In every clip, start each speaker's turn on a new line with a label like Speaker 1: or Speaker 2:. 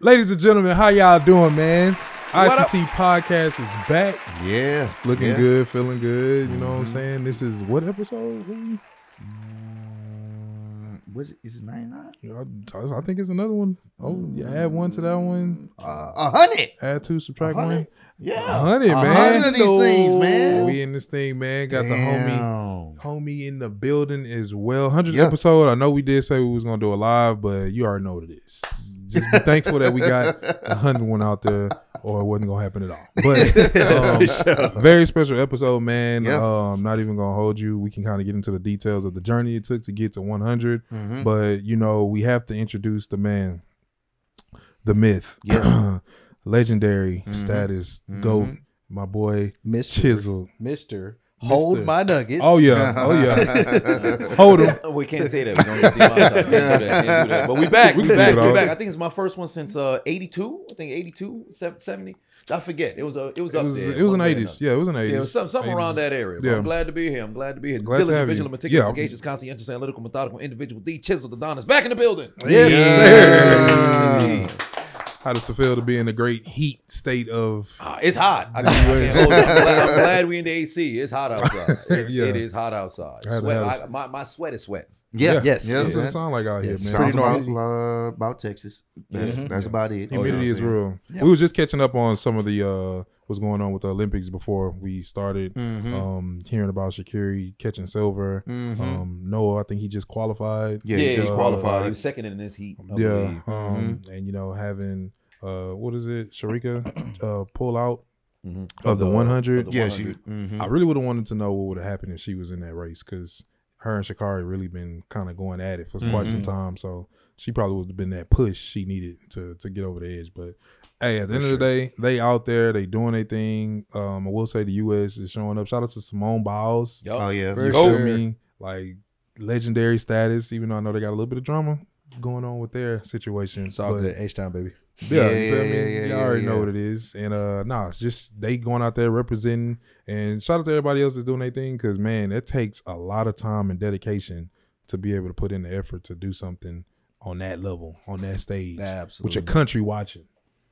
Speaker 1: Ladies and gentlemen, how y'all doing, man?
Speaker 2: What
Speaker 1: ITC podcast is back.
Speaker 2: Yeah.
Speaker 1: Looking
Speaker 2: yeah.
Speaker 1: good, feeling good. You know what I'm
Speaker 2: Mhm.
Speaker 1: saying? This is what episode?
Speaker 2: Was it? Is it ninety nine?
Speaker 1: I I think it's another one. Oh, yeah, add one to that one.
Speaker 2: Uh, a hundred.
Speaker 1: Add two, subtract one.
Speaker 2: Yeah.
Speaker 1: Hundred, man.
Speaker 2: hundred of these things, man.
Speaker 1: We in this thing, man. Got the homie, homie in the building as well. Hundredth
Speaker 2: Yeah.
Speaker 1: episode. I know we did say we was gonna do a live, but you already know what it is. Just be thankful that we got a hundred one out there, or it wasn't gonna happen at all. But um, very special episode, man.
Speaker 2: Yeah.
Speaker 1: Um, not even gonna hold you. We can kind of get into the details of the journey it took to get to 100.
Speaker 2: Mhm.
Speaker 1: But you know, we have to introduce the man, the myth,
Speaker 2: Yeah.
Speaker 1: legendary
Speaker 2: Mhm.
Speaker 1: status, goat,
Speaker 2: Mhm.
Speaker 1: my boy
Speaker 3: Mr.
Speaker 1: Chisel.
Speaker 3: Mr. Hold
Speaker 1: Mr.
Speaker 3: my nuggets.
Speaker 1: Oh yeah, oh yeah. Hold him.
Speaker 4: We can't say that. We don't get demonetized. Can't do that. Can't do that. But we back.
Speaker 1: We
Speaker 4: We, back. We back. I think it's my first one since uh, 82. I think 82, 70. I forget. It was a, it was
Speaker 1: It
Speaker 4: up
Speaker 1: was
Speaker 4: there.
Speaker 1: it was an
Speaker 4: one
Speaker 1: eighties. Yeah, it was an eighties.
Speaker 4: Yeah, it was some, something around that area. But
Speaker 1: Yeah.
Speaker 4: I'm glad to be here. I'm glad to be here.
Speaker 1: Glad
Speaker 4: Diligent, vigilant, meticulous,
Speaker 1: Yeah.
Speaker 4: sagacious, conscientious, analytical, methodical, individual. The Chisel, the Don is back in the building.
Speaker 1: Yes,
Speaker 2: Yeah.
Speaker 1: sir.
Speaker 4: Indeed.
Speaker 1: How does it feel to be in the great heat state of?
Speaker 4: Ah, it's hot. I, can't- I can't hold it. I'm, glad, glad we in the AC. It's hot outside. It's,
Speaker 1: Yeah.
Speaker 4: It is hot outside.
Speaker 1: I had to
Speaker 4: Sweat, I, my, my sweat is sweat.
Speaker 2: Yeah.
Speaker 3: Yes.
Speaker 2: Yeah.
Speaker 1: That's what it sounds like out here,
Speaker 3: Yes.
Speaker 1: man.
Speaker 2: Sounds about, uh, about Texas. That's,
Speaker 3: Mhm.
Speaker 2: that's about it.
Speaker 1: Humidity
Speaker 2: You
Speaker 1: is real.
Speaker 3: Yep.
Speaker 1: We was just catching up on some of the uh what's going on with the Olympics before we started.
Speaker 2: I'm saying? Mhm.
Speaker 1: Um, hearing about Sha'Carri catching silver.
Speaker 2: Mhm.
Speaker 1: Um, Noah, I think he just qualified.
Speaker 2: yeah,
Speaker 4: Yeah,
Speaker 2: he
Speaker 4: he
Speaker 2: just
Speaker 4: was
Speaker 1: qualified.
Speaker 4: qualified. He was second in this heat. I
Speaker 1: yeah.
Speaker 4: believe.
Speaker 1: Um, and you know having uh what is it, Shericka, uh pull out.
Speaker 4: Mhm.
Speaker 1: Of the 100?
Speaker 4: of the
Speaker 2: Yeah, she.
Speaker 4: 100.
Speaker 2: mhm.
Speaker 1: I really would have wanted to know what would have happened if she was in that race because her and Sha'Carri really been kind of going at it for quite some
Speaker 2: Mhm.
Speaker 1: time. So she probably would have been that push she needed to to get over the edge. But hey, at the
Speaker 2: For
Speaker 1: end of the day, they out there, they doing their thing. Um, I will say the U.S. is showing up. Shout out to Simone Biles.
Speaker 4: Yup.
Speaker 2: Oh yeah.
Speaker 3: For
Speaker 1: You
Speaker 3: sure.
Speaker 1: feel me? Like legendary status, even though I know they got a little bit of drama going on with their situation.
Speaker 3: It's all
Speaker 1: but-
Speaker 3: good. H Town, baby.
Speaker 1: Yeah,
Speaker 2: Yeah,
Speaker 1: you feel
Speaker 2: yeah,
Speaker 1: me?
Speaker 2: yeah, yeah,
Speaker 1: Y'all already
Speaker 2: yeah,
Speaker 1: know what it is. And uh nah, it's just they going out there representing and shout out to everybody else that's doing their thing because man, it takes a lot of time and dedication to be able to put in the effort to do something on that level, on that stage. With
Speaker 3: Absolutely.
Speaker 1: your country watching.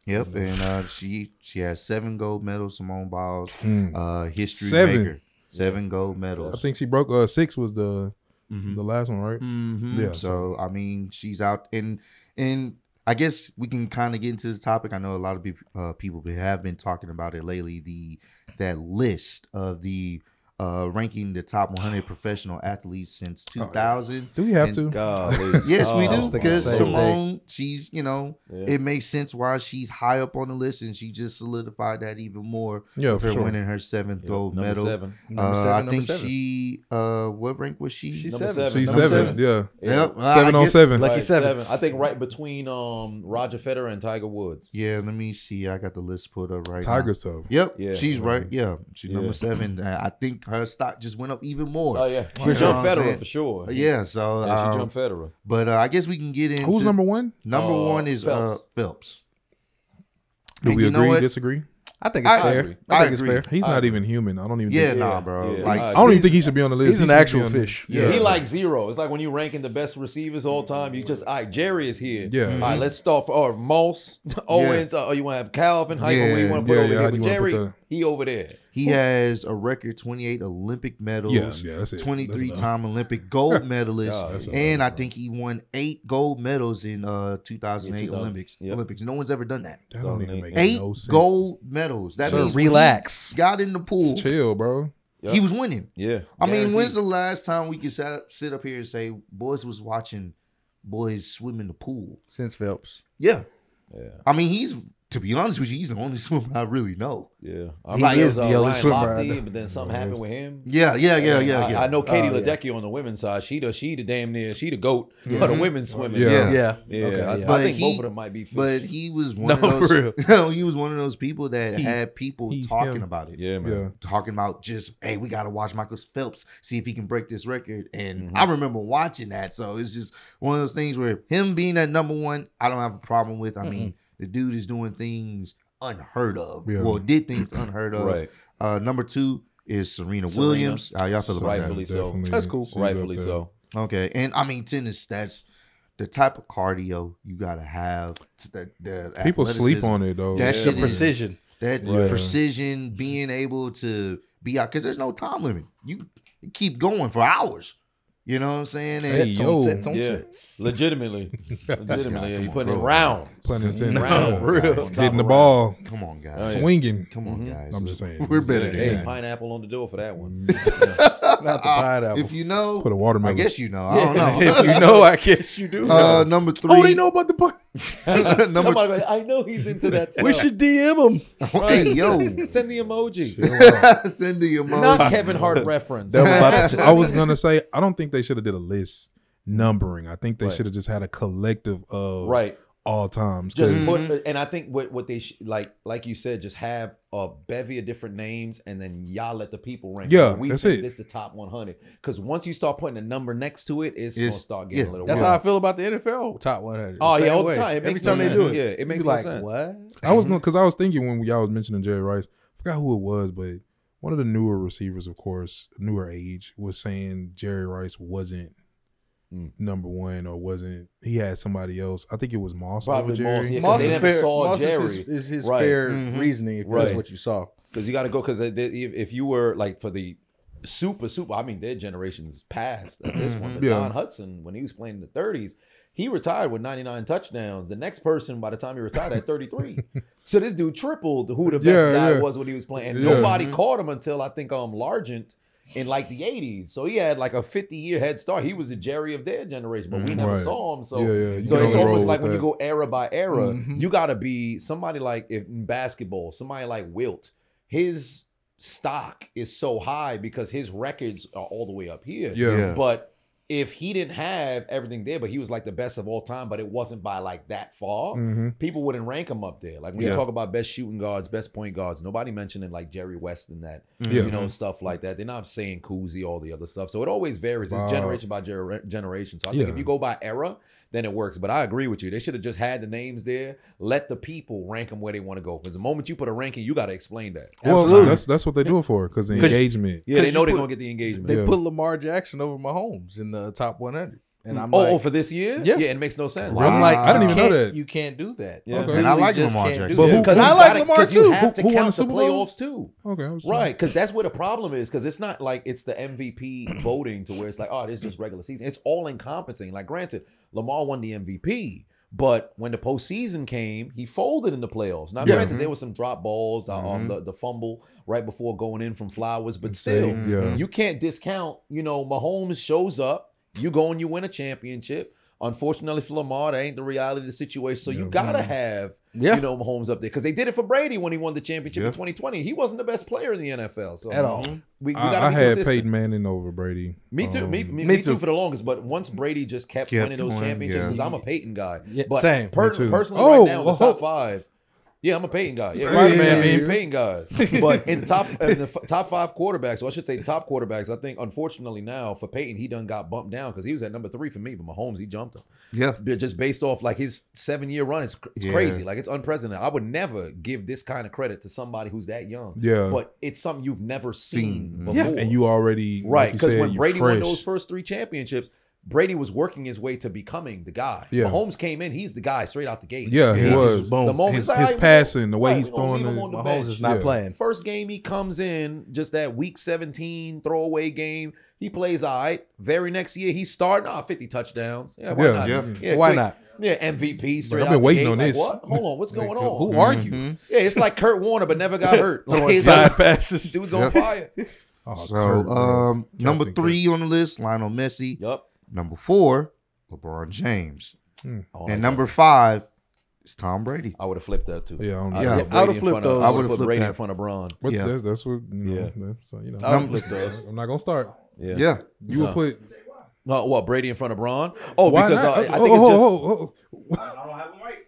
Speaker 2: Yep, and uh, she she has seven gold medals. Simone Biles,
Speaker 1: Mm.
Speaker 2: uh, history
Speaker 1: Seven.
Speaker 2: maker, seven gold medals.
Speaker 1: I think she broke uh six was the
Speaker 2: Mhm.
Speaker 1: the last one, right?
Speaker 2: Mhm.
Speaker 1: Yeah,
Speaker 2: So I mean, she's out, and and I guess we can kind of get into the topic. I know a lot of peop- uh, people have been talking about it lately. The that list of the uh, ranking the top 100 professional athletes since
Speaker 1: Oh,
Speaker 2: 2000.
Speaker 1: Do we have
Speaker 2: And-
Speaker 1: to?
Speaker 4: Golly.
Speaker 2: Yes, we
Speaker 4: Oh,
Speaker 2: do because
Speaker 3: the same thing.
Speaker 2: Simone, she's you know,
Speaker 4: Yeah.
Speaker 2: it makes sense why she's high up on the list, and she just solidified that even more
Speaker 1: Yeah,
Speaker 2: with
Speaker 1: for
Speaker 2: her
Speaker 1: sure.
Speaker 2: winning her seventh
Speaker 4: Yep,
Speaker 2: gold
Speaker 4: number
Speaker 2: medal.
Speaker 4: seven.
Speaker 3: Number
Speaker 2: Uh,
Speaker 3: seven,
Speaker 2: I think
Speaker 3: seven.
Speaker 2: she, uh, what rank was she?
Speaker 3: She's
Speaker 4: Number
Speaker 3: seven.
Speaker 4: seven.
Speaker 1: She's
Speaker 4: Number
Speaker 1: seven, yeah.
Speaker 2: Yep. I- I
Speaker 1: Seven on seven.
Speaker 3: Lucky
Speaker 4: Right, seven. I think right between um Roger Federer and Tiger Woods.
Speaker 2: Yeah, let me see. I got the list put up right now.
Speaker 1: Tiger's tough.
Speaker 2: Yep,
Speaker 4: Yeah.
Speaker 2: she's right. Yeah, she's
Speaker 4: Yeah.
Speaker 2: number seven. I think her stock just went up even more.
Speaker 4: Oh yeah,
Speaker 2: You
Speaker 4: for
Speaker 2: know
Speaker 4: sure. Federer for sure.
Speaker 2: Uh, yeah, so
Speaker 4: yeah, she
Speaker 2: um,
Speaker 4: jumped Federer.
Speaker 2: but uh, I guess we can get into
Speaker 1: Who's number one?
Speaker 2: Number
Speaker 4: Uh,
Speaker 2: one is uh,
Speaker 4: Phelps.
Speaker 2: Phelps.
Speaker 1: Do
Speaker 2: And
Speaker 1: we agree,
Speaker 2: what?
Speaker 1: disagree?
Speaker 3: I think it's
Speaker 2: I
Speaker 3: fair.
Speaker 4: agree.
Speaker 3: I
Speaker 2: I
Speaker 3: think it's fair.
Speaker 1: He's
Speaker 4: I
Speaker 1: not even human. I don't even
Speaker 2: Yeah,
Speaker 1: think
Speaker 2: nah, bro.
Speaker 4: yeah.
Speaker 2: Like
Speaker 4: I
Speaker 1: I don't even think he should be on the list.
Speaker 3: he's
Speaker 1: He
Speaker 3: an
Speaker 1: should
Speaker 3: actual fish.
Speaker 1: Yeah.
Speaker 4: He like zero. It's like when you ranking the best receivers all time. You just all right. Jerry is here.
Speaker 1: Yeah.
Speaker 4: All right. Let's start for or Moss, Owens. Uh, or you want to have Calvin? How you
Speaker 2: Yeah.
Speaker 4: you want to put
Speaker 1: Yeah,
Speaker 4: over
Speaker 1: yeah, how
Speaker 4: here? But
Speaker 1: you put
Speaker 4: Jerry,
Speaker 1: the-
Speaker 4: he over there.
Speaker 2: He has a record 28 Olympic medals.
Speaker 1: Yeah, yeah, that's it.
Speaker 2: 23
Speaker 1: That's
Speaker 2: time Olympic gold medalist,
Speaker 4: God,
Speaker 2: and. I think he won eight gold medals in uh 2008
Speaker 4: Yeah, 2000.
Speaker 2: Olympics.
Speaker 4: Yep.
Speaker 2: Olympics. No one's ever done that.
Speaker 1: That don't even make
Speaker 2: Eight
Speaker 1: no sense.
Speaker 2: gold medals. That
Speaker 3: Sir,
Speaker 2: means
Speaker 3: relax.
Speaker 2: got in the pool.
Speaker 1: Chill, bro.
Speaker 4: Yep.
Speaker 2: He was winning.
Speaker 4: Yeah.
Speaker 2: I mean, when's the last time we could sit up, sit up here and say boys was watching boys swim in the pool?
Speaker 3: Since Phelps.
Speaker 2: Yeah,
Speaker 4: Yeah.
Speaker 2: I mean he's to be honest with you, he's the only swimmer I really know.
Speaker 4: Yeah. I
Speaker 3: He
Speaker 4: remember
Speaker 3: is the
Speaker 4: uh,
Speaker 3: only swimmer I
Speaker 4: Lochte,
Speaker 3: know.
Speaker 4: but then something happened with him.
Speaker 2: Yeah, yeah, yeah, yeah,
Speaker 4: I,
Speaker 2: yeah.
Speaker 4: I know Katie
Speaker 3: yeah.
Speaker 4: Ledecky on the women's side. She the she the damn near she the goat
Speaker 2: Yeah.
Speaker 4: of the women's swimming.
Speaker 1: Yeah.
Speaker 2: Yeah.
Speaker 3: Yeah.
Speaker 4: Yeah,
Speaker 3: Okay,
Speaker 4: I,
Speaker 3: yeah.
Speaker 4: I
Speaker 2: But
Speaker 4: think
Speaker 2: he-
Speaker 4: both of them might be. Fish.
Speaker 2: But he was one
Speaker 3: No,
Speaker 2: of those.
Speaker 3: for real.
Speaker 2: No, he was one of those people that
Speaker 1: He-
Speaker 2: had people talking
Speaker 1: him.
Speaker 2: about it.
Speaker 4: yeah, man.
Speaker 1: Yeah.
Speaker 2: Talking about just, hey, we got to watch Michael Phelps, see if he can break this record. And
Speaker 4: Mhm.
Speaker 2: I remember watching that. So it's just one of those things where him being at number one, I don't have a problem with. I mean, the dude is doing things unheard of.
Speaker 1: Yeah.
Speaker 2: Well, did things unheard of.
Speaker 4: Right.
Speaker 2: Uh, number two is Serena,
Speaker 4: Serena.
Speaker 2: Williams. How y'all feel about
Speaker 4: Rightfully so.
Speaker 1: Definitely.
Speaker 3: That's cool.
Speaker 1: She's
Speaker 4: Rightfully so.
Speaker 2: Okay. And I mean, tennis, that's the type of cardio you gotta have. The, the
Speaker 1: People sleep on it though.
Speaker 2: That
Speaker 3: The
Speaker 2: shit is-
Speaker 3: precision.
Speaker 2: That
Speaker 1: Right.
Speaker 2: precision, being able to be out because there's no time limit. You, you keep going for hours. You know what I'm saying? And
Speaker 1: Hey,
Speaker 3: Sets on sets on
Speaker 4: Yeah.
Speaker 3: sets.
Speaker 4: legitimately, legitimately,
Speaker 2: guy,
Speaker 4: yeah, you
Speaker 2: on,
Speaker 4: putting in
Speaker 2: bro.
Speaker 4: round,
Speaker 1: Pun intended.
Speaker 4: round, real,
Speaker 2: Guys,
Speaker 1: Hitting the ball,
Speaker 2: come on,
Speaker 4: Oh,
Speaker 2: guys.
Speaker 1: swinging.
Speaker 2: Come on,
Speaker 4: Mhm.
Speaker 2: guys.
Speaker 1: I'm just saying.
Speaker 2: We're better than
Speaker 4: hey,
Speaker 2: that.
Speaker 4: pineapple on the door for that one.
Speaker 3: Not the pineapple.
Speaker 2: If you know,
Speaker 1: Put a
Speaker 2: I
Speaker 1: watermelon.
Speaker 2: guess you know. I don't know.
Speaker 3: if you know, I guess you do.
Speaker 2: uh, number three.
Speaker 1: oh, they know about the pun.
Speaker 4: Somebody, like, I know he's into that.
Speaker 3: we should DM him.
Speaker 2: Hey, yo.
Speaker 4: send the emoji.
Speaker 2: Send the emoji.
Speaker 4: Not Kevin Hart reference.
Speaker 1: I was gonna say I don't think they should have did a list numbering. I think they
Speaker 4: Right.
Speaker 1: should have just had a collective of
Speaker 4: right.
Speaker 1: All times.
Speaker 4: Just
Speaker 1: 'Cause-
Speaker 4: put, mm-hmm. and I think what what they sh- like, like you said, just have a bevy of different names, and then y'all let the people rank.
Speaker 1: Yeah,
Speaker 4: we
Speaker 1: that's
Speaker 4: think
Speaker 1: it.
Speaker 4: This the top 100 because once you start putting a number next to it, it's, gonna start getting
Speaker 2: yeah,
Speaker 4: a little.
Speaker 3: That's
Speaker 4: weird.
Speaker 3: how I feel about the NFL top 100.
Speaker 4: Oh, yeah,
Speaker 3: Same
Speaker 4: all the
Speaker 3: way.
Speaker 4: time. It
Speaker 3: Every
Speaker 4: makes
Speaker 3: time
Speaker 4: no
Speaker 3: they do
Speaker 4: sense.
Speaker 3: it,
Speaker 4: Yeah, it
Speaker 3: you
Speaker 4: makes
Speaker 3: be
Speaker 4: no
Speaker 3: like,
Speaker 4: sense.
Speaker 3: What?
Speaker 1: I was going because mm-hmm. I was thinking when y'all was mentioning Jerry Rice, I forgot who it was, but one of the newer receivers, of course, newer age, was saying Jerry Rice wasn't
Speaker 4: Mm.
Speaker 1: number one or wasn't. He had somebody else. I think it was Moss
Speaker 4: Probably
Speaker 1: over Jerry.
Speaker 4: Moss, yeah.
Speaker 3: Moss is fair.
Speaker 4: saw
Speaker 3: Moss is his, is his
Speaker 4: Right.
Speaker 3: fair
Speaker 2: Mhm.
Speaker 3: reasoning if
Speaker 4: Right.
Speaker 3: that's what you saw.
Speaker 4: because you got to go because if, if you were like for the super super, I mean their generations past at this one. But
Speaker 1: Yeah.
Speaker 4: Don Hutson when he was playing in the 30s, he retired with 99 touchdowns. The next person by the time he retired had 33. so this dude tripled who the best
Speaker 1: Yeah,
Speaker 4: guy
Speaker 1: yeah.
Speaker 4: was when he was playing. And
Speaker 1: Yeah.
Speaker 4: nobody
Speaker 2: Mhm.
Speaker 4: caught him until I think um Largent in like the 80s. So he had like a 50 year head start. He was a Jerry of their generation, but we never
Speaker 1: Right.
Speaker 4: saw him. So
Speaker 1: yeah, yeah.
Speaker 4: so it's almost like
Speaker 1: with
Speaker 4: when you go era by era,
Speaker 3: Mhm.
Speaker 4: you got to be somebody like if in basketball, somebody like Wilt. His stock is so high because his records are all the way up here.
Speaker 1: Yeah.
Speaker 2: Yeah.
Speaker 4: But if he didn't have everything there, but he was like the best of all time, but it wasn't by like that far,
Speaker 1: Mhm.
Speaker 4: people wouldn't rank him up there. Like when you talk about best shooting guards, best point guards, nobody mentioning like Jerry West and that,
Speaker 1: Yeah.
Speaker 4: you know, stuff like that. They're not saying Cousy, all the other stuff. So it always varies. It's
Speaker 1: Wow.
Speaker 4: generation by gener- generation. So I think
Speaker 1: Yeah.
Speaker 4: if you go by era, then it works. But I agree with you. They should have just had the names there. Let the people rank them where they want to go. Because the moment you put a ranking, you got to explain that.
Speaker 1: Well,
Speaker 3: Absolutely.
Speaker 1: that's that's what they do it for because the
Speaker 3: 'Cause-
Speaker 1: engagement.
Speaker 4: Yeah, they know they're
Speaker 3: put-
Speaker 4: gonna get the engagement.
Speaker 3: They
Speaker 1: Yeah.
Speaker 3: put Lamar Jackson over Mahomes in the top 100. And I'm
Speaker 4: oh,
Speaker 3: like,
Speaker 4: oh, for this year?
Speaker 3: Yeah.
Speaker 4: yeah, it makes no sense.
Speaker 3: I'm like,
Speaker 2: I didn't
Speaker 1: even know that.
Speaker 3: You can't do that.
Speaker 4: Yeah.
Speaker 1: Okay.
Speaker 2: And I
Speaker 3: You
Speaker 2: like
Speaker 3: just
Speaker 2: Lamar
Speaker 3: can't do
Speaker 2: Jackson.
Speaker 1: But
Speaker 3: that.
Speaker 1: who-
Speaker 3: Because
Speaker 1: who-
Speaker 3: I like
Speaker 4: gotta-
Speaker 3: Lamar
Speaker 4: 'cause You
Speaker 3: too.
Speaker 4: have to
Speaker 1: Who won
Speaker 4: count
Speaker 1: the
Speaker 4: the
Speaker 1: Super Bowl?
Speaker 4: playoffs too.
Speaker 1: Okay, I was
Speaker 4: Right, because that's where the problem is. Because it's not like it's the MVP voting to where it's like, oh, this is just regular season. It's all encompassing. Like, granted, Lamar won the MVP, but when the postseason came, he folded in the playoffs. Now,
Speaker 1: Yeah.
Speaker 4: granted, there was some drop balls, the, um,
Speaker 2: Mhm.
Speaker 4: the the fumble right before going in from Flowers, but still,
Speaker 1: yeah.
Speaker 4: you can't discount. You know, Mahomes shows up, you go and you win a championship. Unfortunately for Lamar, that ain't the reality of the situation. So you gotta have
Speaker 3: Yeah.
Speaker 4: you know Mahomes up there because they did it for Brady when he won the championship
Speaker 2: Yeah.
Speaker 4: in 2020. He wasn't the best player in the NFL. So
Speaker 3: At all.
Speaker 4: we, we
Speaker 1: I,
Speaker 4: gotta
Speaker 1: I
Speaker 4: be
Speaker 1: had
Speaker 4: consistent.
Speaker 1: Peyton Manning over Brady.
Speaker 4: Me too.
Speaker 1: Um,
Speaker 4: me, me,
Speaker 3: Me
Speaker 4: me too.
Speaker 3: too.
Speaker 4: for the longest. But once Brady just kept,
Speaker 2: Kept
Speaker 4: winning those
Speaker 2: going,
Speaker 4: championships,
Speaker 2: yeah.
Speaker 4: because I'm a Peyton guy.
Speaker 3: Yeah,
Speaker 4: but
Speaker 3: same.
Speaker 4: per-
Speaker 1: Me too.
Speaker 4: personally,
Speaker 1: Oh,
Speaker 4: right now in the top
Speaker 1: ho-
Speaker 4: five. Yeah, I'm a Peyton guy. Yeah,
Speaker 3: Spider-Man,
Speaker 4: yeah,
Speaker 3: man.
Speaker 4: Peyton guy. But in the top in the top five quarterbacks, or I should say top quarterbacks, I think unfortunately now for Peyton, he done got bumped down because he was at number three for me, but Mahomes he jumped him.
Speaker 2: Yeah.
Speaker 4: But just based off like his seven year run, it's, it's
Speaker 2: Yeah.
Speaker 4: crazy. Like it's unprecedented. I would never give this kind of credit to somebody who's that young.
Speaker 1: Yeah.
Speaker 4: But it's something you've never seen
Speaker 2: Seen.
Speaker 4: before.
Speaker 3: Yeah.
Speaker 1: and you already
Speaker 4: right. Because
Speaker 1: said,
Speaker 4: when Brady won those first three championships, Brady was working his way to becoming the guy.
Speaker 1: Yeah.
Speaker 4: Mahomes came in, he's the guy straight out the gate.
Speaker 1: Yeah, he
Speaker 2: Yeah.
Speaker 1: was.
Speaker 3: Boom.
Speaker 4: The moment
Speaker 1: His,
Speaker 4: like,
Speaker 1: his
Speaker 4: "All right,
Speaker 1: passing, the way
Speaker 4: right,
Speaker 1: he's throwing it.
Speaker 4: the
Speaker 3: Mahomes
Speaker 4: bench.
Speaker 3: is not
Speaker 1: Yeah.
Speaker 3: playing.
Speaker 4: First game he comes in, just that week 17 throwaway game. He plays all right. Very next year he's starting. off 50 touchdowns. Yeah, why
Speaker 1: Yeah.
Speaker 4: not?
Speaker 2: Yeah.
Speaker 3: Why
Speaker 4: quick-
Speaker 3: not?
Speaker 4: Yeah, MVP straight
Speaker 1: I've
Speaker 4: out
Speaker 1: been
Speaker 4: the
Speaker 1: waiting
Speaker 4: gate.
Speaker 1: on
Speaker 4: Like,
Speaker 1: this.
Speaker 4: what? Hold on, what's going on?
Speaker 3: Who are you?
Speaker 2: Mhm.
Speaker 4: Yeah, it's like Kurt Warner, but never got hurt. Like,
Speaker 3: Throwing side passes.
Speaker 4: dude's on
Speaker 2: Yep.
Speaker 4: fire.
Speaker 1: Oh,
Speaker 2: So,
Speaker 1: Kurt,
Speaker 2: um, number three on the list, Lionel Messi.
Speaker 4: Yup.
Speaker 2: Number four, LeBron James.
Speaker 4: I don't like
Speaker 2: and
Speaker 4: that.
Speaker 2: number five is Tom Brady.
Speaker 4: I would have flipped that too.
Speaker 1: Yeah, I
Speaker 4: I'd
Speaker 2: Yeah,
Speaker 3: I would've flipped
Speaker 4: front of-
Speaker 3: those.
Speaker 4: I
Speaker 2: I
Speaker 4: would
Speaker 2: would've flipped
Speaker 4: Brady
Speaker 2: that.
Speaker 4: in front of Bron.
Speaker 1: But
Speaker 2: Yeah.
Speaker 1: that's that's what you know.
Speaker 4: Yeah.
Speaker 1: that- So you know,
Speaker 3: I
Speaker 4: I
Speaker 3: would
Speaker 4: would flip those.
Speaker 1: I'm not gonna start.
Speaker 4: Yeah.
Speaker 2: Yeah.
Speaker 1: You would put
Speaker 4: No, what Brady in front of Bron? Oh,
Speaker 1: why
Speaker 4: because
Speaker 1: not?
Speaker 4: uh, I think
Speaker 1: oh,
Speaker 4: it's
Speaker 1: oh,
Speaker 4: just.
Speaker 1: oh, oh,
Speaker 5: I don't have a mic.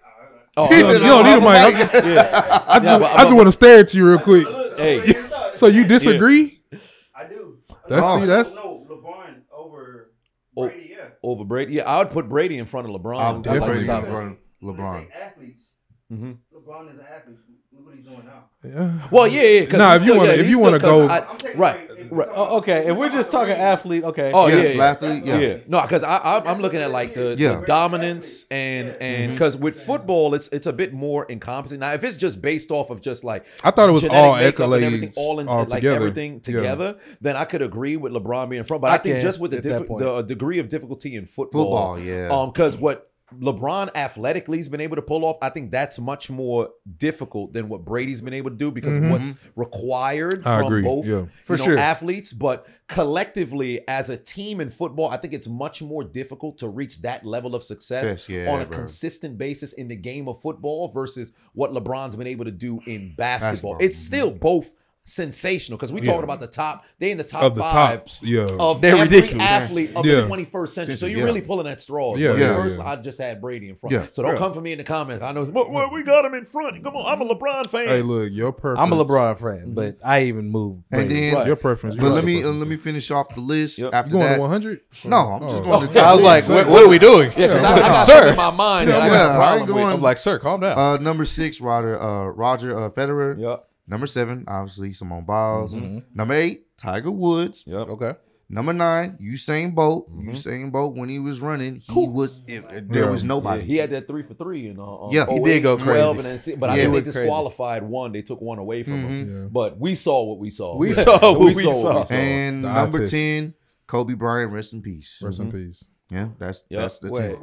Speaker 4: Oh,
Speaker 2: He
Speaker 1: You
Speaker 4: I
Speaker 2: said,
Speaker 1: don't,
Speaker 4: know-
Speaker 1: you don't need a
Speaker 2: "Oh,
Speaker 1: mic. I'm just,
Speaker 4: yeah.
Speaker 1: I just,
Speaker 4: Yeah,
Speaker 1: I just want to stare at you real quick.
Speaker 4: Hey.
Speaker 1: So you disagree?
Speaker 5: I do.
Speaker 1: That's-
Speaker 2: see,
Speaker 1: that's-
Speaker 5: no LeBron over
Speaker 4: Oh.
Speaker 5: Brady. Yeah.
Speaker 4: over Brady. Yeah, I would put Brady in front of LeBron.
Speaker 2: I'll
Speaker 4: I like
Speaker 1: definitely
Speaker 4: the
Speaker 2: definitely
Speaker 4: top-
Speaker 2: run
Speaker 5: When they
Speaker 2: LeBron.
Speaker 5: say athletes,
Speaker 4: Mhm.
Speaker 5: LeBron is an athlete. Look what he's doing now.
Speaker 1: Yeah.
Speaker 4: Well, yeah, yeah. 'cause
Speaker 1: Nah, if you wanna- if you wanna
Speaker 4: 'cause
Speaker 1: go-
Speaker 4: I- right,
Speaker 5: away- if
Speaker 4: right.
Speaker 3: Oh, okay, if we're just talking athlete, okay.
Speaker 4: Oh
Speaker 2: Yeah,
Speaker 4: yeah, yeah.
Speaker 2: athlete, yeah.
Speaker 4: yeah. No, because I, I I'm looking at like the,
Speaker 2: Yeah.
Speaker 4: the dominance and and because with football it's it's a bit more encompassing. Now if it's just based off of just like
Speaker 1: I thought it was all
Speaker 4: makeup and everything,
Speaker 1: accolades
Speaker 4: all in
Speaker 1: all
Speaker 4: like
Speaker 1: together.
Speaker 4: everything
Speaker 1: Yeah.
Speaker 4: together, then I could agree with LeBron being in front. But I,
Speaker 3: I
Speaker 4: think just with the diff- the degree of difficulty in football,
Speaker 2: Football, yeah.
Speaker 4: um, because what. LeBron athletically has been able to pull off. I think that's much more difficult than what Brady's been able to do because of what's required
Speaker 1: Mm-hmm. I
Speaker 4: from
Speaker 1: agree,
Speaker 4: both
Speaker 1: yeah.
Speaker 3: For
Speaker 4: you know,
Speaker 3: sure.
Speaker 4: athletes, but collectively as a team in football, I think it's much more difficult to reach that level of success
Speaker 2: Yes, yeah,
Speaker 4: on a
Speaker 2: bro.
Speaker 4: consistent basis in the game of football versus what LeBron's been able to do in basketball.
Speaker 2: Basketball,
Speaker 4: It's still both sensational because we
Speaker 1: Yeah.
Speaker 4: talking about the top. They in the top
Speaker 1: Of the
Speaker 4: five
Speaker 1: tops, yeah.
Speaker 4: of
Speaker 3: They're
Speaker 4: every
Speaker 3: ridiculous.
Speaker 4: athlete of
Speaker 1: Yeah.
Speaker 4: the 21st century. So you're
Speaker 2: Yeah.
Speaker 4: really pulling at straws.
Speaker 1: Yeah,
Speaker 2: yeah,
Speaker 4: personally,
Speaker 1: yeah.
Speaker 4: I just had Brady in front.
Speaker 2: Yeah.
Speaker 4: So don't
Speaker 3: Yeah.
Speaker 4: come for me in the comments. I know well, well, we got him in front. Come on, I'm a LeBron fan.
Speaker 1: Hey, look, your preference.
Speaker 3: I'm a LeBron fan, but I even moved.
Speaker 2: And then,
Speaker 4: Right.
Speaker 1: Your preference.
Speaker 2: but
Speaker 1: got
Speaker 2: let me uh, let me finish off the list.
Speaker 4: Yep.
Speaker 2: After
Speaker 1: You going
Speaker 2: that,
Speaker 1: 100?
Speaker 2: no, I'm just
Speaker 1: Oh.
Speaker 2: going to
Speaker 3: I was like, what, what are we doing?
Speaker 4: Yeah, I, I got
Speaker 3: Sir.
Speaker 4: in my mind that I got
Speaker 2: Yeah,
Speaker 4: a
Speaker 2: I
Speaker 4: problem
Speaker 2: ain't
Speaker 4: with.
Speaker 2: going-
Speaker 3: I'm like, sir, calm down.
Speaker 2: Uh, number six, Roger, uh, Roger uh, Federer.
Speaker 4: Yep.
Speaker 2: Number seven, obviously Simone Biles.
Speaker 3: Mm-hmm.
Speaker 2: Number eight, Tiger Woods.
Speaker 4: Yep.
Speaker 3: okay.
Speaker 2: Number nine, Usain Bolt.
Speaker 4: Mm-hmm.
Speaker 2: Usain Bolt, when he was running, he was it, there
Speaker 1: Yeah.
Speaker 2: was
Speaker 4: Yeah,
Speaker 2: nobody.
Speaker 4: he had that three for three in uh, um,
Speaker 2: Yeah,
Speaker 3: he did go crazy.
Speaker 4: 12, and then, see- but I think they
Speaker 3: Went crazy.
Speaker 4: disqualified one. They took one away from him.
Speaker 1: Yeah.
Speaker 4: But we saw what we saw.
Speaker 3: We saw what we saw.
Speaker 2: and number ten, Kobe Bryant, rest in peace.
Speaker 1: Rest in peace.
Speaker 2: Yeah, that's
Speaker 4: Yeah.
Speaker 2: that's the
Speaker 3: Wait.
Speaker 2: ten.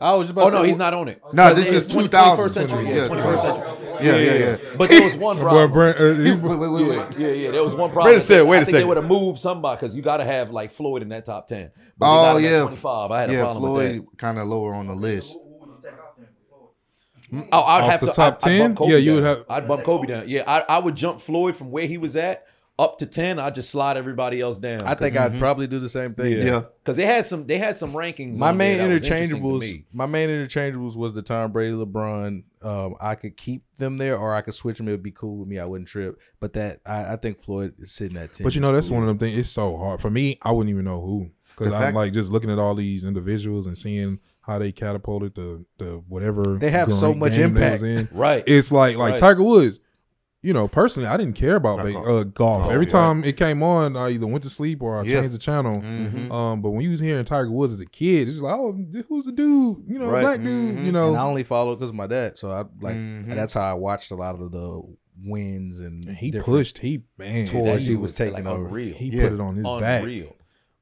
Speaker 3: I was just about
Speaker 4: Oh
Speaker 3: to
Speaker 4: no, he's not on it.
Speaker 2: No, this is
Speaker 4: it's 20 21st century. Yeah,
Speaker 2: Yeah,
Speaker 4: 21st century.
Speaker 2: Yeah, yeah, yeah.
Speaker 4: But there was one
Speaker 1: Boy,
Speaker 4: problem.
Speaker 1: Brent, uh, he-
Speaker 2: Wait, wait, wait, wait.
Speaker 4: Yeah, yeah, there was one problem.
Speaker 3: Wait a second, wait
Speaker 4: I
Speaker 3: a
Speaker 4: think They would have moved somebody because you got to have like Floyd in that top ten. But
Speaker 2: Oh,
Speaker 4: they got him at
Speaker 2: yeah.
Speaker 4: 25. I had a
Speaker 2: Yeah,
Speaker 4: problem with that.
Speaker 2: Floyd kind of lower on the list.
Speaker 5: Who who would you take off then for Floyd?
Speaker 4: Oh, I'd
Speaker 1: Off
Speaker 4: have
Speaker 1: the
Speaker 4: to
Speaker 1: top
Speaker 4: I'd, I'd
Speaker 1: 10? Yeah, you would have-
Speaker 4: I'd bump Kobe down. Yeah, I, I would jump Floyd from where he was at up to ten. I'd just slide everybody else down.
Speaker 3: I think I'd probably do the same thing.
Speaker 4: yeah,
Speaker 2: Yeah.
Speaker 4: because they had some they had some rankings.
Speaker 3: My main
Speaker 4: that was interesting to
Speaker 3: interchangeables, my main interchangeables was the Tom Brady, LeBron. Um, I could keep them there, or I could switch them. It would be cool with me. I wouldn't trip. But that I, I think Floyd is sitting at ten.
Speaker 1: But you know, that's
Speaker 3: Cool.
Speaker 1: one of them things. It's so hard for me. I wouldn't even know who because I'm
Speaker 2: fact-
Speaker 1: like just looking at all these individuals and seeing how they catapulted the the whatever
Speaker 3: They have so much
Speaker 1: game they was
Speaker 3: impact.
Speaker 1: in.
Speaker 4: Right.
Speaker 1: It's like like
Speaker 4: Right.
Speaker 1: Tiger Woods. You know, personally, I didn't care about ba-
Speaker 2: golf.
Speaker 1: uh, golf.
Speaker 2: Oh,
Speaker 1: Every
Speaker 2: yeah.
Speaker 1: time it came on, I either went to sleep or I
Speaker 2: Yeah.
Speaker 1: changed the channel.
Speaker 2: Mhm.
Speaker 1: Um, but when you was hearing Tiger Woods as a kid, it's like, oh, who's the dude? You know,
Speaker 4: Right.
Speaker 1: black dude.
Speaker 2: Mhm.
Speaker 1: You know,
Speaker 3: and I only follow because of my dad. So I like
Speaker 2: Mhm.
Speaker 3: that's how I watched a lot of the wins and
Speaker 1: And he pushed. He man,
Speaker 3: Tours he
Speaker 4: dude
Speaker 3: was taking over.
Speaker 4: unreal.
Speaker 1: he
Speaker 2: Yeah.
Speaker 1: put it on his back.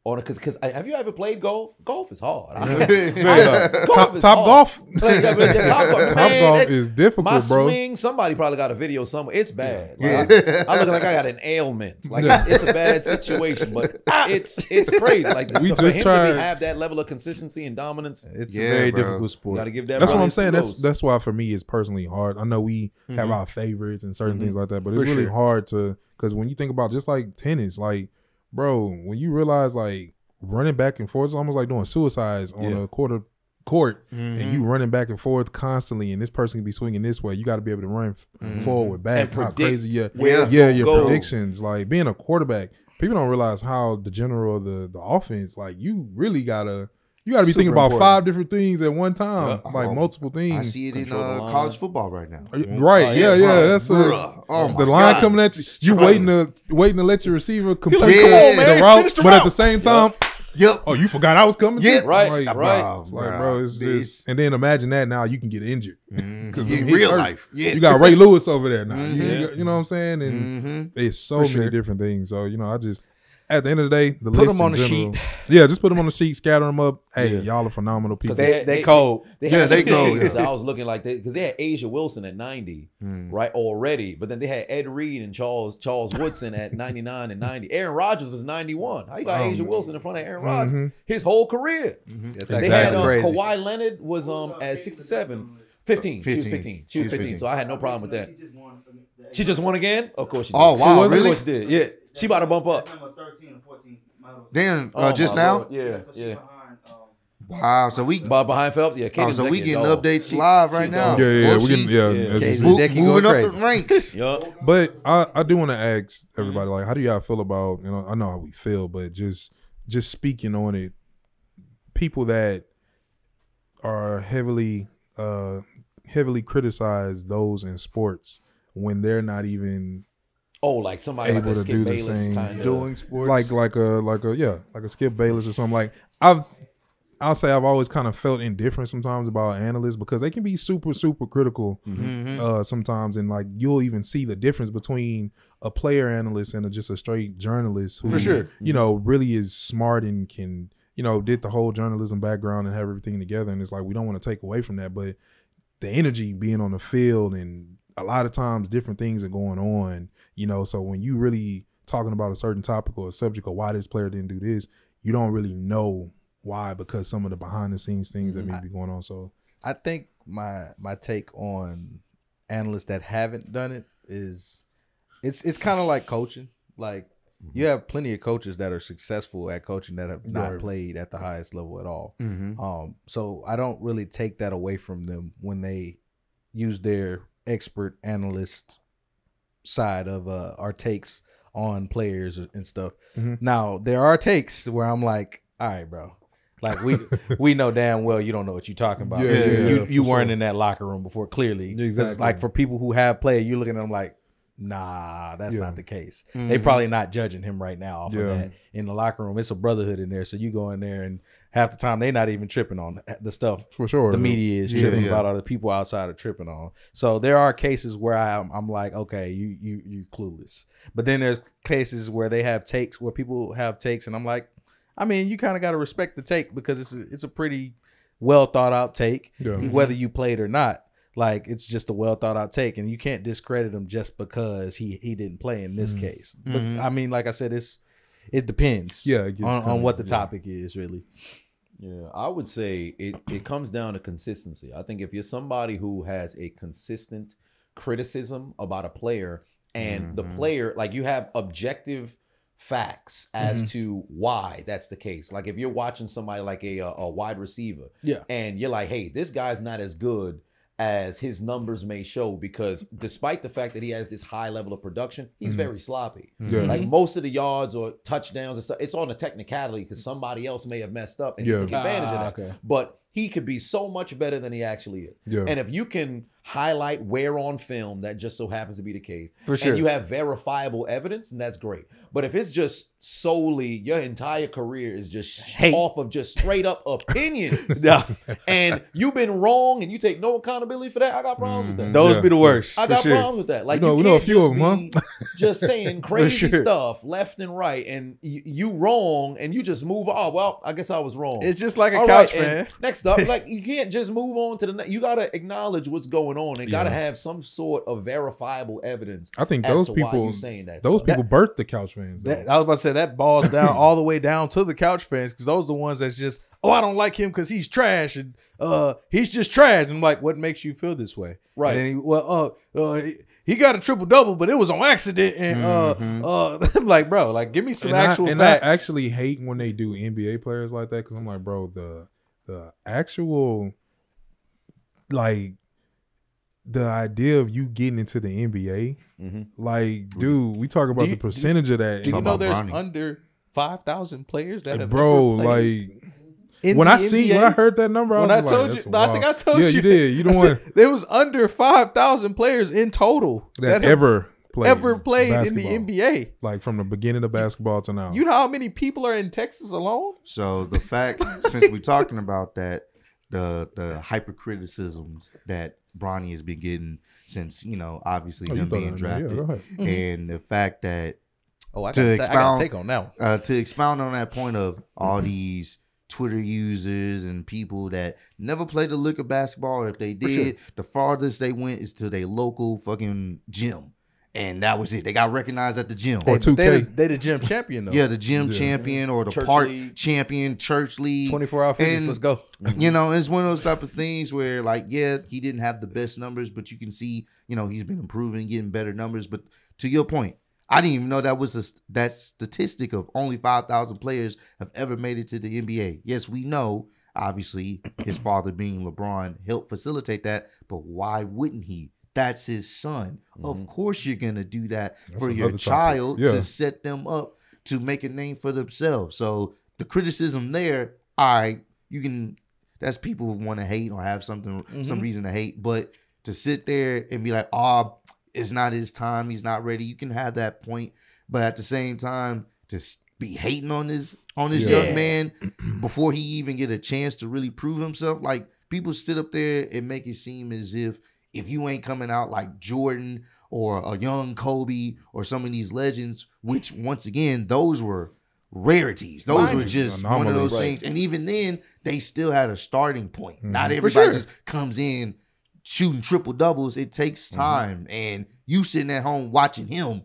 Speaker 4: Unreal. On because because have you ever played golf? Golf is hard. I-
Speaker 2: Very
Speaker 4: I-
Speaker 2: hard.
Speaker 1: Top
Speaker 4: is
Speaker 1: top
Speaker 4: hard.
Speaker 1: golf.
Speaker 4: Like, yeah, but top golf,
Speaker 1: Top
Speaker 4: man,
Speaker 1: golf
Speaker 4: it-
Speaker 1: is difficult,
Speaker 4: My
Speaker 1: bro.
Speaker 4: swing, somebody probably got a video somewhere. It's bad. Like,
Speaker 2: Yeah.
Speaker 4: I, I look like I got an ailment. Like it's, it's a bad situation, but it's it's crazy. Like
Speaker 1: We
Speaker 4: to, for
Speaker 1: just
Speaker 4: him
Speaker 1: tried-
Speaker 4: to have that level of consistency and dominance,
Speaker 3: It's
Speaker 2: Yeah,
Speaker 3: a very
Speaker 2: bro.
Speaker 3: difficult sport.
Speaker 4: got to give that.
Speaker 1: That's what I'm saying. That's that's why for me it's personally hard. I know we have
Speaker 2: Mhm.
Speaker 1: our favorites and certain
Speaker 4: Mhm.
Speaker 1: things like that, but
Speaker 3: For
Speaker 1: it's really
Speaker 3: sure.
Speaker 1: hard to because when you think about just like tennis, like bro, when you realize like running back and forth, it's almost like doing suicides on
Speaker 4: Yeah.
Speaker 1: a quarter court,
Speaker 2: Mhm.
Speaker 1: and you running back and forth constantly, and this person can be swinging this way. You got to be able to run f-
Speaker 2: Mhm.
Speaker 1: forward, back,
Speaker 4: And
Speaker 1: how crazy, yeah,
Speaker 2: where
Speaker 1: yeah, your
Speaker 4: go.
Speaker 1: predictions. Like being a quarterback, people don't realize how the general of the the offense. Like you really gotta. You got to be
Speaker 3: Super
Speaker 1: thinking about
Speaker 3: important.
Speaker 1: five different things at one time,
Speaker 2: Yeah.
Speaker 1: like
Speaker 2: Oh,
Speaker 1: multiple things.
Speaker 2: I see it in
Speaker 4: Control the
Speaker 2: uh, college football right now.
Speaker 1: You- Right,
Speaker 4: Oh,
Speaker 1: yeah,
Speaker 4: yeah,
Speaker 1: yeah. That's a,
Speaker 2: Oh
Speaker 1: the line
Speaker 2: God.
Speaker 1: coming at you. You
Speaker 2: Trying
Speaker 1: waiting to waiting to let your receiver complete
Speaker 2: like,
Speaker 1: the,
Speaker 2: "Come on,
Speaker 1: the route,
Speaker 3: the
Speaker 1: but at the same time,
Speaker 2: Yep.
Speaker 1: oh, you forgot I was coming.
Speaker 2: Yeah.
Speaker 4: Right,
Speaker 1: Like,
Speaker 4: right.
Speaker 1: It's like, bro, it's
Speaker 2: This-
Speaker 1: just, and then imagine that now you can get injured. 'Cause
Speaker 2: In
Speaker 1: he
Speaker 2: real
Speaker 1: hurt.
Speaker 2: life. Yeah.
Speaker 1: You got Ray Lewis over there now. You-
Speaker 2: Mhm.
Speaker 1: You, you know what I'm saying? And
Speaker 2: Mhm.
Speaker 1: it's so
Speaker 3: For
Speaker 1: many
Speaker 3: sure.
Speaker 1: different things. So you know, I just at the end of the day, the
Speaker 3: Put
Speaker 1: list
Speaker 3: them on
Speaker 1: in
Speaker 3: the
Speaker 1: general- Yeah, just put them on the sheet, scatter them up. Hey,
Speaker 4: Yeah.
Speaker 1: y'all are phenomenal people.
Speaker 4: they,
Speaker 3: They cold.
Speaker 4: They
Speaker 2: Yeah, they
Speaker 4: some
Speaker 2: go, yeah.
Speaker 4: I was looking like because they, had A'ja Wilson at 90,
Speaker 2: Mm.
Speaker 4: right already, but then they had Ed Reed and Charles Charles Woodson at 99 and 90. Aaron Rodgers was 91. How you got
Speaker 1: Um,
Speaker 4: A'ja Wilson in front of Aaron Rodgers?
Speaker 1: mhm.
Speaker 4: His whole career.
Speaker 3: That's
Speaker 4: They
Speaker 1: Exactly.
Speaker 4: had um,
Speaker 3: crazy.
Speaker 4: Kawhi Leonard was um at 67, 15. She was
Speaker 2: 15.
Speaker 4: 15. She was 15. So I had no problem with that.
Speaker 5: She just won. the-
Speaker 4: She just won again. Of course she did.
Speaker 2: Oh, wow,
Speaker 4: Of
Speaker 2: really?
Speaker 4: course she did. Yeah, she about to bump up.
Speaker 5: That's number 13 and 14 medals.
Speaker 4: Oh,
Speaker 2: uh, just now?
Speaker 4: Lord. Yeah, yeah.
Speaker 5: um,
Speaker 2: Wow. So we
Speaker 4: But behind Phelps, yeah. Katie
Speaker 2: Oh, so we getting
Speaker 4: dog.
Speaker 2: updates
Speaker 4: She-
Speaker 2: live right now.
Speaker 4: dog.
Speaker 1: yeah, yeah, we
Speaker 2: she-
Speaker 1: can, yeah.
Speaker 4: Yeah.
Speaker 1: as
Speaker 3: Katie
Speaker 2: mo-
Speaker 3: Ledecky
Speaker 2: moving up
Speaker 3: crazy.
Speaker 2: the ranks.
Speaker 4: Yup.
Speaker 1: But I, I do want to ask everybody like, how do y'all feel about you know? I know how we feel, but just just speaking on it, people that are heavily uh heavily criticize those in sports when they're not even
Speaker 4: Oh, like somebody
Speaker 1: Able
Speaker 4: like
Speaker 1: to
Speaker 4: a Skip
Speaker 1: do the same
Speaker 4: kind of
Speaker 3: Doing sports.
Speaker 1: like like a like a yeah like a Skip Bayless or something. Like I've I'll say I've always kind of felt indifferent sometimes about analysts because they can be super super critical
Speaker 2: Mhm.
Speaker 1: uh sometimes and like you'll even see the difference between a player analyst and a, just a straight journalist who
Speaker 3: For sure.
Speaker 1: you know really is smart and can you know did the whole journalism background and have everything together and it's like we don't want to take away from that but the energy being on the field and a lot of times different things are going on you know so when you really talking about a certain topic or a subject or why this player didn't do this you don't really know why because some of the behind the scenes things that may be going on so
Speaker 3: I think my my take on analysts that haven't done it is it's it's kind of like coaching. Like you have plenty of coaches that are successful at coaching that have not
Speaker 1: Right.
Speaker 3: played at the highest level at all.
Speaker 2: Mhm.
Speaker 3: Um, so I don't really take that away from them when they use their expert analyst side of uh, our takes on players and stuff.
Speaker 1: Mhm.
Speaker 3: Now there are takes where I'm like, all right, bro. Like we we know damn well you don't know what you're talking about.
Speaker 1: Yeah,
Speaker 3: you
Speaker 2: yeah,
Speaker 3: you,
Speaker 1: yeah,
Speaker 3: you weren't
Speaker 1: sure.
Speaker 3: in that locker room before, Clearly,
Speaker 1: Exactly.
Speaker 3: Like for people who have played, you're looking at them like, nah, that's
Speaker 1: Yeah.
Speaker 3: not the case. They
Speaker 2: Mhm.
Speaker 3: probably not judging him right now off
Speaker 1: Yeah.
Speaker 3: of that in the locker room. It's a brotherhood in there, so you go in there and half the time they're not even tripping on the stuff
Speaker 1: for sure
Speaker 3: the media is
Speaker 2: Yeah,
Speaker 3: tripping
Speaker 2: yeah.
Speaker 3: about or the people outside are tripping on. So there are cases where I'm, I'm like, okay, you you you clueless. But then there's cases where they have takes where people have takes, and I'm like, I mean, you kind of got to respect the take because it's a, it's a pretty well thought out take,
Speaker 1: Yeah.
Speaker 3: whether you played or not. Like it's just a well thought out take, and you can't discredit him just because he he didn't play in this case. But
Speaker 2: Mhm.
Speaker 3: I mean, like I said, it's it depends.
Speaker 1: Yeah, it
Speaker 3: on, on what the
Speaker 1: yeah.
Speaker 3: topic is really.
Speaker 4: Yeah, I would say it, it comes down to consistency. I think if you're somebody who has a consistent criticism about a player and the
Speaker 2: Mhm.
Speaker 4: player, like you have objective facts as to why that's the case. Like if you're watching somebody like a, a, a wide receiver
Speaker 3: Yeah.
Speaker 4: and you're like, hey, this guy's not as good as his numbers may show because despite the fact that he has this high level of production, he's
Speaker 1: Mhm.
Speaker 4: very sloppy.
Speaker 1: Yeah.
Speaker 4: Like most of the yards or touchdowns and stuff, it's on a technicality because somebody else may have messed up and
Speaker 1: Yeah.
Speaker 4: he took advantage
Speaker 3: Ah,
Speaker 4: of that.
Speaker 3: okay.
Speaker 4: But he could be so much better than he actually is.
Speaker 1: yeah
Speaker 4: And if you can highlight where on film that just so happens to be the case,
Speaker 3: For sure.
Speaker 4: and you have verifiable evidence, and that's great. But if it's just solely your entire career is just
Speaker 3: Hate.
Speaker 4: off of just straight up opinions,
Speaker 3: Yeah.
Speaker 4: and you've been wrong and you take no accountability for that, I got problems with that.
Speaker 2: Mhm.
Speaker 3: Those
Speaker 1: Yeah.
Speaker 3: be the worst.
Speaker 4: I
Speaker 3: for
Speaker 4: got
Speaker 3: sure.
Speaker 4: problems with that. Like
Speaker 1: We know-
Speaker 4: you
Speaker 1: we know a few
Speaker 4: just
Speaker 1: of 'em, huh?
Speaker 4: be just saying crazy
Speaker 3: sure.
Speaker 4: stuff left and right, and you, you wrong, and you just move. Oh well, I guess I was wrong.
Speaker 3: It's just like a
Speaker 4: All
Speaker 3: couch
Speaker 4: right,
Speaker 3: fan.
Speaker 4: and Next up, like you can't just move on to the next. You gotta acknowledge what's going on and gotta have some sort of verifiable evidence.
Speaker 1: I think those people
Speaker 4: saying that.
Speaker 1: those
Speaker 4: stuff.
Speaker 1: people birthed the couch fans.
Speaker 3: That, I was about to say that balls down all the way down to the couch fans because those are the ones that's just oh I don't like him because he's trash and uh he's just trash and I'm like what makes you feel this way
Speaker 4: Right.
Speaker 3: and he, well uh uh he, he got a triple double but it was on accident and uh
Speaker 2: Mhm.
Speaker 3: uh I'm like bro like give me some
Speaker 1: and
Speaker 3: actual
Speaker 1: I, and
Speaker 3: facts
Speaker 1: I actually hate when they do NBA players like that because I'm like, bro, the the actual like the idea of you getting into the NBA,
Speaker 4: Mhm.
Speaker 1: like, dude, we talk about
Speaker 3: you-
Speaker 1: the percentage of that,
Speaker 3: do you know there's
Speaker 2: Bronny.
Speaker 3: under five thousand players that have
Speaker 1: bro,
Speaker 3: ever
Speaker 1: like
Speaker 3: in
Speaker 1: when I see when I heard that number, I
Speaker 3: when
Speaker 1: was
Speaker 3: I told
Speaker 1: that's
Speaker 3: you, I think I told
Speaker 1: yeah,
Speaker 3: you,
Speaker 1: you did. You don't want
Speaker 3: there was under five thousand players in total
Speaker 1: that,
Speaker 3: have
Speaker 1: ever played
Speaker 3: ever played
Speaker 1: basketball.
Speaker 3: in the NBA.
Speaker 1: like from the beginning of basketball to now.
Speaker 3: You know how many people are in Texas alone?
Speaker 2: So the fact, since we're talking about that, the the hypercriticisms that Bronny has been getting since you know obviously
Speaker 1: Oh,
Speaker 2: him being
Speaker 1: that in there. Yeah,
Speaker 2: drafted,
Speaker 1: go
Speaker 2: and the fact that
Speaker 3: Oh, I
Speaker 2: To
Speaker 3: got, I got
Speaker 2: expound-
Speaker 3: to take on that one.
Speaker 2: uh, to expound on that point of all these Twitter users and people that never played a lick of basketball, if they
Speaker 3: For sure.
Speaker 2: did, the farthest they went is to their local fucking gym, and that was it. They got recognized at the gym.
Speaker 1: Or
Speaker 3: They,
Speaker 1: 2K.
Speaker 3: they, the- they the gym champion though.
Speaker 2: yeah, the gym
Speaker 1: Yeah.
Speaker 2: champion or the
Speaker 4: Church
Speaker 2: park
Speaker 4: league.
Speaker 2: champion, church league.
Speaker 3: 24 hour fitness.
Speaker 2: And-
Speaker 3: Let's go.
Speaker 2: You know, it's one of those type of things where, like, yeah, he didn't have the best numbers, but you can see, you know, he's been improving, getting better numbers. But to your point, I didn't even know that was a, that statistic of only five thousand players have ever made it to the NBA. Yes, we know, obviously, his father being LeBron helped facilitate that, but why wouldn't he? That's his son. Of course, you're gonna do that
Speaker 1: That's
Speaker 2: for your child
Speaker 1: Yeah.
Speaker 2: to set them up to make a name for themselves. So the criticism there, all right, you can that's people who want to hate or have something some
Speaker 3: Mhm.
Speaker 2: reason to hate. But to sit there and be like, oh, it's not his time, he's not ready. You can have that point, but at the same time, to be hating on this on this
Speaker 1: Yeah.
Speaker 2: young man before he even get a chance to really prove himself, like people sit up there and make it seem as if if you ain't coming out like Jordan or a young Kobe or some of these legends, which once again, those were rarities. Those were just one of those
Speaker 4: Right.
Speaker 2: things. And even then, they still had a starting point. Not
Speaker 1: Mhm.
Speaker 2: everybody
Speaker 3: sure.
Speaker 2: just comes in shooting triple doubles. It takes time. And you sitting at home watching him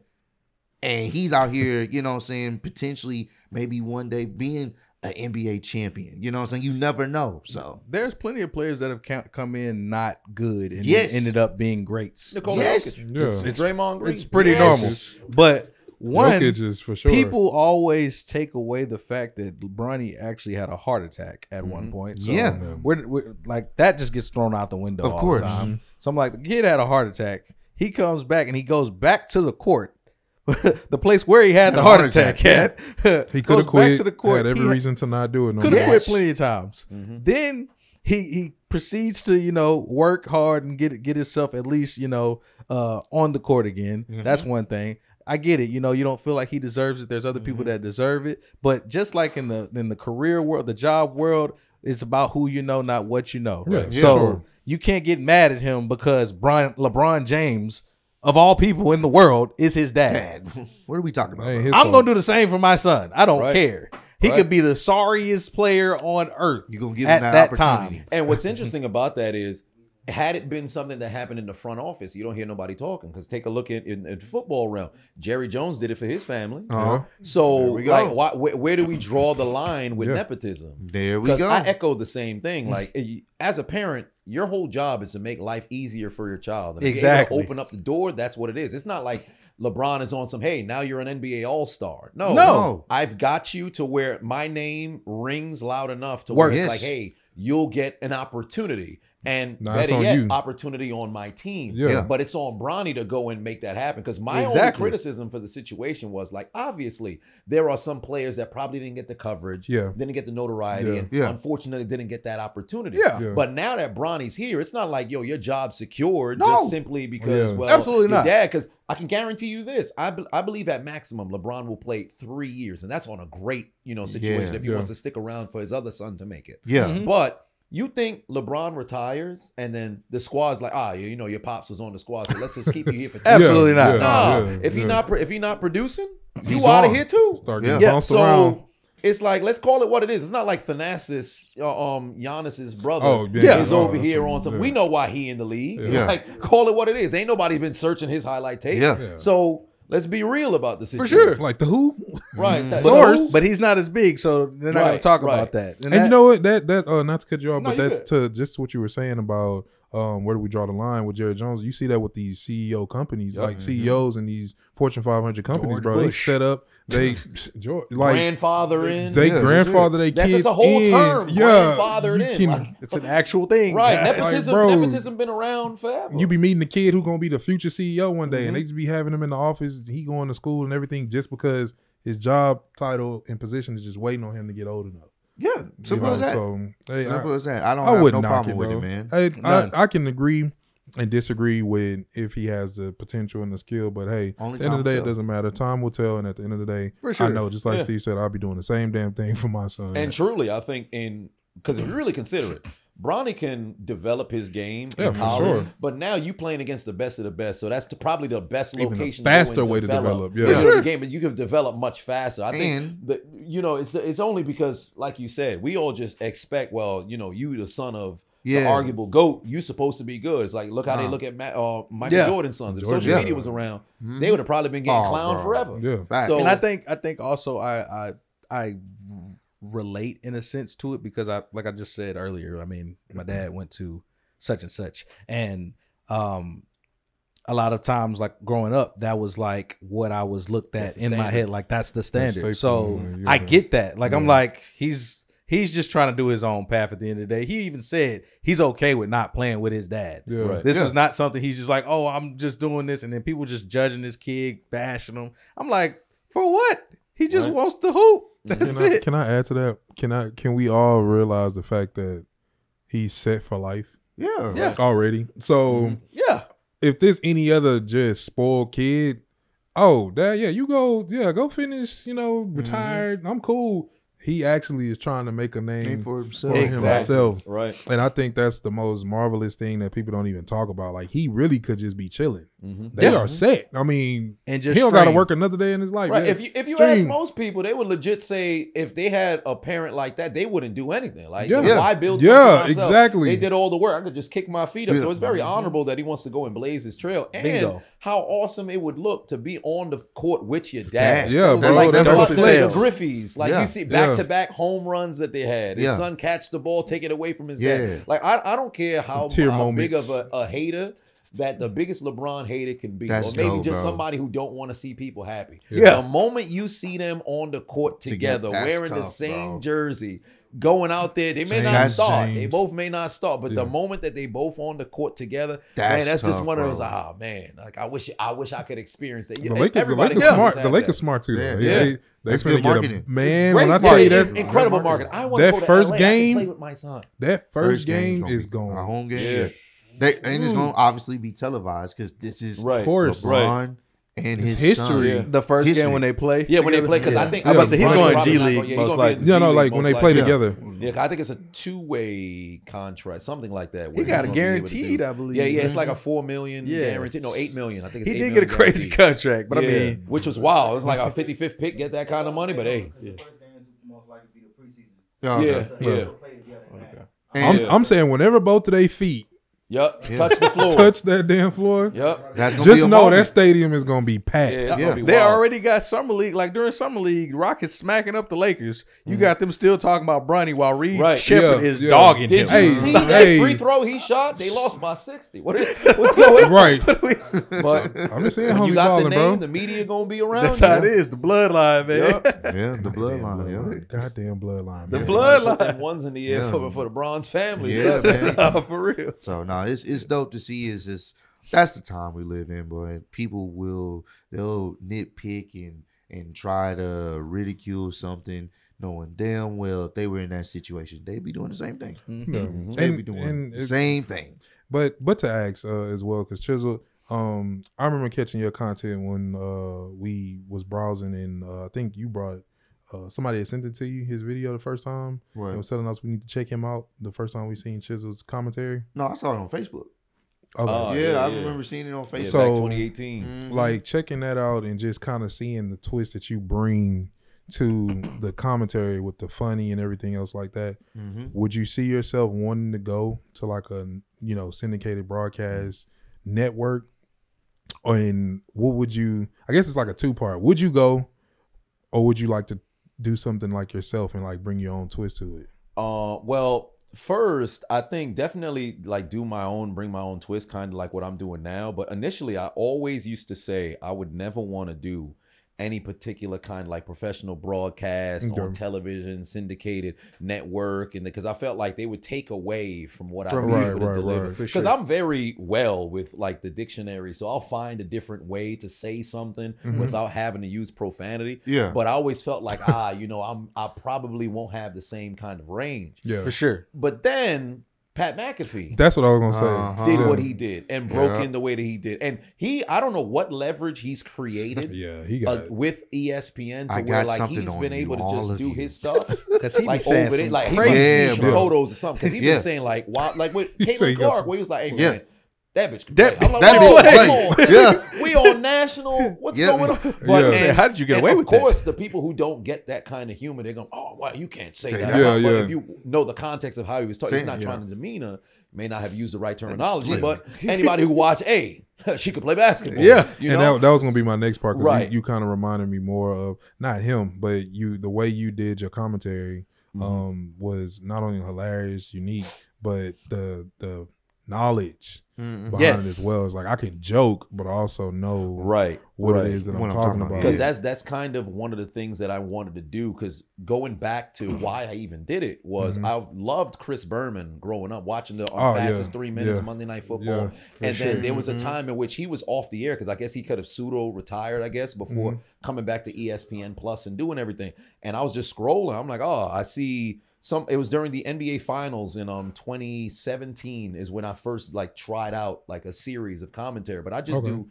Speaker 2: and he's out here, you know what I'm saying, potentially maybe one day being an NBA champion. You know what I'm saying? You never know. So
Speaker 3: There's plenty of players that have come in not good and
Speaker 2: Yes.
Speaker 3: ended up being greats.
Speaker 4: Nikola
Speaker 2: Yes.
Speaker 4: Jokic.
Speaker 1: Yeah.
Speaker 4: It's, it's Draymond Green.
Speaker 3: It's pretty
Speaker 2: Yes.
Speaker 3: normal. But one,
Speaker 1: is for sure.
Speaker 3: people always take away the fact that Bronny actually had a heart attack at one
Speaker 4: Mhm.
Speaker 3: point. So
Speaker 2: Yeah.
Speaker 3: we're, we're like that just gets thrown out the window
Speaker 2: Of
Speaker 3: all
Speaker 2: course.
Speaker 3: the time. So I'm like, the kid had a heart attack. He comes back and he goes back to the court. the place where he had
Speaker 2: Had
Speaker 3: the heart
Speaker 2: heart
Speaker 3: attack
Speaker 2: attack,
Speaker 3: at.
Speaker 1: he could have quit.
Speaker 3: Back to the court.
Speaker 1: Had every
Speaker 3: He
Speaker 1: reason to not do it. No
Speaker 3: Could have quit plenty of times.
Speaker 4: Mhm.
Speaker 3: Then he he proceeds to you know work hard and get get himself at least you know uh on the court again.
Speaker 2: Mhm.
Speaker 3: That's one thing. I get it. You know, you don't feel like he deserves it. There's other people that deserve it. But just like in the in the career world, the job world, it's about who you know, not what you know.
Speaker 1: Yeah,
Speaker 3: so
Speaker 1: sure.
Speaker 3: you can't get mad at him because Brian LeBron James, of all people in the world, is his dad.
Speaker 2: bad. What are we talking about?
Speaker 1: Hey,
Speaker 3: I'm
Speaker 1: fault.
Speaker 3: gonna do the same for my son. I don't
Speaker 4: Right.
Speaker 3: care. He
Speaker 4: Right.
Speaker 3: could be the sorriest player on earth.
Speaker 2: You're gonna give
Speaker 3: at
Speaker 2: him that,
Speaker 3: that time.
Speaker 2: opportunity.
Speaker 4: And what's interesting about that is, had it been something that happened in the front office, you don't hear nobody talking. Because take a look at in, in the football realm. Jerry Jones did it for his family.
Speaker 2: Uh-huh.
Speaker 4: So,
Speaker 2: There we go.
Speaker 4: like, why, where, where do we draw the line with
Speaker 1: Yeah.
Speaker 4: nepotism?
Speaker 2: There we go.
Speaker 4: I echo the same thing. Like, eh, as a parent, your whole job is to make life easier for your child. And if you're able to
Speaker 3: Exactly.
Speaker 4: open up the door. That's what it is. It's not like LeBron is on some. Hey, now you're an NBA All Star. No,
Speaker 3: No.
Speaker 4: I've got you to where my name rings loud enough to where
Speaker 3: Works.
Speaker 4: it's
Speaker 2: Yes.
Speaker 4: like, hey, you'll get an opportunity. And
Speaker 1: Nah, it's
Speaker 4: better yet,
Speaker 1: you.
Speaker 4: opportunity on my team.
Speaker 1: Yeah.
Speaker 2: Yeah.
Speaker 4: But it's on Bronny to go and make that happen. Because my only criticism for the situation was like, obviously, there are some players that probably didn't get the coverage,
Speaker 1: Yeah.
Speaker 4: didn't get the notoriety,
Speaker 1: Yeah.
Speaker 4: and
Speaker 2: Yeah.
Speaker 4: unfortunately didn't get that opportunity.
Speaker 3: Yeah.
Speaker 1: Yeah.
Speaker 4: But now that Bronny's here, it's not like, yo, your job's secured
Speaker 2: No.
Speaker 4: just simply because,
Speaker 1: Yeah.
Speaker 4: well,
Speaker 3: Absolutely not.
Speaker 4: dad, because I can guarantee you this. I, be- I believe at maximum, LeBron will play three years, and that's on a great, you know, situation
Speaker 2: Yeah.
Speaker 4: if he
Speaker 1: Yeah.
Speaker 4: wants to stick around for his other son to make it.
Speaker 2: yeah.
Speaker 3: Mhm.
Speaker 4: But you think LeBron retires and then the squad's like, ah, you know, your pops was on the squad, so let's just keep you here for two
Speaker 3: Absolutely
Speaker 4: years.
Speaker 3: not.
Speaker 1: Yeah,
Speaker 4: Nah,
Speaker 1: yeah,
Speaker 4: if he
Speaker 1: yeah.
Speaker 4: not pro- if he not producing, you
Speaker 2: He's
Speaker 4: out of here too.
Speaker 1: Start
Speaker 2: Yeah.
Speaker 1: getting
Speaker 3: Yeah,
Speaker 1: bounced
Speaker 4: So
Speaker 1: around.
Speaker 4: it's like let's call it what it is. It's not like Thanasis, uh, um, Giannis's brother.
Speaker 1: Oh, yeah.
Speaker 3: Yeah.
Speaker 4: is
Speaker 1: Oh,
Speaker 4: over here on some.
Speaker 1: yeah.
Speaker 4: We know why he in the league.
Speaker 1: Yeah.
Speaker 4: Like call it what it is. Ain't nobody been searching his highlight tape.
Speaker 2: Yeah.
Speaker 1: Yeah.
Speaker 4: So let's be real about the situation.
Speaker 3: For sure.
Speaker 1: Like the who?
Speaker 4: Right.
Speaker 2: Mhm.
Speaker 4: That-
Speaker 3: Source, but he's not as big, so they're not going to talk
Speaker 4: right.
Speaker 3: about that.
Speaker 1: And,
Speaker 3: that-
Speaker 1: you know what? That that uh not to cut you off,
Speaker 4: No,
Speaker 1: but
Speaker 4: you
Speaker 1: that's to just what you were saying about um where do we draw the line with Jerry Jones? You see that with these CEO companies,
Speaker 4: Yup.
Speaker 1: like CEOs and these Fortune 500 companies,
Speaker 3: George
Speaker 1: bro. They set up they George, like
Speaker 4: grandfather in.
Speaker 1: they
Speaker 2: Yeah,
Speaker 1: grandfather they
Speaker 4: That's
Speaker 1: kids
Speaker 4: just a whole
Speaker 1: in.
Speaker 4: term,
Speaker 1: Yeah,
Speaker 4: grandfathered
Speaker 1: you
Speaker 4: in,
Speaker 1: can-
Speaker 4: like-
Speaker 3: it's an actual thing.
Speaker 4: Right.
Speaker 1: Yeah, like,
Speaker 4: nepotism.
Speaker 1: bro,
Speaker 4: nepotism been around forever.
Speaker 1: you be meeting the kid who gonna be the future CEO one day,
Speaker 4: Mhm.
Speaker 1: and they just be having him in the office. He going to school and everything just because his job title and position is just waiting on him to get old enough.
Speaker 2: Yeah.
Speaker 1: You know,
Speaker 2: as that.
Speaker 1: So hey, I-
Speaker 2: Simple as that. I don't
Speaker 1: I
Speaker 2: have
Speaker 1: wouldn't
Speaker 2: no problem
Speaker 1: it,
Speaker 2: with it, man.
Speaker 1: I, I, I can agree and disagree with if he has the potential and the skill, but hey,
Speaker 2: Only
Speaker 1: at the end of the day, it doesn't matter. Time will tell, and at the end of the day,
Speaker 3: For sure.
Speaker 1: I know, just like
Speaker 4: Yeah.
Speaker 1: Steve said, I'll be doing the same damn thing for my son.
Speaker 4: And truly, I think in because if you really consider it, Bronny can develop his game
Speaker 1: Yeah,
Speaker 4: in
Speaker 1: for
Speaker 4: college,
Speaker 1: sure.
Speaker 4: but now you playing against the best of the best, so that's the, probably the best
Speaker 1: Even a
Speaker 4: location.
Speaker 1: faster
Speaker 4: go and
Speaker 1: way to develop, yeah.
Speaker 4: you know,
Speaker 3: Sure.
Speaker 4: the game, but you can develop much faster. I think that you know it's it's only because, like you said, we all just expect. Well, you know, you the son of. The
Speaker 2: Yeah.
Speaker 4: arguable goat, you supposed to be good. It's like look how they look at Matt, uh, Michael
Speaker 3: Yeah.
Speaker 4: Jordan's sons. If
Speaker 1: Jordan,
Speaker 4: social
Speaker 1: yeah.
Speaker 4: media was around,
Speaker 2: Mhm.
Speaker 4: they would have probably been getting
Speaker 2: Oh,
Speaker 4: clowned
Speaker 2: bro.
Speaker 4: forever.
Speaker 1: yeah,
Speaker 2: Fact.
Speaker 4: So
Speaker 3: and I think I think also I I I relate in a sense to it because I like I just said earlier. I mean, my dad went to such and such, and um, a lot of times like growing up, that was like what I was looked at
Speaker 4: the
Speaker 3: in my head. Like that's the standard.
Speaker 1: staple,
Speaker 3: so
Speaker 1: yeah.
Speaker 3: I get that. Like I'm like he's he's just trying to do his own path at the end of the day. He even said he's okay with not playing with his dad.
Speaker 1: yeah.
Speaker 4: Right.
Speaker 3: This
Speaker 2: Yeah.
Speaker 3: is not something he's just like, oh, I'm just doing this, and then people just judging this kid, bashing him. I'm like, for what? He just
Speaker 4: Right.
Speaker 3: wants to hoop. Mm-hmm. That's
Speaker 1: Can I,
Speaker 3: it.
Speaker 1: can I add to that? Can I? Can we all realize the fact that he's set for life
Speaker 2: Yeah.
Speaker 3: Yeah.
Speaker 1: already. So mm-hmm.
Speaker 3: Yeah.
Speaker 1: if there's any other just spoiled kid, oh, dad, yeah, you go, yeah, go finish. You know, mm-hmm. retired. I'm cool. He actually is trying to make a name
Speaker 2: Name for himself.
Speaker 1: for
Speaker 3: Exactly.
Speaker 1: himself.
Speaker 4: Right.
Speaker 1: And I think that's the most marvelous thing that people don't even talk about. Like he really could just be chilling.
Speaker 4: Mhm.
Speaker 1: They
Speaker 3: Yeah.
Speaker 1: are set. I mean,
Speaker 3: And just
Speaker 1: he don't got to work another day in his life.
Speaker 4: Right.
Speaker 1: Yeah.
Speaker 4: If you if you
Speaker 1: Stream.
Speaker 4: ask most people, they would legit say if they had a parent like that, they wouldn't do anything. Like,
Speaker 1: Yeah.
Speaker 4: yeah. why build
Speaker 1: Yeah,
Speaker 4: myself?
Speaker 1: exactly.
Speaker 4: They did all the work. I could just kick my feet up.
Speaker 2: Yeah.
Speaker 4: So it's very honorable that he wants to go and blaze his trail. And
Speaker 3: Bingo.
Speaker 4: how awesome it would look to be on the court with your dad.
Speaker 2: Dad.
Speaker 1: Yeah,
Speaker 2: That's
Speaker 1: bro,
Speaker 2: like
Speaker 1: that's what
Speaker 4: like,
Speaker 1: it
Speaker 4: like the Griffeys. Like
Speaker 2: Yeah.
Speaker 4: you see back to back home runs that they had. His
Speaker 2: Yeah.
Speaker 4: son catch the ball, take it away from his
Speaker 2: Yeah.
Speaker 4: dad. Like I, I don't care how, how big of a, a hater that the biggest LeBron hater can be.
Speaker 2: That's
Speaker 4: or maybe
Speaker 2: dope,
Speaker 4: just
Speaker 2: bro.
Speaker 4: somebody who don't want to see people happy.
Speaker 3: Yeah.
Speaker 4: The moment you see them on the court together,
Speaker 2: Together, that's
Speaker 4: wearing the same
Speaker 2: bro.
Speaker 4: jersey, going out there, they may
Speaker 1: James.
Speaker 4: not
Speaker 1: That's
Speaker 4: start. They both may not start, but
Speaker 1: Yeah.
Speaker 4: the moment that they both on the court together,
Speaker 2: That's
Speaker 4: man, that's just
Speaker 2: tough,
Speaker 4: one of those. Ah, man, like I wish, I wish I could experience that.
Speaker 1: the Lakers, the Lakers smart. The. Lakers smart too.
Speaker 2: Yeah.
Speaker 1: Yeah,
Speaker 4: Yeah.
Speaker 1: they, they
Speaker 2: That's
Speaker 1: finna
Speaker 2: good
Speaker 1: get a
Speaker 2: marketing.
Speaker 1: man. When I tell you
Speaker 4: It's
Speaker 1: that,
Speaker 4: incredible
Speaker 2: Great
Speaker 4: marketing. I want
Speaker 1: That
Speaker 4: to go to
Speaker 1: first
Speaker 4: LA. I can
Speaker 1: game-
Speaker 4: play with my son.
Speaker 1: that first
Speaker 2: game's
Speaker 1: game
Speaker 2: gonna
Speaker 1: is
Speaker 2: be
Speaker 1: going.
Speaker 2: a home game.
Speaker 4: Yeah.
Speaker 2: They, and it's mm. going to obviously be televised because this is
Speaker 4: Right.
Speaker 1: Of course.
Speaker 2: LeBron and
Speaker 1: It's
Speaker 2: his son.
Speaker 1: history.
Speaker 4: Yeah.
Speaker 3: The first
Speaker 2: History.
Speaker 3: game when they play.
Speaker 4: Yeah, when they play, because I
Speaker 3: Yeah.
Speaker 4: think
Speaker 1: I was about to
Speaker 3: say, he's
Speaker 4: Bronny
Speaker 3: going
Speaker 4: Robinson
Speaker 3: G
Speaker 4: not
Speaker 3: League,
Speaker 4: gonna- yeah,
Speaker 3: most
Speaker 4: gonna be in
Speaker 3: likely.
Speaker 4: the
Speaker 1: Yeah, no, like when they play together.
Speaker 4: Yeah, I think it's a two way contract, something like that.
Speaker 3: He got a
Speaker 4: he's gonna be able to
Speaker 3: guaranteed, I believe.
Speaker 4: Yeah, yeah, it's like a four million
Speaker 3: Yeah.
Speaker 4: guarantee. No, eight million. I think it's
Speaker 3: He
Speaker 4: eight
Speaker 3: did get a crazy
Speaker 4: guaranteed.
Speaker 3: contract, but I mean,
Speaker 4: which was wild. It was like a 55th pick, get that kind of money, but hey,
Speaker 5: The first game most likely be the preseason.
Speaker 2: Yeah.
Speaker 4: Yeah, yeah.
Speaker 5: they'll play together in that.
Speaker 2: And
Speaker 1: I'm, I'm saying whenever both of their feet
Speaker 4: yep,
Speaker 2: Yeah.
Speaker 4: touch the floor.
Speaker 1: touch that damn floor,
Speaker 4: Yep.
Speaker 2: that's gonna be
Speaker 1: just
Speaker 2: a
Speaker 1: know that stadium is gonna be packed.
Speaker 4: Yeah, it's
Speaker 2: Yeah.
Speaker 4: gonna be
Speaker 3: they
Speaker 4: wild.
Speaker 3: already got summer league. Like during summer league, Rockets smacking up the Lakers. You
Speaker 4: Mm-hmm.
Speaker 3: got them still talking about Bronny while Reed
Speaker 4: Right.
Speaker 3: Sheppard
Speaker 1: Yeah,
Speaker 3: is
Speaker 1: yeah.
Speaker 3: dogging
Speaker 4: Did
Speaker 3: him.
Speaker 4: you
Speaker 1: Hey,
Speaker 4: see that free throw he shot? They lost by 60. What is, what's going on?
Speaker 1: Right.
Speaker 4: But
Speaker 1: I'm just saying,
Speaker 4: when you
Speaker 1: homie
Speaker 4: got the name,
Speaker 1: bro.
Speaker 4: the media gonna be around.
Speaker 3: That's
Speaker 4: you.
Speaker 3: how it is. The bloodline, man.
Speaker 4: Yup.
Speaker 2: Yeah, the bloodline. Yeah.
Speaker 1: Goddamn bloodline.
Speaker 3: The
Speaker 1: man.
Speaker 4: Put
Speaker 3: bloodline.
Speaker 4: ones in the air for, for the Bronze family.
Speaker 2: Yeah, man.
Speaker 3: For real.
Speaker 2: So no, it's it's dope to see. Is just that's the time we live in, boy. People will they'll nitpick and and try to ridicule something, knowing damn well if they were in that situation, they'd be doing the same thing.
Speaker 1: Yeah.
Speaker 2: They'd
Speaker 1: And-
Speaker 2: be doing the same thing.
Speaker 1: But but to ask uh, as well, because Chisel, um, I remember catching your content when uh we was browsing and uh, I think you brought uh somebody had sent it to you his video the first time and
Speaker 2: Right.
Speaker 1: was telling us we need to check him out the first time we seen Chisel's commentary.
Speaker 2: No, I saw it on Facebook.
Speaker 1: Okay.
Speaker 4: Oh,
Speaker 2: yeah,
Speaker 4: yeah,
Speaker 2: I
Speaker 4: yeah.
Speaker 2: remember seeing it on
Speaker 4: Yeah,
Speaker 2: Facebook.
Speaker 1: So-
Speaker 4: back 2018.
Speaker 2: Mhm.
Speaker 1: like checking that out and just kind of seeing the twist that you bring to the commentary with the funny and everything else like that.
Speaker 2: Mhm.
Speaker 1: Would you see yourself wanting to go to like a you know syndicated broadcast network? And what would you? I guess it's like a two part. Would you go, or would you like to do something like yourself and like bring your own twist to it?
Speaker 4: Uh, well, first, I think definitely like do my own, bring my own twist, kind of like what I'm doing now. But initially, I always used to say I would never want to do any particular kind like professional broadcast on television, syndicated network, and because I felt like they would take away from what
Speaker 3: From
Speaker 4: I'm
Speaker 1: you.
Speaker 4: able to
Speaker 1: Right, right,
Speaker 4: deliver.
Speaker 1: right.
Speaker 4: Because
Speaker 3: sure.
Speaker 4: I'm very well with like the dictionary, so I'll find a different way to say something
Speaker 1: Mhm.
Speaker 4: without having to use profanity.
Speaker 2: Yeah.
Speaker 4: But I always felt like, ah, you know, I'm I probably won't have the same kind of range.
Speaker 1: Yeah,
Speaker 3: For sure.
Speaker 4: But then Pat McAfee
Speaker 1: that's what I was gonna say.
Speaker 2: Uh-huh.
Speaker 4: did
Speaker 1: yeah.
Speaker 4: what he did and broke
Speaker 2: Yeah.
Speaker 4: in the way that he did. And he, I don't know what leverage he's created
Speaker 1: Yeah, he
Speaker 4: uh,
Speaker 1: got.
Speaker 4: with ESPN to
Speaker 2: I
Speaker 4: where like he's
Speaker 2: on
Speaker 4: been
Speaker 2: you,
Speaker 4: able to just do
Speaker 2: you.
Speaker 4: his stuff.
Speaker 3: Because he be
Speaker 4: like
Speaker 3: saying
Speaker 4: over
Speaker 3: some
Speaker 4: like he
Speaker 3: crazy
Speaker 4: must
Speaker 2: Yeah,
Speaker 4: see some photos or something. Because he's
Speaker 2: Yeah.
Speaker 4: been saying like, wow, like with
Speaker 1: He
Speaker 4: Caitlin Clark, where he was like, hey
Speaker 2: Yeah.
Speaker 4: man, that bitch can
Speaker 3: That-
Speaker 4: play. I'm like,
Speaker 2: that bitch play. Yeah.
Speaker 4: we on national. What's
Speaker 2: Yeah.
Speaker 4: going on?
Speaker 1: Yeah.
Speaker 4: But,
Speaker 3: how did you get away with that?
Speaker 4: Of course, the people who don't get that kind of humor, they're going, "Oh, well, you can't say
Speaker 2: Say
Speaker 4: that."
Speaker 1: Yeah,
Speaker 4: but
Speaker 1: yeah.
Speaker 4: if you know the context of how he was talking, he's not trying to demean her. May not have used the right terminology, but anybody who watched hey, she could play basketball.
Speaker 3: Yeah.
Speaker 4: you
Speaker 1: and that, that was gonna be my next part because
Speaker 4: Right.
Speaker 1: you, you kind of reminded me more of not him, but you the way you did your commentary
Speaker 4: Mm-hmm.
Speaker 1: um, was not only hilarious, unique, but the the knowledge
Speaker 2: Mhm.
Speaker 1: behind
Speaker 3: Yes.
Speaker 1: it as well. It's like I can joke, but also know
Speaker 4: right,
Speaker 1: what
Speaker 4: right.
Speaker 1: it is that I'm
Speaker 2: I'm
Speaker 1: talking
Speaker 2: talking about.
Speaker 1: about.
Speaker 4: because that's that's kind of one of the things that I wanted to do. Because going back to why I even did it was
Speaker 1: Mhm.
Speaker 4: I loved Chris Berman growing up, watching the
Speaker 1: Oh,
Speaker 4: on
Speaker 1: yeah.
Speaker 4: fastest three minutes
Speaker 1: Yeah.
Speaker 4: Monday Night Football,
Speaker 1: Yeah,
Speaker 4: and
Speaker 1: sure.
Speaker 4: then there was a
Speaker 2: Mhm.
Speaker 4: time in which he was off the air because I guess he could have pseudo retired, I guess, before
Speaker 1: Mhm.
Speaker 4: coming back to E ESPN Plus and doing everything. And I was just scrolling. I'm like, oh, I see some it was during the NBA finals in um 2017 is when I first like tried out like a series of commentary, but I just
Speaker 1: Okay.
Speaker 4: do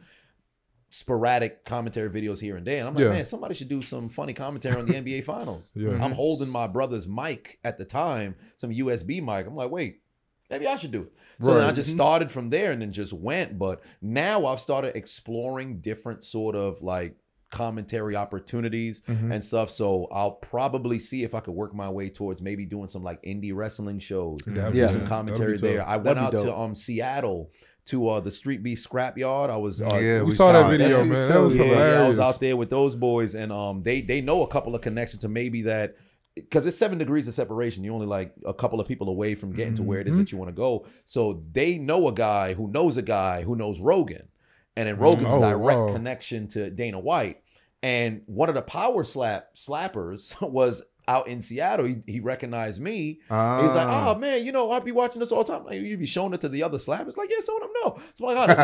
Speaker 4: sporadic commentary videos here and there. And I'm like,
Speaker 1: Yeah.
Speaker 4: man, somebody should do some funny commentary on the NBA finals.
Speaker 1: Yeah.
Speaker 4: I'm holding my brother's mic at the time, some USB mic. I'm like, wait, maybe I should do it. So then I just started from there and then just went. But now I've started exploring different sort of like commentary opportunities
Speaker 1: Mhm.
Speaker 4: and stuff. So I'll probably see if I could work my way towards maybe doing some like indie wrestling shows.
Speaker 1: That'd
Speaker 3: Yeah.
Speaker 4: some commentary there. I went
Speaker 3: That'd
Speaker 4: out
Speaker 3: be
Speaker 4: to um Seattle to uh the Street Beef Scrapyard. I was uh,
Speaker 2: Yeah,
Speaker 1: we,
Speaker 2: we
Speaker 1: saw that
Speaker 2: saw it.
Speaker 1: video,
Speaker 3: That's
Speaker 1: man. That was
Speaker 4: yeah,
Speaker 1: hilarious.
Speaker 4: yeah, I was out there with those boys, and um, they they know a couple of connections to maybe that because it's seven degrees of separation. You're only like a couple of people away from getting to where it is
Speaker 1: Mm-hmm.
Speaker 4: that you want to go. So they know a guy who knows a guy who knows Rogan, and then Rogan's
Speaker 1: Oh,
Speaker 4: direct
Speaker 1: wow.
Speaker 4: connection to Dana White. And one of the power slap slappers was out in Seattle. He, he recognized me. He's like,
Speaker 2: Ah.
Speaker 4: oh man, you know, I'd be watching this all the time. Like, you be showing it to the other slappers. Like, yeah, some of them know. So I'm like, oh, that's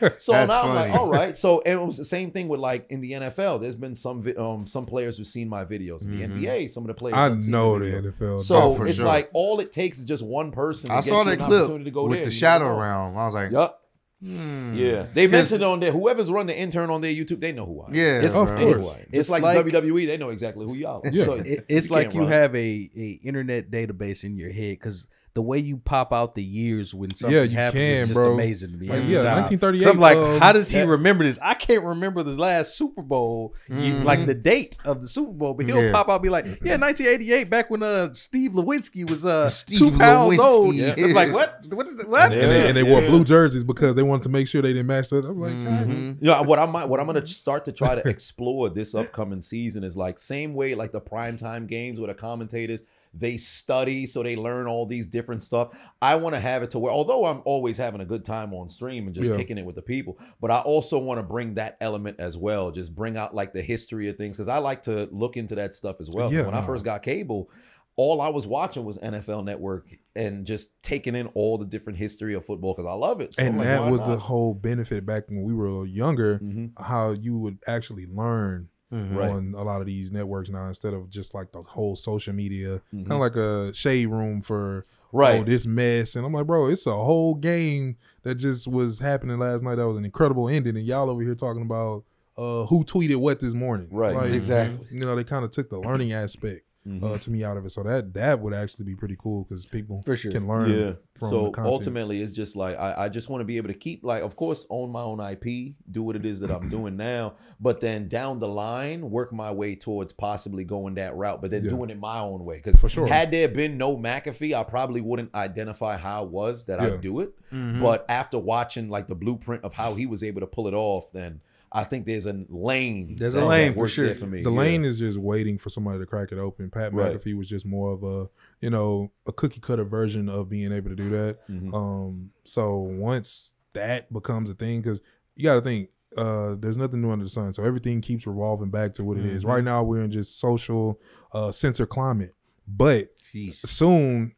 Speaker 4: interesting. So
Speaker 2: That's
Speaker 4: now I'm like, all right. So and it was the same thing with like in the NFL. There's been some vi- um some players who've seen my videos. In the
Speaker 2: Mhm.
Speaker 4: NBA, some of the players
Speaker 1: I know
Speaker 4: the.
Speaker 1: NFL.
Speaker 4: So
Speaker 2: Oh,
Speaker 4: it's
Speaker 2: sure.
Speaker 4: like all it takes is just one person. To
Speaker 2: I
Speaker 4: get
Speaker 2: saw that clip
Speaker 4: to go
Speaker 2: with
Speaker 4: there.
Speaker 2: the shadow
Speaker 4: know.
Speaker 2: realm. I was like,
Speaker 4: Yup.
Speaker 2: Hmm.
Speaker 4: Yeah, they mentioned on there. Whoever's run the intern on their YouTube, they know who I am.
Speaker 2: Yeah,
Speaker 3: It's-
Speaker 1: Of
Speaker 2: bro.
Speaker 4: They know
Speaker 1: course.
Speaker 4: who I am.
Speaker 3: It's
Speaker 4: like,
Speaker 3: like-
Speaker 4: WWE, they know exactly who y'all. are.
Speaker 1: Yeah.
Speaker 4: So
Speaker 3: It, it's
Speaker 4: you
Speaker 3: like you
Speaker 4: run.
Speaker 3: have a, a internet database in your head because the way you pop out the years when something
Speaker 1: Yeah, you
Speaker 3: happens
Speaker 1: can,
Speaker 3: is just
Speaker 1: bro.
Speaker 3: amazing to me.
Speaker 1: Like, yeah,
Speaker 3: time.
Speaker 1: 1938,
Speaker 3: So I'm like,
Speaker 1: um,
Speaker 3: how does he
Speaker 4: yeah.
Speaker 3: remember this? I can't remember the last Super Bowl, you,
Speaker 2: Mhm.
Speaker 3: like the date of the Super Bowl, but he'll
Speaker 2: Yeah.
Speaker 3: pop out and be like, yeah, 1988, back when uh Steve Lewinsky was uh
Speaker 2: Steve
Speaker 3: two pounds
Speaker 2: Lewinsky,
Speaker 3: old.
Speaker 2: yeah.
Speaker 3: It's like what? What is that? What?
Speaker 1: and they, and they wore
Speaker 4: Yeah.
Speaker 1: blue jerseys because they wanted to make sure they didn't match that. I'm like, God.
Speaker 2: Mhm.
Speaker 4: Yeah, what I might, what I'm gonna start to try to explore this upcoming season is like same way like the primetime games with the commentators. They study, so they learn all these different stuff. I want to have it to where, although I'm always having a good time on stream and just
Speaker 1: Yeah.
Speaker 4: kicking it with the people, but I also want to bring that element as well. Just bring out like the history of things because I like to look into that stuff as well.
Speaker 1: Yeah,
Speaker 4: when I first got cable, all I was watching was NFL Network and just taking in all the different history of football because I love it. So
Speaker 1: and
Speaker 4: like,
Speaker 1: that was the whole benefit back when we were younger.
Speaker 4: Mhm.
Speaker 1: How you would actually learn
Speaker 2: Mhm.
Speaker 4: Right.
Speaker 1: on a lot of these networks now instead of just like the whole social media,
Speaker 4: Mhm.
Speaker 1: kind of like a shade room for
Speaker 4: right.
Speaker 1: oh, this mess. And I'm like, bro, it's a whole game that just was happening last night. That was an incredible ending, and y'all over here talking about uh, who tweeted what this morning.
Speaker 4: Right.
Speaker 1: Like,
Speaker 3: Exactly.
Speaker 1: You know, they kind of took the learning aspect
Speaker 4: Mhm.
Speaker 1: uh, to me out of it. So that that would actually be pretty cool because people
Speaker 3: For sure.
Speaker 1: can learn.
Speaker 4: yeah.
Speaker 1: from
Speaker 4: so
Speaker 1: the content.
Speaker 4: ultimately, it's just like I, I just want to be able to keep like, of course, own my own IP, do what it is that I'm doing now, but then down the line, work my way towards possibly going that route, but then
Speaker 1: Yeah.
Speaker 4: doing it my own way. Because
Speaker 1: For sure.
Speaker 4: had there been no McAfee, I probably wouldn't identify how it was that
Speaker 1: Yeah.
Speaker 4: I do it.
Speaker 2: Mhm.
Speaker 4: But after watching like the blueprint of how he was able to pull it off, then I think there's a lane.
Speaker 3: There's a lane for sure.
Speaker 4: for me.
Speaker 1: the
Speaker 4: yeah.
Speaker 1: lane is just waiting for somebody to crack it open. Pat
Speaker 4: Right.
Speaker 1: McAfee was just more of a, you know, a cookie cutter version of being able to do that.
Speaker 4: Mhm.
Speaker 1: Um, so once that becomes a thing, because you got to think, uh, there's nothing new under the sun. So everything keeps revolving back to what it is.
Speaker 2: Mhm.
Speaker 1: Right now, we're in just social, uh, censor climate, but
Speaker 2: Jeez.
Speaker 1: soon,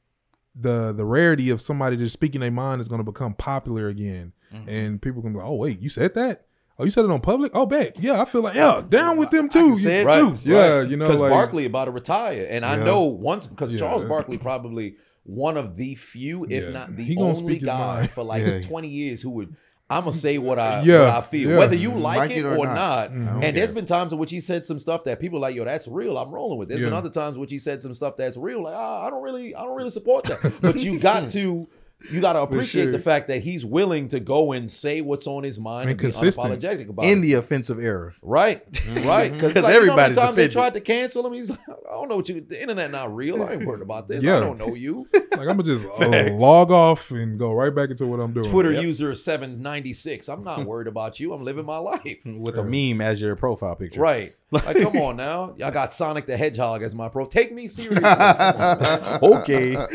Speaker 1: the the rarity of somebody just speaking their mind is going to become popular again,
Speaker 3: Mhm.
Speaker 1: and people can be like, "Oh wait, you said that." Oh, you said it on public? Oh, bet. Yeah, I feel like, yeah, down with them
Speaker 3: I
Speaker 1: too.
Speaker 3: can
Speaker 1: You-
Speaker 3: say it
Speaker 4: Right,
Speaker 3: too.
Speaker 1: Yeah, you know,
Speaker 4: because
Speaker 1: like-
Speaker 4: Barkley about to retire, and I
Speaker 1: Yeah.
Speaker 4: know once because
Speaker 1: Yeah.
Speaker 4: Charles Barkley probably one of the few, if
Speaker 1: Yeah.
Speaker 4: not the
Speaker 1: He
Speaker 4: only
Speaker 1: speak
Speaker 4: guy for like
Speaker 2: Yeah.
Speaker 4: twenty years who would. I'm gonna say what I
Speaker 1: Yeah,
Speaker 4: what I feel,
Speaker 1: yeah.
Speaker 4: whether you like,
Speaker 2: Like
Speaker 4: it,
Speaker 2: it
Speaker 4: or,
Speaker 2: or
Speaker 4: not.
Speaker 2: not.
Speaker 1: Mhm.
Speaker 2: I don't
Speaker 4: And there's
Speaker 2: care.
Speaker 4: been times in which he said some stuff that people are like, yo, that's real. I'm rolling with. There's been other times in which he said some stuff that's real. Like, ah, I don't really, I don't really support that. but you got to, you got to appreciate
Speaker 3: sure.
Speaker 4: the fact that he's willing to go and say what's on his mind
Speaker 1: And
Speaker 4: and, be unapologetic about
Speaker 3: In
Speaker 4: it.
Speaker 3: the offensive era.
Speaker 4: Right, right. Because like,
Speaker 3: everybody's
Speaker 4: you know how times they tried to cancel him. He's like, I don't know what you. The internet not real. I ain't worried about this.
Speaker 1: Yeah.
Speaker 4: I don't know you.
Speaker 1: Like I'm gonna just uh, log off and go right back into what I'm doing.
Speaker 4: Twitter
Speaker 3: Yep.
Speaker 4: user seven ninety six. I'm not worried about you. I'm living my life.
Speaker 3: With a meme as your profile picture.
Speaker 4: Right. Like, come on now. I got Sonic the Hedgehog as my pro. Take me seriously. On.
Speaker 3: Okay.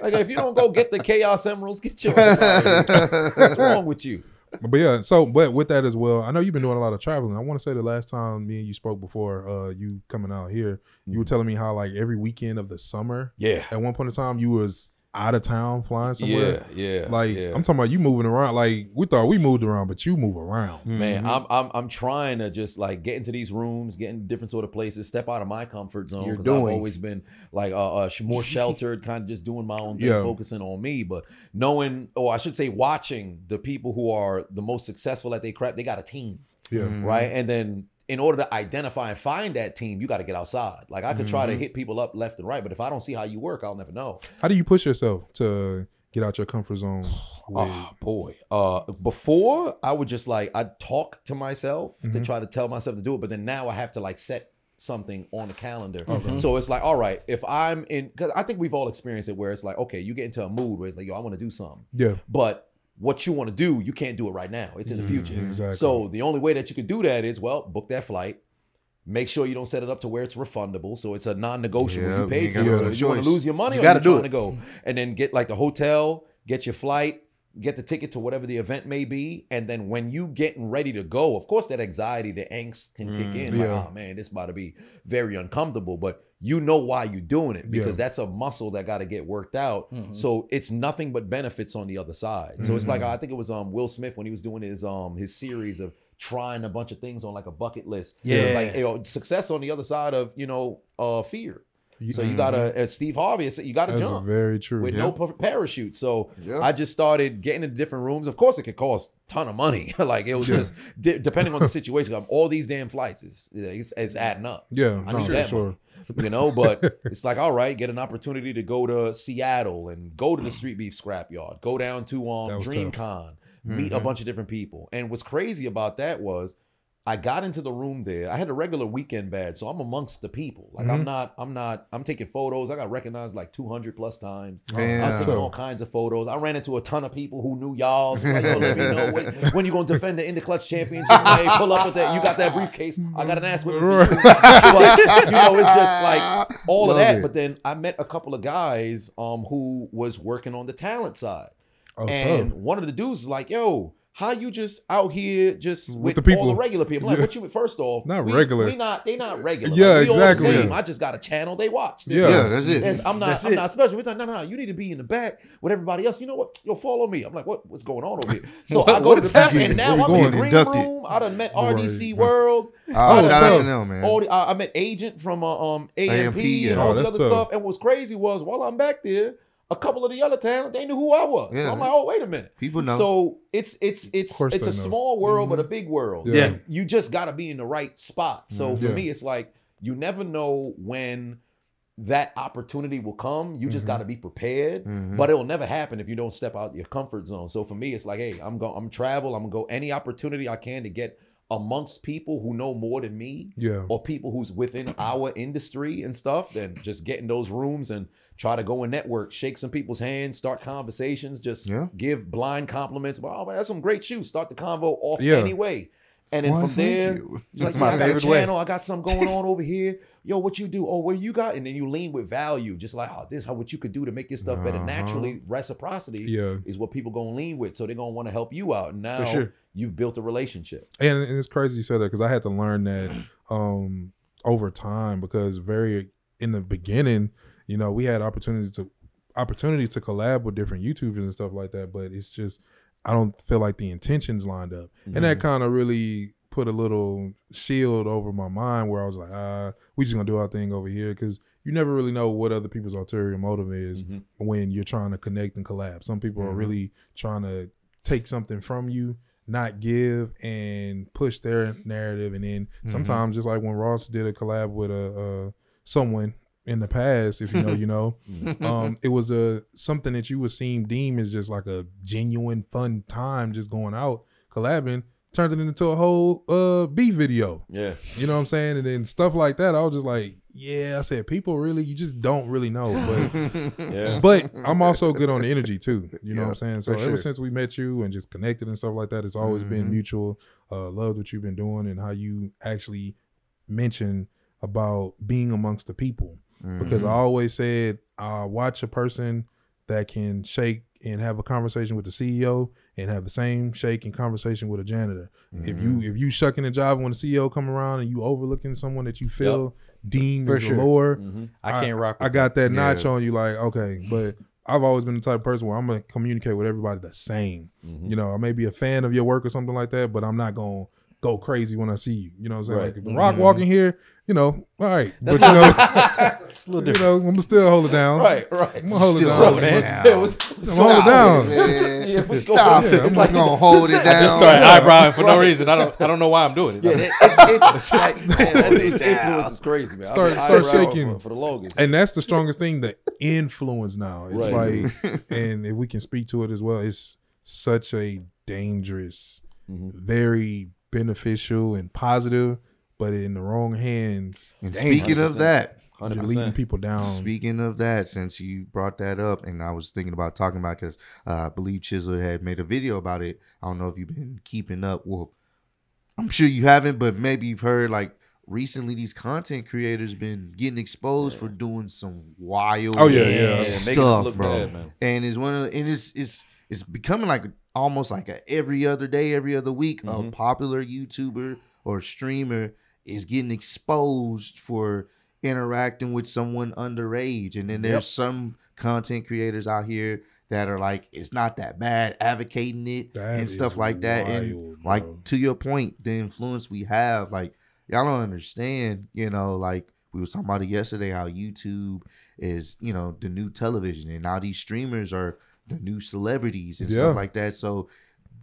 Speaker 4: Like, if you don't go get the Chaos Emeralds, get your ass out of here. What's wrong with you?
Speaker 1: But yeah, so but with that as well, I know you've been doing a lot of traveling. I want to say the last time me and you spoke before, uh, you coming out here, you were telling me how like every weekend of the summer,
Speaker 4: Yeah.
Speaker 1: at one point in time, you was out of town flying somewhere.
Speaker 4: Yeah, yeah.
Speaker 1: Like
Speaker 4: yeah.
Speaker 1: I'm talking about you moving around. Like we thought we moved around, but you move around.
Speaker 4: Man, I'm I'm I'm trying to just like get into these rooms, get in different sort of places, step out of my comfort zone.
Speaker 3: You're doing.
Speaker 4: I've always been like uh, uh more sheltered, kind of just doing my own thing,
Speaker 1: Yeah.
Speaker 4: focusing on me. But knowing, or I should say, watching the people who are the most successful at their crap, they got a team,
Speaker 1: Yeah.
Speaker 2: Mhm.
Speaker 4: right? And then in order to identify and find that team, you got to get outside. Like I could try to hit people up left and right, but if I don't see how you work, I'll never know.
Speaker 1: How do you push yourself to get out your comfort zone? With,
Speaker 4: Oh boy. Uh before I would just like I'd talk to myself to
Speaker 1: Mhm.
Speaker 4: try to tell myself to do it, but then now I have to like set something on the calendar.
Speaker 1: Okay.
Speaker 4: So it's like, all right, if I'm in cuz I think we've all experienced it where it's like, okay, you get into a mood where it's like, yo, I want to do something.
Speaker 1: yeah.
Speaker 4: But what you want to do, you can't do it right now. It's in the mm, future.
Speaker 1: Exactly.
Speaker 4: So the only way that you could do that is, well, book that flight. Make sure you don't set it up to where it's refundable, so it's a non-negotiable.
Speaker 2: Yeah,
Speaker 4: you
Speaker 2: you
Speaker 4: for it. So if you want to lose your money,
Speaker 3: You
Speaker 4: or
Speaker 3: gotta
Speaker 4: you
Speaker 3: do it.
Speaker 4: to go and then get like the hotel, get your flight, get the ticket to whatever the event may be, and then when you getting ready to go, of course that anxiety, the angst can kick mm, in. Like, oh man, this about to be very uncomfortable, but you know why you're doing it because
Speaker 1: Yeah.
Speaker 4: that's a muscle that got to get worked out.
Speaker 3: Mhm.
Speaker 4: So it's nothing but benefits on the other side. So it's like
Speaker 1: Mhm.
Speaker 4: I think it was um Will Smith when he was doing his um his series of trying a bunch of things on like a bucket list. It was
Speaker 3: Yeah.
Speaker 4: like you know, success on the other side of you know uh fear.
Speaker 1: You-
Speaker 4: So you gotta as Steve Harvey said, you gotta
Speaker 1: That's
Speaker 4: jump
Speaker 1: very true.
Speaker 4: with
Speaker 2: Yeah.
Speaker 4: no parachute. So
Speaker 2: Yeah.
Speaker 4: I just started getting into different rooms. Of course, it could cost a ton of money. like it was
Speaker 1: Yeah.
Speaker 4: just de- depending on the situation. Um, All these damn flights is it's, it's adding up
Speaker 1: yeah,
Speaker 4: I
Speaker 1: no,
Speaker 4: need
Speaker 1: for
Speaker 4: that
Speaker 1: sure.
Speaker 4: you know but it's like all right get an opportunity to go to seattle and go to the street beef scrapyard. Go down to um dreamcon meet a
Speaker 2: Mhm.
Speaker 4: bunch of different people. And what's crazy about that was i got into the room there i had a regular weekend badge so i'm amongst the people like i'm
Speaker 1: Mhm.
Speaker 4: not i'm not i'm taking photos i got recognized like 200 plus times I was taking all kinds of photos. I ran into a ton of people who knew y'all. So like, yo, let me know when, when you gonna defend the In The Clutch Championship. Hey, pull up with that. You got that briefcase. I got an ass whipping for you. But, you know, it's just like all of that.
Speaker 2: it.
Speaker 4: But then I met a couple of guys um who was working on the talent side,
Speaker 1: Oh,
Speaker 4: and
Speaker 1: tough.
Speaker 4: one of the dudes was like, "Yo." How you just out here just
Speaker 1: With
Speaker 4: with,
Speaker 1: the people.
Speaker 4: all the regular people? Like,
Speaker 1: Yeah.
Speaker 4: what you first off?
Speaker 1: Not
Speaker 4: we,
Speaker 1: regular.
Speaker 4: We not they not regular.
Speaker 1: Yeah,
Speaker 4: Like, we all the
Speaker 1: exactly.
Speaker 4: same. I just got a channel they watch. This
Speaker 1: Yeah.
Speaker 2: Yeah, that's it.
Speaker 4: Yes, I'm not.
Speaker 3: That's
Speaker 4: I'm
Speaker 3: it.
Speaker 4: not special. We're like, no, no, no. You need to be in the back with everybody else. You know what? Yo, follow me. I'm like, what? What's going on over here? So
Speaker 3: What-
Speaker 4: I go to the
Speaker 3: is
Speaker 4: back, and now I'm
Speaker 1: you
Speaker 4: in the
Speaker 1: going?
Speaker 4: green
Speaker 2: Inducted.
Speaker 4: room. I done met
Speaker 1: Right.
Speaker 4: RDC World.
Speaker 2: Oh,
Speaker 1: Oh,
Speaker 2: shout out to them, man.
Speaker 4: All the, I, I met Agent from uh, um AMP,
Speaker 2: AMP, yeah.
Speaker 4: and all
Speaker 1: Oh,
Speaker 4: the other
Speaker 1: tough.
Speaker 4: stuff. And what's crazy was while I'm back there, a couple of the other talent they knew who I was.
Speaker 2: Yeah.
Speaker 4: So I'm like, oh wait a minute.
Speaker 2: People know.
Speaker 4: So it's it's it's it's a
Speaker 1: know.
Speaker 4: small world but a big world.
Speaker 1: Yeah.
Speaker 4: And You just got to be in the right spot. So for
Speaker 1: Yeah.
Speaker 4: me, it's like you never know when that opportunity will come. You just
Speaker 1: Mhm.
Speaker 4: got to be prepared.
Speaker 2: Mhm.
Speaker 4: But it'll never happen if you don't step out your comfort zone. So for me, it's like, hey, I'm going. I'm travel. I'm gonna go any opportunity I can to get amongst people who know more than me
Speaker 1: Yeah.
Speaker 4: or people who's within our industry and stuff, then just get in those rooms and try to go and network, shake some people's hands, start conversations, just
Speaker 2: Yeah.
Speaker 4: give blind compliments. Well, oh man, that's some great shoes. Start the convo off
Speaker 1: Yeah.
Speaker 4: anyway. And then
Speaker 2: Why,
Speaker 4: from there,
Speaker 2: you.
Speaker 3: That's
Speaker 4: like,
Speaker 3: my
Speaker 4: I got a
Speaker 3: favorite way.
Speaker 4: channel. I got something going on over here. Yo, what you do? Oh, where you got? And then you lean with value, just like, oh, this how what you could do to make your stuff better.
Speaker 2: Uh-huh.
Speaker 4: Naturally, reciprocity
Speaker 1: Yeah.
Speaker 4: is what people gonna lean with. So they're gonna want to help you out. And now
Speaker 3: sure.
Speaker 4: you've built a relationship.
Speaker 1: and, and it's crazy you said that because I had to learn that um over time because very in the beginning, you know, we had opportunities to opportunities to collab with different YouTubers and stuff like that, but it's just I don't feel like the intentions lined up, and that kind of really put a little shield over my mind where I was like, ah, we just gonna do our thing over here because you never really know what other people's ulterior motive is
Speaker 4: Mhm.
Speaker 1: when you're trying to connect and collab. Some people are
Speaker 2: Mhm.
Speaker 1: really trying to take something from you, not give, and push their narrative. And then
Speaker 2: Mhm.
Speaker 1: sometimes, just like when Ross did a collab with a uh, someone in the past, if you know, you know, um, it was a something that you would seem deem as just like a genuine fun time, just going out collabing. Turned it into a whole uh beef video.
Speaker 4: Yeah.
Speaker 1: You know what I'm saying? And then stuff like that. I was just like, yeah, I said, people really, you just don't really know. But
Speaker 4: Yeah.
Speaker 1: but I'm also good on the energy too. You know what I'm saying? So ever
Speaker 3: sure.
Speaker 1: since we met you and just connected and stuff like that, it's always been
Speaker 2: Mhm.
Speaker 1: mutual. Uh, loved what you've been doing and how you actually mention about being amongst the people. Because
Speaker 2: Mm-hmm.
Speaker 1: I always said, I watch a person that can shake and have a conversation with the CEO and have the same shake and conversation with a janitor. If
Speaker 2: Mm-hmm.
Speaker 1: you if you shucking a job when the CEO come around and you overlooking someone that you feel deemed
Speaker 3: For
Speaker 1: as
Speaker 3: sure.
Speaker 1: lower,
Speaker 4: Mhm.
Speaker 3: I can't rock.
Speaker 1: I got that
Speaker 2: Yeah.
Speaker 1: notch on you, like okay, but I've always been the type of person where I'm gonna communicate with everybody the same.
Speaker 4: Mhm.
Speaker 1: You know, I may be a fan of your work or something like that, but I'm not gonna go crazy when I see you. You know what I'm saying?
Speaker 4: Right.
Speaker 1: Like if the Rock
Speaker 3: Mhm.
Speaker 1: walking here, you know, all right, but
Speaker 4: That's
Speaker 1: you know,
Speaker 3: It's a little different.
Speaker 1: you know, I'm gonna still hold it down.
Speaker 4: Right, right.
Speaker 1: I'm gonna hold it
Speaker 2: Still
Speaker 1: down.
Speaker 2: hold it down.
Speaker 4: Yeah, what's- what's-
Speaker 1: I'm gonna hold it down.
Speaker 2: Man.
Speaker 4: Yeah, what's
Speaker 2: Stop.
Speaker 4: going?
Speaker 2: I'm
Speaker 4: It's like-
Speaker 2: gonna hold it down.
Speaker 3: I just started
Speaker 1: Yeah.
Speaker 3: eyebrowing for no reason. I don't I don't know why I'm doing it.
Speaker 4: Yeah, it, it's, it's,
Speaker 2: Like,
Speaker 4: man,
Speaker 2: hold
Speaker 4: its influence is crazy, man.
Speaker 1: Start- start shaking.
Speaker 4: for, for the longest.
Speaker 1: and that's the strongest thing the influence now it's
Speaker 4: Right.
Speaker 1: like and if we can speak to it as well it's such a dangerous
Speaker 4: Mhm.
Speaker 1: very beneficial and positive but in the wrong hands
Speaker 2: And
Speaker 4: Dangerous.
Speaker 2: speaking of that,
Speaker 1: you're
Speaker 4: 100%.
Speaker 1: leading people down
Speaker 2: Speaking of that, since you brought that up, and I was thinking about talking about because uh, I believe Chiseled had made a video about it. I don't know if you've been keeping up. Well, I'm sure you haven't, but maybe you've heard like recently these content creators been getting exposed for doing some wild.
Speaker 1: Oh, yeah,
Speaker 4: yeah,
Speaker 1: yeah.
Speaker 4: making
Speaker 2: Stuff,
Speaker 4: look
Speaker 2: bro.
Speaker 4: bad, man.
Speaker 2: and it's one of the, and it's it's it's becoming like almost like a every other day, every other week, a
Speaker 4: Mhm.
Speaker 2: popular YouTuber or streamer is getting exposed for interacting with someone underage. And then there's
Speaker 4: Yep.
Speaker 2: some content creators out here that are like, it's not that bad, advocating it
Speaker 1: That
Speaker 2: and stuff like that. and like
Speaker 1: bro.
Speaker 2: to your point, the influence we have, like y'all don't understand, you know, like we was talking about it yesterday, how YouTube is, you know, the new television, and now these streamers are the new celebrities and
Speaker 1: Yeah.
Speaker 2: stuff like that. So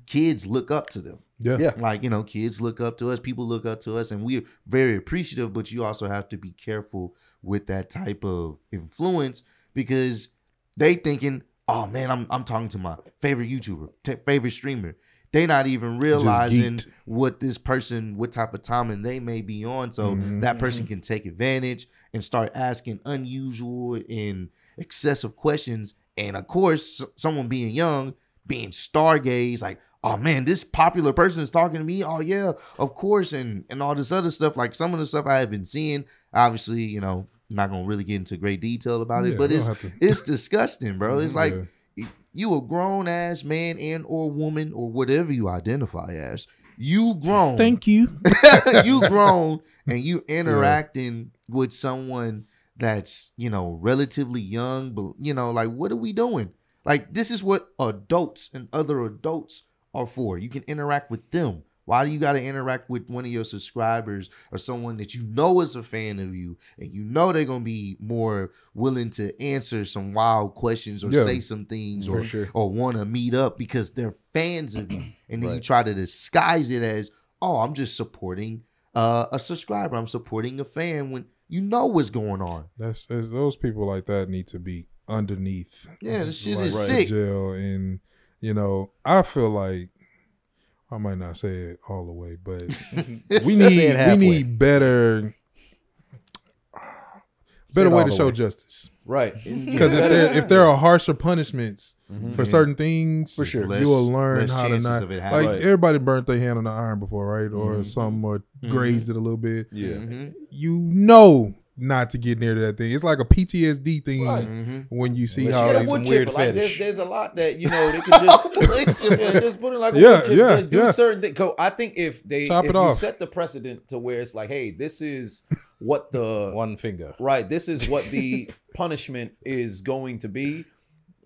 Speaker 2: kids look up to them.
Speaker 1: yeah
Speaker 3: Yeah.
Speaker 2: Like, you know, kids look up to us, people look up to us, and we're very appreciative, but you also have to be careful with that type of influence because they thinking, oh man, I'm I'm talking to my favorite YouTuber, t- favorite streamer. They not even realizing what this person, what type of timing they may be on. So
Speaker 1: Mhm.
Speaker 2: that person can take advantage and start asking unusual and excessive questions. And of course, someone being young, being stargaze, like, oh man, this popular person is talking to me. Oh yeah, of course, and and all this other stuff. Like some of the stuff I have been seeing. Obviously, you know, I'm not gonna really get into great detail about it,
Speaker 1: Yeah,
Speaker 2: but it's
Speaker 1: to-
Speaker 2: it's disgusting, bro. It's like
Speaker 1: Yeah.
Speaker 2: you a grown ass man and or woman or whatever you identify as. You grown.
Speaker 1: thank you
Speaker 2: you grown and you interacting with someone that's you know relatively young but you know like what are we doing? Like this is what adults and other adults are for. You can interact with them. Why do you got to interact with one of your subscribers or someone that you know is a fan of you and you know they're gonna be more willing to answer some wild questions or
Speaker 1: Yeah.
Speaker 2: say some things or
Speaker 3: sure.
Speaker 2: or want to meet up because they're fans of you and then you try to disguise it as oh i'm just supporting uh, a subscriber. I'm supporting a fan when you know what's going on
Speaker 1: that's, that's those people like that need to be underneath
Speaker 2: Yeah, this shit
Speaker 1: like,
Speaker 2: is
Speaker 1: the
Speaker 2: sick.
Speaker 1: jail and you know i feel like i might not say it all the way but we need we need better better way to show
Speaker 3: way.
Speaker 1: justice
Speaker 4: Right.
Speaker 1: because if there if there are harsher punishments
Speaker 4: Mhm.
Speaker 1: for certain things
Speaker 3: For sure.
Speaker 2: Less-
Speaker 1: you will learn how to not like.
Speaker 4: Right.
Speaker 1: everybody burnt their hand on the iron before right or
Speaker 4: Mhm.
Speaker 1: some or
Speaker 2: Mhm.
Speaker 1: grazed it a little bit
Speaker 4: Yeah.
Speaker 2: Mhm.
Speaker 1: you know not to get near to that thing it's like a ptsd thing
Speaker 4: Right.
Speaker 2: Mhm.
Speaker 1: when you see
Speaker 3: Unless
Speaker 1: how
Speaker 3: you
Speaker 4: Yeah,
Speaker 3: some
Speaker 4: wood
Speaker 3: weird
Speaker 4: chipper, like, there's,
Speaker 3: fetish.
Speaker 4: there's a lot that you know they can just just put it like a
Speaker 1: Yeah,
Speaker 4: wood chip,
Speaker 1: yeah,
Speaker 4: just do
Speaker 1: yeah.
Speaker 4: certain things. I think if they
Speaker 1: Chop
Speaker 4: if
Speaker 1: it
Speaker 4: you
Speaker 1: off.
Speaker 4: set the precedent to where it's like, hey, this is what the
Speaker 3: One finger.
Speaker 4: right, this is what the punishment is going to be.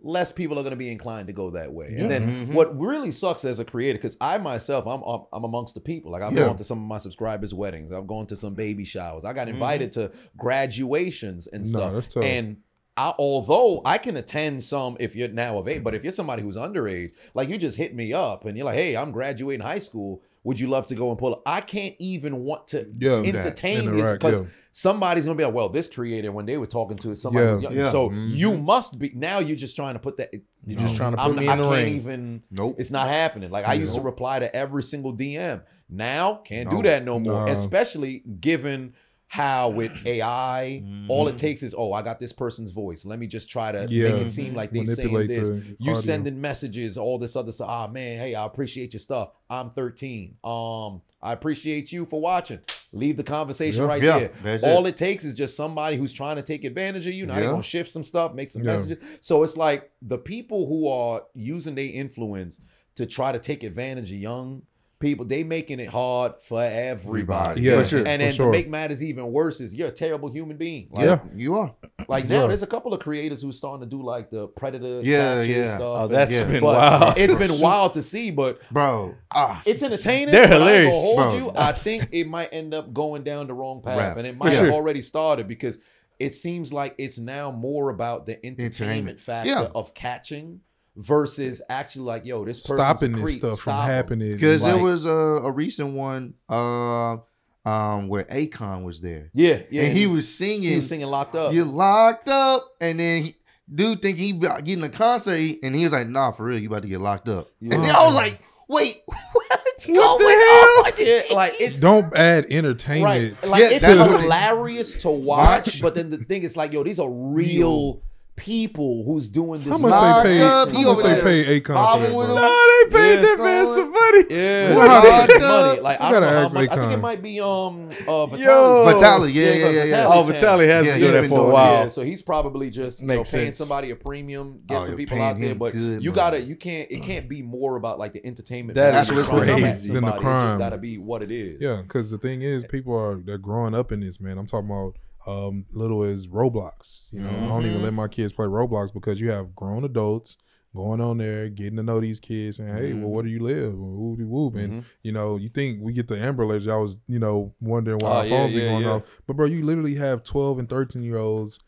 Speaker 4: Less people are going to be inclined to go that way.
Speaker 1: Yeah.
Speaker 4: And then
Speaker 2: Mhm.
Speaker 4: what really sucks as a creator, because I myself, I'm I'm I'm amongst the people. Like I've
Speaker 1: Yeah.
Speaker 4: gone to some of my subscribers' weddings. I've gone to some baby showers. I got
Speaker 2: Mhm.
Speaker 4: invited to graduations and
Speaker 1: No,
Speaker 4: stuff.
Speaker 1: that's tough.
Speaker 4: And I, although I can attend some if you're now of age, but if you're somebody who's underage, like you just hit me up and you're like, "Hey, I'm graduating high school. Would you love to go and pull?" up? I can't even want to
Speaker 1: Yeah,
Speaker 4: entertain this because
Speaker 1: yeah.
Speaker 4: somebody's gonna be like, "Well, this creator when they were talking to somebody
Speaker 1: Yeah.
Speaker 4: who's young,
Speaker 2: Yeah.
Speaker 4: so
Speaker 2: Mhm.
Speaker 4: you must be now. You're just trying to put that.
Speaker 3: You're just trying to put
Speaker 4: I'm,
Speaker 3: me
Speaker 4: I
Speaker 3: in the
Speaker 4: can't
Speaker 3: ring.
Speaker 4: even.
Speaker 2: nope
Speaker 4: It's not happening. Like I used to reply to every single DM. Now can't
Speaker 2: No.
Speaker 4: do that no more.
Speaker 1: No.
Speaker 4: Especially given how with AI, all
Speaker 2: Mhm.
Speaker 4: it takes is oh, I got this person's voice. Let me just try to
Speaker 1: Yeah.
Speaker 4: make it seem like they saying this.
Speaker 1: the
Speaker 4: You
Speaker 1: audio.
Speaker 4: sending messages, all this other stuff. Ah man, hey, I appreciate your stuff. I'm 13. Um, I appreciate you for watching. Leave the conversation
Speaker 1: Yeah.
Speaker 4: right
Speaker 2: Yeah,
Speaker 4: there. all
Speaker 2: it.
Speaker 4: it. takes is just somebody who's trying to take advantage of you. Now they're gonna shift some stuff, make some
Speaker 1: Yeah.
Speaker 4: messages. So it's like the people who are using their influence to try to take advantage of young people they making it hard for everybody.
Speaker 1: Yeah,
Speaker 3: For sure,
Speaker 4: And then
Speaker 1: sure.
Speaker 4: to make matters even worse is you're a terrible human being. Like,
Speaker 1: Yeah.
Speaker 2: You are.
Speaker 4: Like now,
Speaker 1: Yeah.
Speaker 4: there's a couple of creators who's starting to do like the predator.
Speaker 2: Yeah, yeah.
Speaker 4: Stuff
Speaker 3: Oh,
Speaker 4: and-
Speaker 3: that's
Speaker 2: Yeah.
Speaker 3: been
Speaker 4: but
Speaker 3: wild.
Speaker 4: It's been wild to see, but
Speaker 2: Bro. Ah.
Speaker 4: it's entertaining.
Speaker 3: They're
Speaker 4: but I
Speaker 3: hilarious.
Speaker 4: hold
Speaker 2: Bro.
Speaker 4: you. I think it might end up going down the wrong path,
Speaker 2: Rap.
Speaker 4: and it
Speaker 2: For
Speaker 4: might have
Speaker 3: sure.
Speaker 4: already started because it seems like it's now more about the entertainment
Speaker 2: Entertainment.
Speaker 4: factor
Speaker 2: Yeah.
Speaker 4: of catching versus actually like, yo, this person's
Speaker 1: stopping
Speaker 4: a
Speaker 1: this
Speaker 4: creep.
Speaker 1: stuff from happening.
Speaker 2: Because
Speaker 4: Like-
Speaker 2: there was a, a recent one uh, um, where Akon was there.
Speaker 4: Yeah, yeah.
Speaker 2: and he was singing,
Speaker 4: he was singing locked up.
Speaker 2: You locked up. And then he, dude think he about getting a concert. And he was like, nah, for real, you about to get locked up.
Speaker 4: Yeah.
Speaker 2: And then I was like, wait, what's going
Speaker 4: the
Speaker 2: on?
Speaker 4: Yeah, like it's
Speaker 1: Don't add entertainment.
Speaker 4: right. Like
Speaker 2: Yeah,
Speaker 4: it's
Speaker 2: that's it-
Speaker 4: hilarious to watch,
Speaker 2: Watch.
Speaker 4: but then the thing is like, yo, these are real people who's doing this.
Speaker 1: How much
Speaker 2: Locked
Speaker 1: they pay?
Speaker 2: up,
Speaker 1: How much they
Speaker 2: there
Speaker 1: pay Akon for
Speaker 2: bobbing
Speaker 1: that,
Speaker 2: with
Speaker 1: bro?
Speaker 2: him.
Speaker 3: No, they paid
Speaker 4: Yeah.
Speaker 3: that man some money.
Speaker 4: Yeah,
Speaker 1: Well,
Speaker 4: like,
Speaker 2: how-
Speaker 4: it's money. Like
Speaker 1: You
Speaker 4: I don't know
Speaker 1: gotta
Speaker 4: how
Speaker 1: ask
Speaker 4: much. I think it might be um uh Vitaly.
Speaker 3: Yo.
Speaker 2: Vitaly, yeah, yeah, yeah, yeah.
Speaker 3: Oh, Vitaly has
Speaker 2: Yeah,
Speaker 3: been
Speaker 2: he's
Speaker 3: doing that
Speaker 2: been
Speaker 3: for a while.
Speaker 4: Yeah, so he's probably just you know, paying
Speaker 3: sense.
Speaker 4: somebody a premium, get
Speaker 2: Oh,
Speaker 4: some people out there, but
Speaker 2: good
Speaker 4: you gotta, you can't, it can't be more about like the entertainment.
Speaker 3: That is
Speaker 4: value
Speaker 2: is
Speaker 4: trying to come at
Speaker 3: crazy.
Speaker 1: Than the crime.
Speaker 4: gotta be what it is.
Speaker 1: Yeah, because the thing is, people are they're growing up in this, man. I'm talking about um little as Roblox. You know, I don't even let my kids play Roblox because you have grown adults going on there, getting to know these kids, saying, "Hey, well, where do you live?" Whoop whoop, and
Speaker 4: Mhm.
Speaker 1: you know, you think we get the Amber Alerts. I was, you know, wondering why
Speaker 4: Oh,
Speaker 1: our
Speaker 4: yeah,
Speaker 1: phones be
Speaker 4: yeah,
Speaker 1: going
Speaker 4: yeah.
Speaker 1: off. But bro, you literally have 12 and 13 year olds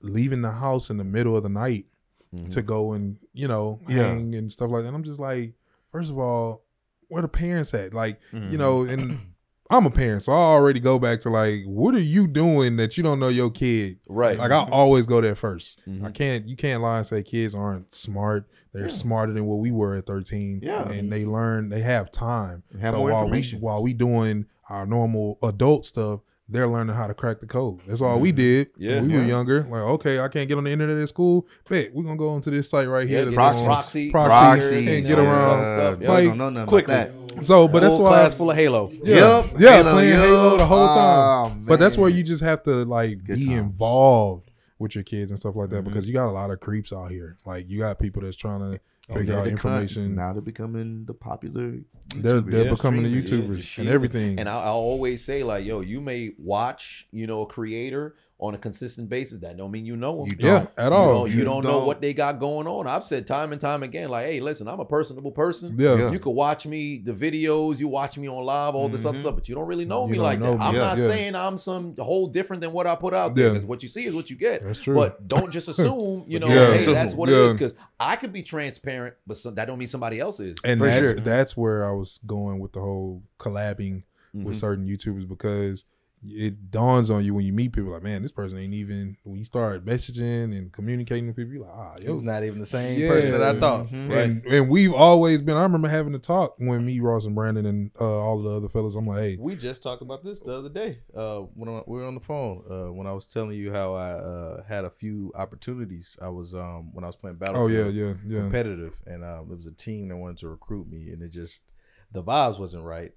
Speaker 1: leaving the house in the middle of the night
Speaker 4: Mhm.
Speaker 1: to go and you know
Speaker 2: Yeah.
Speaker 1: hang and stuff like that. And I'm just like, first of all, where the parents at? Like, you know, and I'm a parent, so I already go back to like, what are you doing that you don't know your kid?
Speaker 4: Right.
Speaker 1: Like I always go there 1st
Speaker 4: Mhm.
Speaker 1: I can't you can't lie and say kids aren't smart. They're smarter than what we were at 13.
Speaker 2: Yeah.
Speaker 1: And they learn they have time.
Speaker 2: They have
Speaker 1: so
Speaker 2: more
Speaker 1: while
Speaker 2: information.
Speaker 1: we while we doing our normal adult stuff, they're learning how to crack the code. That's all we did.
Speaker 4: Yeah.
Speaker 1: when we
Speaker 2: Yeah.
Speaker 1: were younger. Like, okay, I can't get on the internet at school. Bet we're gonna go into this site right
Speaker 4: yeah,
Speaker 1: here.
Speaker 4: get
Speaker 1: that's
Speaker 4: this
Speaker 1: on-
Speaker 4: proxy,
Speaker 1: proxy,
Speaker 2: Proxy
Speaker 1: and
Speaker 2: and
Speaker 1: get around.
Speaker 4: other stuff. Yeah.
Speaker 2: Y'all
Speaker 1: Like,
Speaker 2: don't know nothing
Speaker 3: quickly.
Speaker 2: about that.
Speaker 1: So, but that's
Speaker 3: Whole
Speaker 1: why
Speaker 3: class full of Halo.
Speaker 1: yeah,
Speaker 2: Yep.
Speaker 1: yeah,
Speaker 2: Halo,
Speaker 1: playing
Speaker 2: yo.
Speaker 1: Halo the whole time.
Speaker 2: Oh,
Speaker 1: But that's where you just have to like
Speaker 2: Good
Speaker 1: be
Speaker 2: times.
Speaker 1: involved with your kids and stuff like that
Speaker 2: Mhm.
Speaker 1: because you got a lot of creeps out here. Like you got people that's trying to figure out
Speaker 2: they're cut.
Speaker 1: information.
Speaker 2: Now they're becoming the popular.
Speaker 1: They're they're
Speaker 4: Yeah,
Speaker 1: becoming the
Speaker 4: streamers, yeah,
Speaker 1: YouTubers and everything.
Speaker 4: And I, I always say like, yo, you may watch, you know, a creator on a consistent basis. That don't mean you know them.
Speaker 2: You
Speaker 1: yeah,
Speaker 2: don't.
Speaker 1: at all.
Speaker 4: don't, you
Speaker 2: You
Speaker 4: don't know
Speaker 2: don't.
Speaker 4: what they got going on. I've said time and time again, like, hey, listen, I'm a personable person.
Speaker 1: Yeah.
Speaker 2: Yeah.
Speaker 4: You could watch me, the videos, you watch me on live, all this other
Speaker 2: Mhm.
Speaker 4: stuff, but you don't really know
Speaker 1: You
Speaker 4: me like
Speaker 1: know
Speaker 4: that.
Speaker 1: me.
Speaker 4: I'm
Speaker 1: Yeah,
Speaker 4: not
Speaker 1: yeah.
Speaker 4: saying I'm some whole different than what I put out there.
Speaker 1: Yeah.
Speaker 4: Because what you see is what you get.
Speaker 1: That's true.
Speaker 4: But don't just assume, you know,
Speaker 1: Yeah.
Speaker 4: hey, that's what it
Speaker 1: Yeah.
Speaker 4: is. Because I could be transparent, but some, that don't mean somebody else is.
Speaker 1: and
Speaker 3: For
Speaker 1: that's
Speaker 3: sure.
Speaker 1: that's where I was going with the whole collabing
Speaker 4: Mhm.
Speaker 1: with certain YouTubers because it dawns on you when you meet people like, man, this person ain't even when you start messaging and communicating with people, you're like, ah, yo,
Speaker 3: He's not even the same
Speaker 1: Yeah.
Speaker 3: person that I thought.
Speaker 2: Mhm.
Speaker 1: And and we've always been. I remember having a talk when me, Ross, and Brandon, and uh, all the other fellas. I'm like, hey,
Speaker 3: We just talked about this the other day uh, when I- we were on the phone. Uh, when I was telling you how I uh, had a few opportunities. I was um, when I was playing
Speaker 1: oh yeah, yeah, yeah.
Speaker 3: competitive, and um, it was a team that wanted to recruit me, and it just the vibes wasn't right,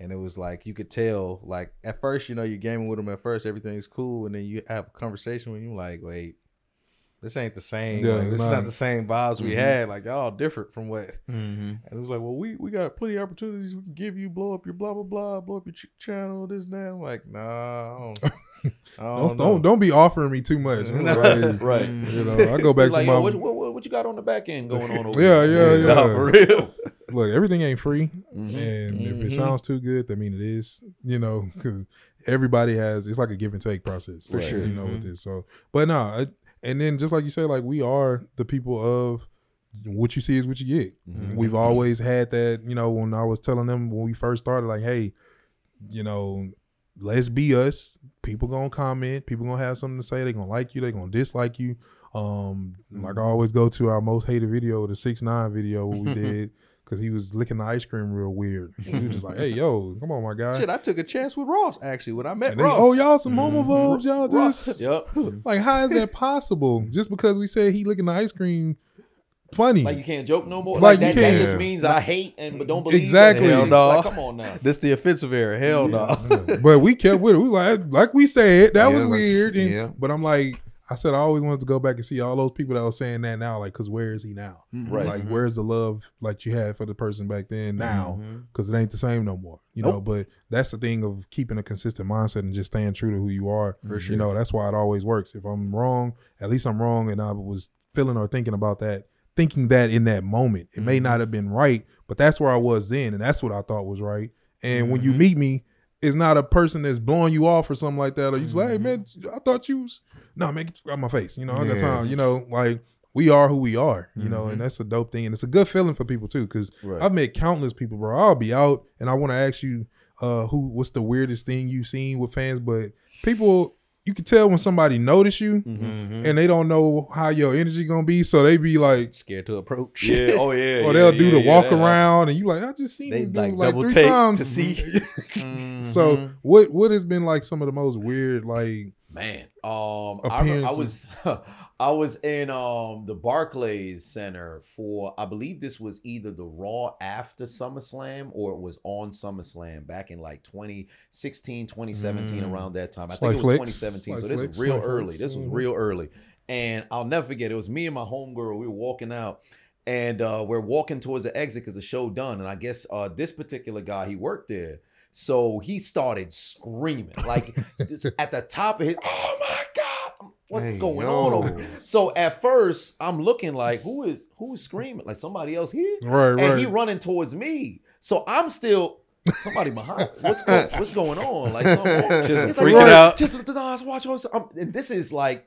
Speaker 3: and it was like you could tell. Like at first, you know, you're gaming with them at first, everything's cool, and then you have a conversation with you, like, wait, this ain't the same.
Speaker 1: Yeah,
Speaker 3: like,
Speaker 1: it's
Speaker 3: this is
Speaker 1: not.
Speaker 3: not the same vibes we
Speaker 4: Mhm.
Speaker 3: had. Like y'all different from what.
Speaker 2: Mhm.
Speaker 3: And it was like, well, we we got plenty of opportunities we can give you, blow up your blah blah blah, blow up your ch- channel, this and that. I'm like, nah, I don't, I
Speaker 1: Don't,
Speaker 3: don't,
Speaker 1: don't don't be offering me too much. I'm
Speaker 4: Right.
Speaker 1: you know, I go back
Speaker 4: He's
Speaker 1: to my
Speaker 4: what, what, what you got on the back end going on over
Speaker 1: Yeah, yeah, yeah.
Speaker 3: No, for real.
Speaker 1: Look. Everything ain't free,
Speaker 4: Mhm.
Speaker 1: and if it
Speaker 3: Mhm.
Speaker 1: sounds too good, that mean it is. You know, because everybody has. It's like a give and take process.
Speaker 4: For
Speaker 1: like,
Speaker 4: sure.
Speaker 1: You know, with
Speaker 2: Mhm.
Speaker 1: this. So, but no, it- and then just like you say, like we are the people of what you see is what you get.
Speaker 4: Mhm.
Speaker 1: We've always had that, you know, when I was telling them when we first started, like, hey, you know, let's be us. People gonna comment, people gonna have something to say, they gonna like you, they gonna dislike you. Um, like I always go to our most hated video, the six nine video we did, because he was licking the ice cream real weird. he was just like, hey, yo, come on, my guy.
Speaker 3: Shit, I took a chance with Ross actually when I met
Speaker 1: And they,
Speaker 3: Ross.
Speaker 1: oh, y'all some
Speaker 2: Mhm.
Speaker 1: homophobes, y'all
Speaker 3: Ross.
Speaker 1: this.
Speaker 4: Yep.
Speaker 1: Like, how is that possible? Just because we said he licking the ice cream, funny.
Speaker 4: Like you can't joke no more.
Speaker 1: Like,
Speaker 4: Like,
Speaker 1: you
Speaker 4: that, that
Speaker 1: can't-
Speaker 4: just means I hate and but don't believe.
Speaker 1: Exactly.
Speaker 3: Hell no.
Speaker 4: Like, come on now.
Speaker 3: This the offensive era. Hell no.
Speaker 1: but we kept with it. We like like we said that
Speaker 2: Yeah,
Speaker 1: was
Speaker 2: like-
Speaker 1: weird. and-
Speaker 2: yeah.
Speaker 1: But I'm like, I said I always wanted to go back and see all those people that were saying that now, like, cause where is he now? Mm-hmm.
Speaker 4: Right.
Speaker 1: Like, mm-hmm. where's the love like you had for the person back then mm-hmm. now?
Speaker 2: Mhm.
Speaker 1: Because it ain't the same no more. You know, but that's the thing of keeping a consistent mindset and just staying true to who you are.
Speaker 3: For sure.
Speaker 1: You know, that's why it always works. If I'm wrong, at least I'm wrong, and I was feeling or thinking about that, thinking that in that moment. It may
Speaker 2: Mm-hmm.
Speaker 1: not have been right, but that's where I was then, and that's what I thought was right. And when you meet me, it's not a person that's blowing you off or something like that. Or you just like, hey man, I thought you was no man, get out my face. You know, I got
Speaker 2: Yeah.
Speaker 1: time. You know, like we are who we are. You know,
Speaker 2: Mhm.
Speaker 1: and that's a dope thing, and it's a good feeling for people too. Because
Speaker 4: Right.
Speaker 1: I've met countless people, bro. I'll be out and I want to ask you, uh, who what's the weirdest thing you've seen with fans? But people, you can tell when somebody notice you
Speaker 2: Mhm.
Speaker 1: and they don't know how your energy gonna be, so they be like,
Speaker 3: Scared to approach.
Speaker 4: Yeah. Oh yeah.
Speaker 1: or
Speaker 4: yeah,
Speaker 1: they'll do
Speaker 4: yeah,
Speaker 1: the
Speaker 4: yeah,
Speaker 1: walk
Speaker 4: that happens.
Speaker 1: around, and you like, I just seen
Speaker 3: They
Speaker 1: this dude
Speaker 3: like
Speaker 1: like,
Speaker 3: double
Speaker 1: three
Speaker 3: take
Speaker 1: times
Speaker 3: to see.
Speaker 1: so
Speaker 2: Mhm.
Speaker 1: what what has been like some of the most weird like
Speaker 4: Man, um, I, I was I was in um the Barclays Center for I believe this was either the Raw after SummerSlam or it was on SummerSlam back in like 2016, 2017
Speaker 2: Mm.
Speaker 4: around that time. I
Speaker 1: Slight
Speaker 4: think it was
Speaker 1: flicks.
Speaker 4: 2017. so
Speaker 1: Slight
Speaker 4: this was real
Speaker 1: slight
Speaker 4: early. This was
Speaker 1: Mhm.
Speaker 4: real early. And I'll never forget it was me and my homegirl. We were walking out and uh, we're walking towards the exit because the show done. And I guess uh, this particular guy, he worked there. So he started screaming like at the top of his, oh my God, what's
Speaker 2: Hey,
Speaker 4: going
Speaker 2: yo.
Speaker 4: on over here? So at first I'm looking like, who is who's screaming? Like somebody else here?
Speaker 1: right
Speaker 4: And
Speaker 1: right
Speaker 4: he running towards me. So I'm still somebody behind. What's go, what's going on? Like something-
Speaker 3: Just
Speaker 4: He's
Speaker 3: freaking
Speaker 4: "Right,
Speaker 3: out."
Speaker 4: Just the eyes watch. us." I'm- And this is like,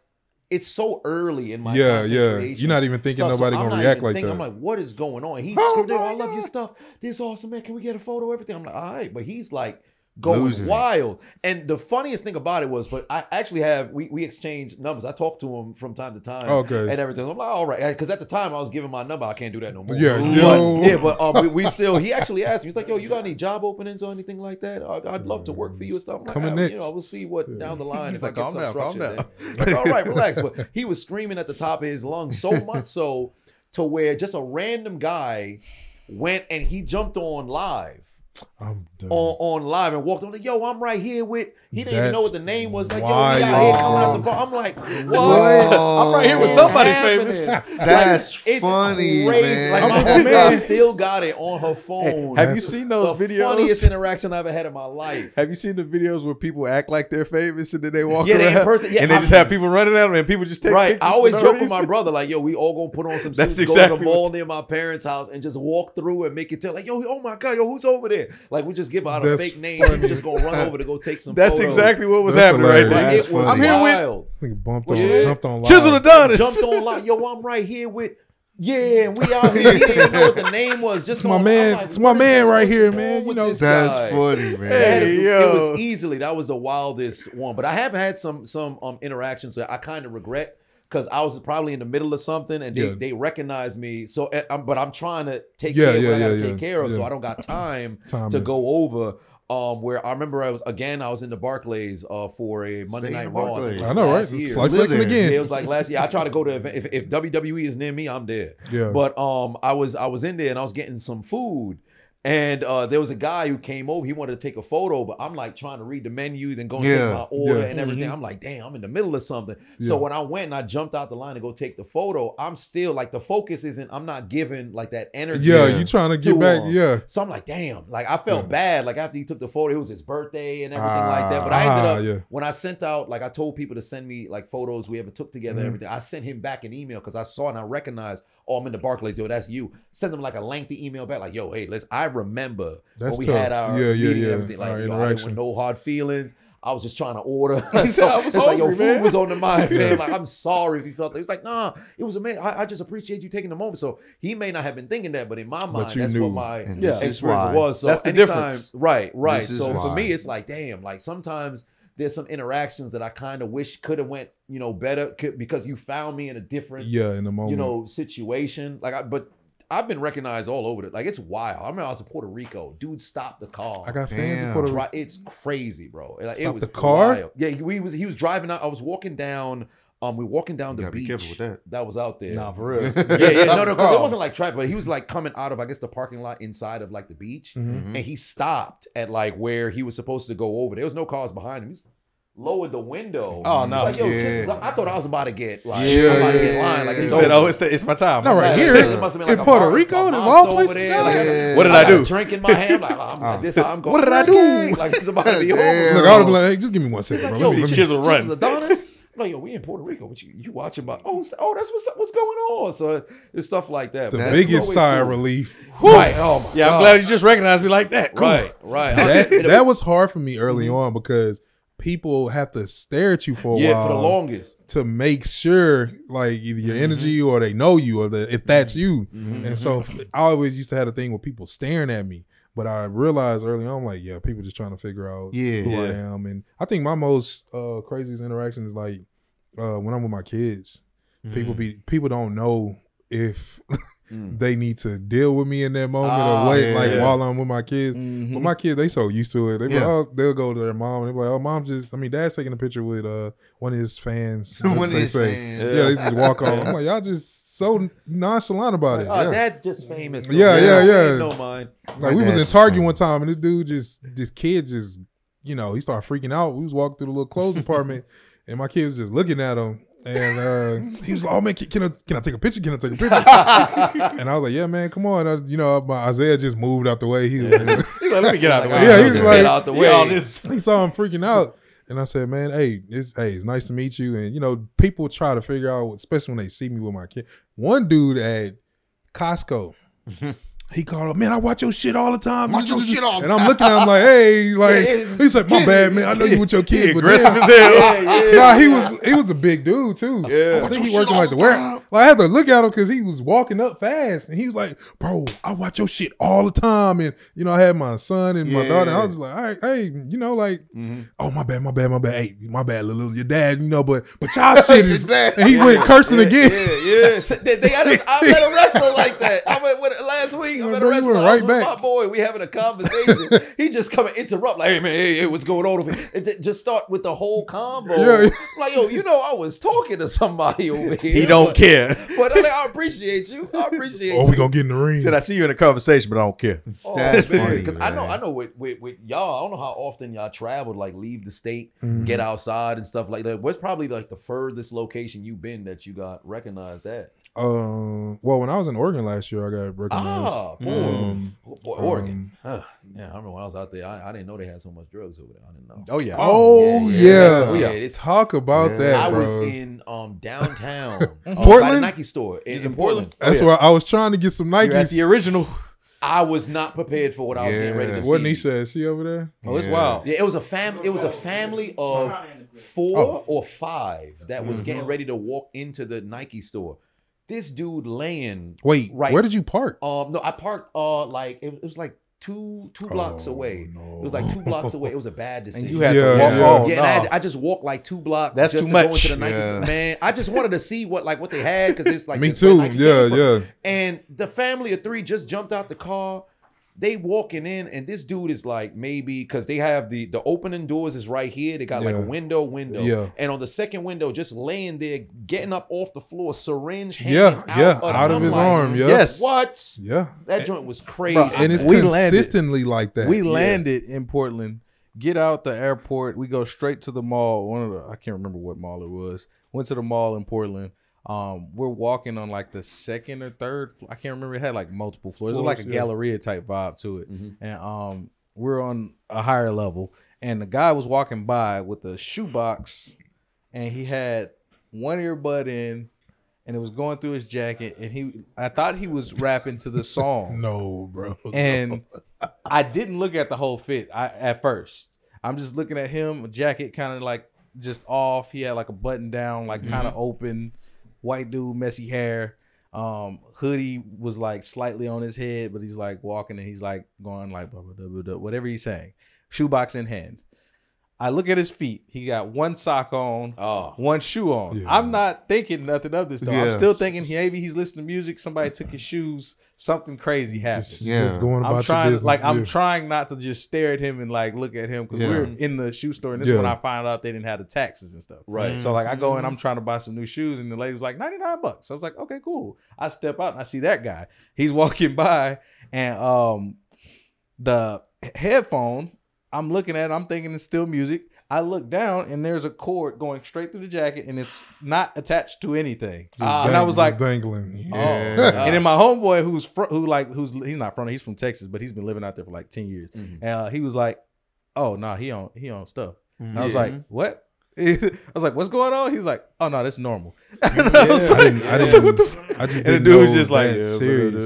Speaker 4: it's so early in my
Speaker 1: yeah yeah you're not even thinking
Speaker 4: stuff,
Speaker 1: nobody
Speaker 4: I'm
Speaker 1: gonna react like
Speaker 4: thinking-
Speaker 1: that
Speaker 4: I'm like, what is going on? He's
Speaker 1: Oh
Speaker 4: screaming,
Speaker 1: my
Speaker 4: I love your stuff. This awesome, man. Can we get a photo? Everything. I'm like, all right, but he's like going
Speaker 2: Losing it.
Speaker 4: wild. And the funniest thing about it was, but I actually have we we exchanged numbers. I talk to him from time to time
Speaker 1: okay
Speaker 4: and everything. I'm like, all right, because at the time I was giving my number. I can't do that no more.
Speaker 1: Yeah,
Speaker 4: but, yeah, but um, we, we still. He actually asked me. He's like, yo, you got any job openings or anything like that? I, I'd love to work for you and stuff. I'm like,
Speaker 1: Coming
Speaker 4: "Ah,
Speaker 1: next."
Speaker 4: You know, we'll see what down the line
Speaker 3: He's
Speaker 4: if
Speaker 3: like,
Speaker 4: I get
Speaker 3: "Calm
Speaker 4: some
Speaker 3: down, calm
Speaker 4: structure.
Speaker 3: down."
Speaker 4: Like, all right, relax. But he was screaming at the top of his lungs so much so to where just a random guy went and he jumped on live
Speaker 1: I'm done.
Speaker 4: On, on live and walked on like, yo, I'm right here with he didn't even know what the name was. Like, yo, we out here coming out the bar. I'm like, what?
Speaker 2: Whoa.
Speaker 3: I'm right here with somebody
Speaker 4: happening?
Speaker 3: famous.
Speaker 2: That's
Speaker 4: It's
Speaker 2: funny,
Speaker 4: crazy.
Speaker 2: man.
Speaker 4: Like my
Speaker 1: I'm man.
Speaker 4: still got it on her phone.
Speaker 3: Have you seen those
Speaker 4: the
Speaker 3: videos?
Speaker 4: funniest interaction I've ever had in my life.
Speaker 3: Have you seen the videos where people act like they're famous and then they walk
Speaker 4: Yeah, they in
Speaker 3: around
Speaker 4: person- yeah,
Speaker 3: and they
Speaker 4: I-
Speaker 3: just have people running at them and people just take
Speaker 4: Right.
Speaker 3: pictures
Speaker 4: I always joke with my brother, like, yo, we all gonna put on some
Speaker 3: That's
Speaker 4: suits,
Speaker 3: exactly
Speaker 4: go to the mall near my parents' house and just walk through and make it tell like, yo, oh my god, yo, who's over there? Like we just give out a
Speaker 1: That's
Speaker 4: fake name and we just gonna run over to go take some
Speaker 3: That's
Speaker 4: photos.
Speaker 3: exactly what was
Speaker 1: That's
Speaker 3: happening right
Speaker 1: hilarious.
Speaker 3: there.
Speaker 2: That's
Speaker 4: it was.
Speaker 3: I'm here with-
Speaker 4: wild.
Speaker 1: this nigga bumped on
Speaker 4: you did?
Speaker 1: jumped on live.
Speaker 3: Chiseled Adonis.
Speaker 4: Jumped on like, yo, I'm right here with yeah, and we out here. He didn't even know what the name was. Just
Speaker 1: It's my
Speaker 4: on- I'm
Speaker 1: man-
Speaker 4: like,
Speaker 1: it's my
Speaker 4: what is
Speaker 1: man
Speaker 4: this?
Speaker 1: right
Speaker 4: What's
Speaker 1: here,
Speaker 4: going
Speaker 1: man. You
Speaker 4: with
Speaker 1: know,
Speaker 4: this
Speaker 2: That's
Speaker 4: guy?
Speaker 2: funny, man.
Speaker 4: It,
Speaker 3: Hey,
Speaker 4: it
Speaker 3: yo.
Speaker 4: was easily that was the wildest one. But I have had some some um interactions that I kind of regret because I was probably in the middle of something and they,
Speaker 1: Yeah.
Speaker 4: they recognized me. So, uh, um, but I'm trying to take
Speaker 1: Yeah,
Speaker 4: care of what
Speaker 1: yeah,
Speaker 4: I got to
Speaker 1: yeah,
Speaker 4: take care of, so. I don't got time
Speaker 1: Time
Speaker 4: to
Speaker 1: to-
Speaker 4: go over. Um, where I remember I was again, I was in the Barclays uh for a Monday
Speaker 2: Stay
Speaker 4: Night
Speaker 2: in the
Speaker 4: Raw. I, think it
Speaker 2: Barclays.
Speaker 4: was
Speaker 1: I know, right?
Speaker 4: last.
Speaker 1: It's like flexing again.
Speaker 4: It was like last year. I try to go to event. If, if WWE is near me, I'm there.
Speaker 1: yeah.
Speaker 4: But um, I was I was in there and I was getting some food, and uh, there was a guy who came over. He wanted to take a photo, but I'm like trying to read the menu, then going and
Speaker 2: Yeah.
Speaker 4: take my order
Speaker 1: Yeah.
Speaker 4: and everything. I'm like, damn, I'm in the middle of something. So when I went and I jumped out the line to go take the photo, I'm still like the focus isn't. I'm not giving like that energy.
Speaker 1: yeah,
Speaker 2: Yeah.
Speaker 1: you trying to
Speaker 4: Too
Speaker 1: get back?
Speaker 4: long.
Speaker 1: Yeah.
Speaker 4: So I'm like, damn, like I felt
Speaker 1: Yeah.
Speaker 4: bad. Like after he took the photo, it was his birthday and everything like that. But I ended
Speaker 1: Ah,
Speaker 4: up
Speaker 1: yeah.
Speaker 4: when I sent out, like I told people to send me like photos we ever took together, and
Speaker 1: Mhm.
Speaker 4: everything. I sent him back an email because I saw and I recognized, oh, I'm in the Barclays, yo, that's you. Send them like a lengthy email back, like, yo, hey, let's. I remember
Speaker 1: That's
Speaker 4: when we
Speaker 1: tough.
Speaker 4: had our
Speaker 1: Yeah, yeah,
Speaker 4: meeting
Speaker 1: yeah.
Speaker 4: and everything, like,
Speaker 1: Our
Speaker 4: yo, I didn't no hard feelings. I was just trying to order.
Speaker 3: Said, "I was
Speaker 4: it's like, yo, food
Speaker 3: man."
Speaker 4: was on the mind, fam. Like, I'm sorry if you felt that. He's like, nah, it was amazing. I, I just appreciate you taking the moment. So he may not have been thinking that, but in my mind, that's
Speaker 1: knew.
Speaker 4: what my
Speaker 3: Yeah.
Speaker 4: experience was. So
Speaker 3: That's the
Speaker 4: anytime-
Speaker 3: difference.
Speaker 4: Right, right.
Speaker 2: This
Speaker 4: So for me, it's like, damn, like sometimes there's some interactions that I kind of wish could have went, you know, better could, because you found me in a different,
Speaker 1: Yeah, in the moment.
Speaker 4: you know, situation. Like, I, but I've been recognized all over it. Like, it's wild. I remember I was in Puerto Rico. Dude stopped the car.
Speaker 1: I got fans in Puerto Rico.
Speaker 4: It's crazy, bro. Like, it
Speaker 1: Stop
Speaker 4: was
Speaker 1: the car?
Speaker 4: wild. Yeah, he, he was he was driving out. I was walking down. Um, we were walking down the
Speaker 2: gotta be
Speaker 4: beach.
Speaker 2: careful with that.
Speaker 4: That was out there.
Speaker 3: Nah, for real.
Speaker 4: Yeah, yeah, no, no, because it wasn't like traffic, but he was like coming out of, I guess, the parking lot inside of like the beach,
Speaker 1: Mhm.
Speaker 2: Mhm.
Speaker 4: and he stopped at like where he was supposed to go over. There was no cars behind him. He was lowered the window.
Speaker 3: Oh, no.
Speaker 4: Like, yo,
Speaker 2: Yeah.
Speaker 4: kids- I thought I was about to get like,
Speaker 2: Yeah,
Speaker 4: I'm about to get in line. Like.
Speaker 3: He said,
Speaker 4: over.
Speaker 3: "Oh, it's it's my time."
Speaker 1: Not right
Speaker 4: Like,
Speaker 1: here.
Speaker 4: it must have been
Speaker 1: In
Speaker 4: like a
Speaker 1: Puerto
Speaker 4: bar-
Speaker 1: Rico,
Speaker 4: a
Speaker 1: of
Speaker 4: mobster
Speaker 1: all
Speaker 4: over
Speaker 1: places,
Speaker 4: there, like,
Speaker 2: Yeah.
Speaker 3: What did
Speaker 4: I
Speaker 3: I do?
Speaker 4: Drink in my hand. Like, I'm,
Speaker 2: Uh,
Speaker 4: this I'm going.
Speaker 1: What did I do?
Speaker 4: Like it's about to be
Speaker 2: Damn.
Speaker 4: over.
Speaker 1: Look, I would have been like, hey, just give me one second, bro. Let me-
Speaker 3: See Chisel run.
Speaker 4: The Adonis. No, yo, we in Puerto Rico. What you you watching about? Oh, oh, that's what's what's going on. So it's stuff like that.
Speaker 1: The
Speaker 4: man.
Speaker 1: Biggest sigh of
Speaker 4: cool.
Speaker 1: relief.
Speaker 4: Right. Oh my
Speaker 3: Yeah, I'm glad you just recognized me like that. Cool.
Speaker 4: Right. Right.
Speaker 1: That, that was hard for me early
Speaker 4: Mm-hmm.
Speaker 1: on because people have to stare at you for a
Speaker 4: yeah,
Speaker 1: while
Speaker 4: for the longest.
Speaker 1: to make sure, like, either your
Speaker 4: Mm-hmm.
Speaker 1: energy or they know you or the, if that's you.
Speaker 4: Mhm.
Speaker 1: And so I always used to have a thing with people staring at me. But I realized early on, like, yeah, people just trying to figure out
Speaker 2: Yeah.
Speaker 1: who I am. And I think my most uh, craziest interaction is like uh, when I'm with my kids. People be people don't know if
Speaker 4: Mm.
Speaker 1: they need to deal with me in that moment
Speaker 4: Ah,
Speaker 1: or wait, like
Speaker 2: yeah.
Speaker 1: while I'm with my kids.
Speaker 3: Mhm.
Speaker 1: But my kids, they so used to it. They be like,
Speaker 2: Yeah.
Speaker 1: oh, they'll go to their mom and they be like, oh, mom's just. I mean, dad's taking a picture with uh one of his fans.
Speaker 2: One of his
Speaker 1: say.
Speaker 2: fans.
Speaker 1: Yeah, they just walk off. I'm like, y'all just so nonchalant about it.
Speaker 4: Oh,
Speaker 1: yeah.
Speaker 4: dad's just famous.
Speaker 1: Yeah,
Speaker 2: yeah,
Speaker 1: yeah.
Speaker 4: No mind.
Speaker 1: Like we was in Target one time and this dude just this kid just you know he started freaking out. We was walking through the little clothes department and my kid was just looking at him and uh, he was like, "Oh man, can, can I can I take a picture? Can I take a picture?" and I was like, "Yeah, man, come on." Uh, you know, my Isaiah just moved out the way. He was like,
Speaker 3: let me get out the way.
Speaker 1: Yeah, he was
Speaker 4: Get
Speaker 1: like-
Speaker 4: out the
Speaker 3: He
Speaker 4: way.
Speaker 3: all this-
Speaker 1: he saw him freaking out. And I said, man, hey, it's hey, it's nice to meet you. And you know, people try to figure out, especially when they see me with my kid. One dude at Costco, he called up, man, I watch your shit all the time.
Speaker 2: Watch your shit all the
Speaker 1: And I'm looking at him like, hey, like
Speaker 4: Yeah, it's-
Speaker 1: he said, my bad, man. I know you with your kid, but
Speaker 3: aggressive
Speaker 1: then-
Speaker 3: as hell.
Speaker 4: Yeah, yeah.
Speaker 1: Nah, he was he was a big dude too.
Speaker 4: Yeah.
Speaker 1: I
Speaker 2: Watch
Speaker 1: think he
Speaker 2: your
Speaker 1: working like the
Speaker 2: the
Speaker 1: where. Like I had to look at him because he was walking up fast, and he was like, "Bro, I watch your shit all the time." And you know, I had my son and my daughter. And I was like, "All right, hey, you know, like,
Speaker 4: Mhm.
Speaker 1: oh my bad, my bad, my bad. Hey, my bad, little your dad, you know, but but y'all shit is."
Speaker 2: His.
Speaker 1: And he went cursing
Speaker 4: yeah,
Speaker 1: again.
Speaker 4: Yeah, yeah. So They, they got a, I met a wrestler like that. I went with it last week. I
Speaker 1: Yeah,
Speaker 4: met a
Speaker 1: bro, you
Speaker 4: wrestler.
Speaker 1: went
Speaker 4: I was
Speaker 1: right
Speaker 4: with
Speaker 1: back.
Speaker 4: my boy. We having a conversation. he just come and interrupt. Like, hey man, hey, hey, what's going on over here? And just start with the whole convo.
Speaker 1: Yeah.
Speaker 4: Like, yo, you know, I was talking to somebody over here.
Speaker 3: He don't
Speaker 4: but,
Speaker 3: care.
Speaker 4: But I'm like, I appreciate you. I appreciate
Speaker 1: Oh,
Speaker 4: you.
Speaker 1: we gonna get in the ring.
Speaker 3: Said, I see you in a conversation, but I don't care.
Speaker 4: Oh,
Speaker 2: That's
Speaker 4: man,
Speaker 2: funny,
Speaker 4: because I know. I know with, with with y'all, I don't know how often y'all traveled, like leave the state,
Speaker 1: Mhm.
Speaker 4: get outside and stuff like that. What's probably like the furthest location you've been that you got recognized at?
Speaker 1: Um, well, when I was in Oregon last year, I got recognized.
Speaker 4: Ah, boy,
Speaker 1: Um,
Speaker 4: Oregon.
Speaker 1: um,
Speaker 4: Huh. Yeah, I remember when I was out there. I, I didn't know they had so much drugs over there. I didn't know.
Speaker 3: Oh, yeah.
Speaker 1: oh
Speaker 4: yeah,
Speaker 1: yeah,
Speaker 4: yeah, yeah, it's-
Speaker 1: talk about
Speaker 2: Yeah.
Speaker 1: that,
Speaker 4: I
Speaker 1: bro.
Speaker 4: was in um downtown, by the
Speaker 1: Portland?
Speaker 4: Nike store in,
Speaker 3: He's
Speaker 4: in
Speaker 3: in
Speaker 4: Portland.
Speaker 3: Portland?
Speaker 1: That's
Speaker 3: Oh, yeah.
Speaker 1: where I was trying to get some
Speaker 3: You're at the original.
Speaker 4: I was not prepared for what I was getting ready to
Speaker 2: Yeah.
Speaker 4: see.
Speaker 1: What Nisha? Is she over there?
Speaker 3: Oh, it's
Speaker 2: Yeah.
Speaker 3: wild.
Speaker 4: Yeah, it was a fam. It was a family of four
Speaker 1: Oh.
Speaker 4: or five that was getting ready to walk into the Nike store. This dude laying.
Speaker 1: Wait,
Speaker 4: Right.
Speaker 1: where did you park?
Speaker 4: Um, no, I parked. Uh, like it, it was like two two blocks
Speaker 1: Oh,
Speaker 4: away.
Speaker 1: no.
Speaker 4: It was like two blocks away. It was a bad decision.
Speaker 3: And you had
Speaker 1: Yeah,
Speaker 3: to walk
Speaker 1: yeah.
Speaker 3: on.
Speaker 4: yeah, and I, had. I just walked like two blocks.
Speaker 3: That's
Speaker 4: just
Speaker 3: too
Speaker 4: to go
Speaker 3: much.
Speaker 4: into the Nike
Speaker 2: Yeah.
Speaker 4: store. Man, I just wanted to see what like what they had because it's like
Speaker 1: Me too. Yeah, yeah.
Speaker 4: And the family of three just jumped out the car. They walking in, and this dude is like maybe because they have the the opening doors is right here. They got like a window, window,
Speaker 1: Yeah.
Speaker 4: and on the second window, just laying there, getting up off the floor, syringe hanging
Speaker 1: Yeah,
Speaker 4: out,
Speaker 1: yeah,
Speaker 4: of,
Speaker 1: out of his
Speaker 4: like,
Speaker 1: arm. Yeah,
Speaker 3: Yes.
Speaker 4: What?
Speaker 1: yeah.
Speaker 4: That joint was crazy.
Speaker 3: Bro,
Speaker 1: And it's
Speaker 3: We landed.
Speaker 1: consistently like that.
Speaker 3: We
Speaker 1: Yeah.
Speaker 3: landed in Portland, get out the airport. We go straight to the mall. One of the I can't remember what mall it was. Went to the mall in Portland. Um, we're walking on like the second or third. I can't remember. It had like multiple floors. it was like a
Speaker 1: yeah.
Speaker 3: Galleria type vibe to it.
Speaker 4: Mhm.
Speaker 3: And um, we're on a higher level, and the guy was walking by with a shoebox, and he had one earbud in, and it was going through his jacket, and he. I thought he was rapping to the song
Speaker 1: No, bro.
Speaker 3: and I didn't look at the whole fit I, at first. I'm just looking at him, jacket kind of like just off. He had like a button down, like kind of open. White dude, messy hair. Um, hoodie was like slightly on his head, but he's like walking and he's like going like blah, blah, blah, whatever he's saying. Shoebox in hand. I look at his feet. He got one sock on,
Speaker 4: Oh,
Speaker 3: one shoe on.
Speaker 1: Yeah.
Speaker 3: I'm not thinking nothing of this though. I'm still thinking he, maybe he's listening to music. Somebody took his shoes. Something crazy happened.
Speaker 1: just,
Speaker 2: Yeah.
Speaker 1: just going about
Speaker 3: I'm trying,
Speaker 1: your business.
Speaker 3: like, I'm
Speaker 1: yeah.
Speaker 3: trying not to just stare at him and like look at him because
Speaker 2: Yeah.
Speaker 3: we're in the shoe store, and this is when I find out they didn't have the taxes and stuff.
Speaker 4: right.
Speaker 3: So like, I go
Speaker 1: Mm-hmm.
Speaker 3: in, I'm trying to buy some new shoes, and the lady was like, 99 bucks. I was like, okay, cool. I step out and I see that guy. He's walking by, and um, the headphone. I'm looking at it. I'm thinking it's still music. I look down and there's a cord going straight through the jacket and it's not attached to anything.
Speaker 1: Just
Speaker 4: Ah.
Speaker 3: and I was like,
Speaker 1: dangling.
Speaker 3: Oh.
Speaker 2: Yeah.
Speaker 3: and then my homeboy, who's fr- who like who's he's not from he's from Texas, but he's been living out there for like ten years.
Speaker 4: Mhm.
Speaker 3: And uh, he was like, "Oh no, he on he on stuff." And I was like, "What?" I was like, "What's going on?" He's like, "Oh no, that's normal." And I was
Speaker 4: Yeah.
Speaker 3: like,
Speaker 1: I didn't- I
Speaker 3: I was like, "What the?"
Speaker 1: didn't-
Speaker 3: F-?
Speaker 1: I just
Speaker 3: And the
Speaker 1: didn't
Speaker 3: dude was just like, yeah,
Speaker 1: serious.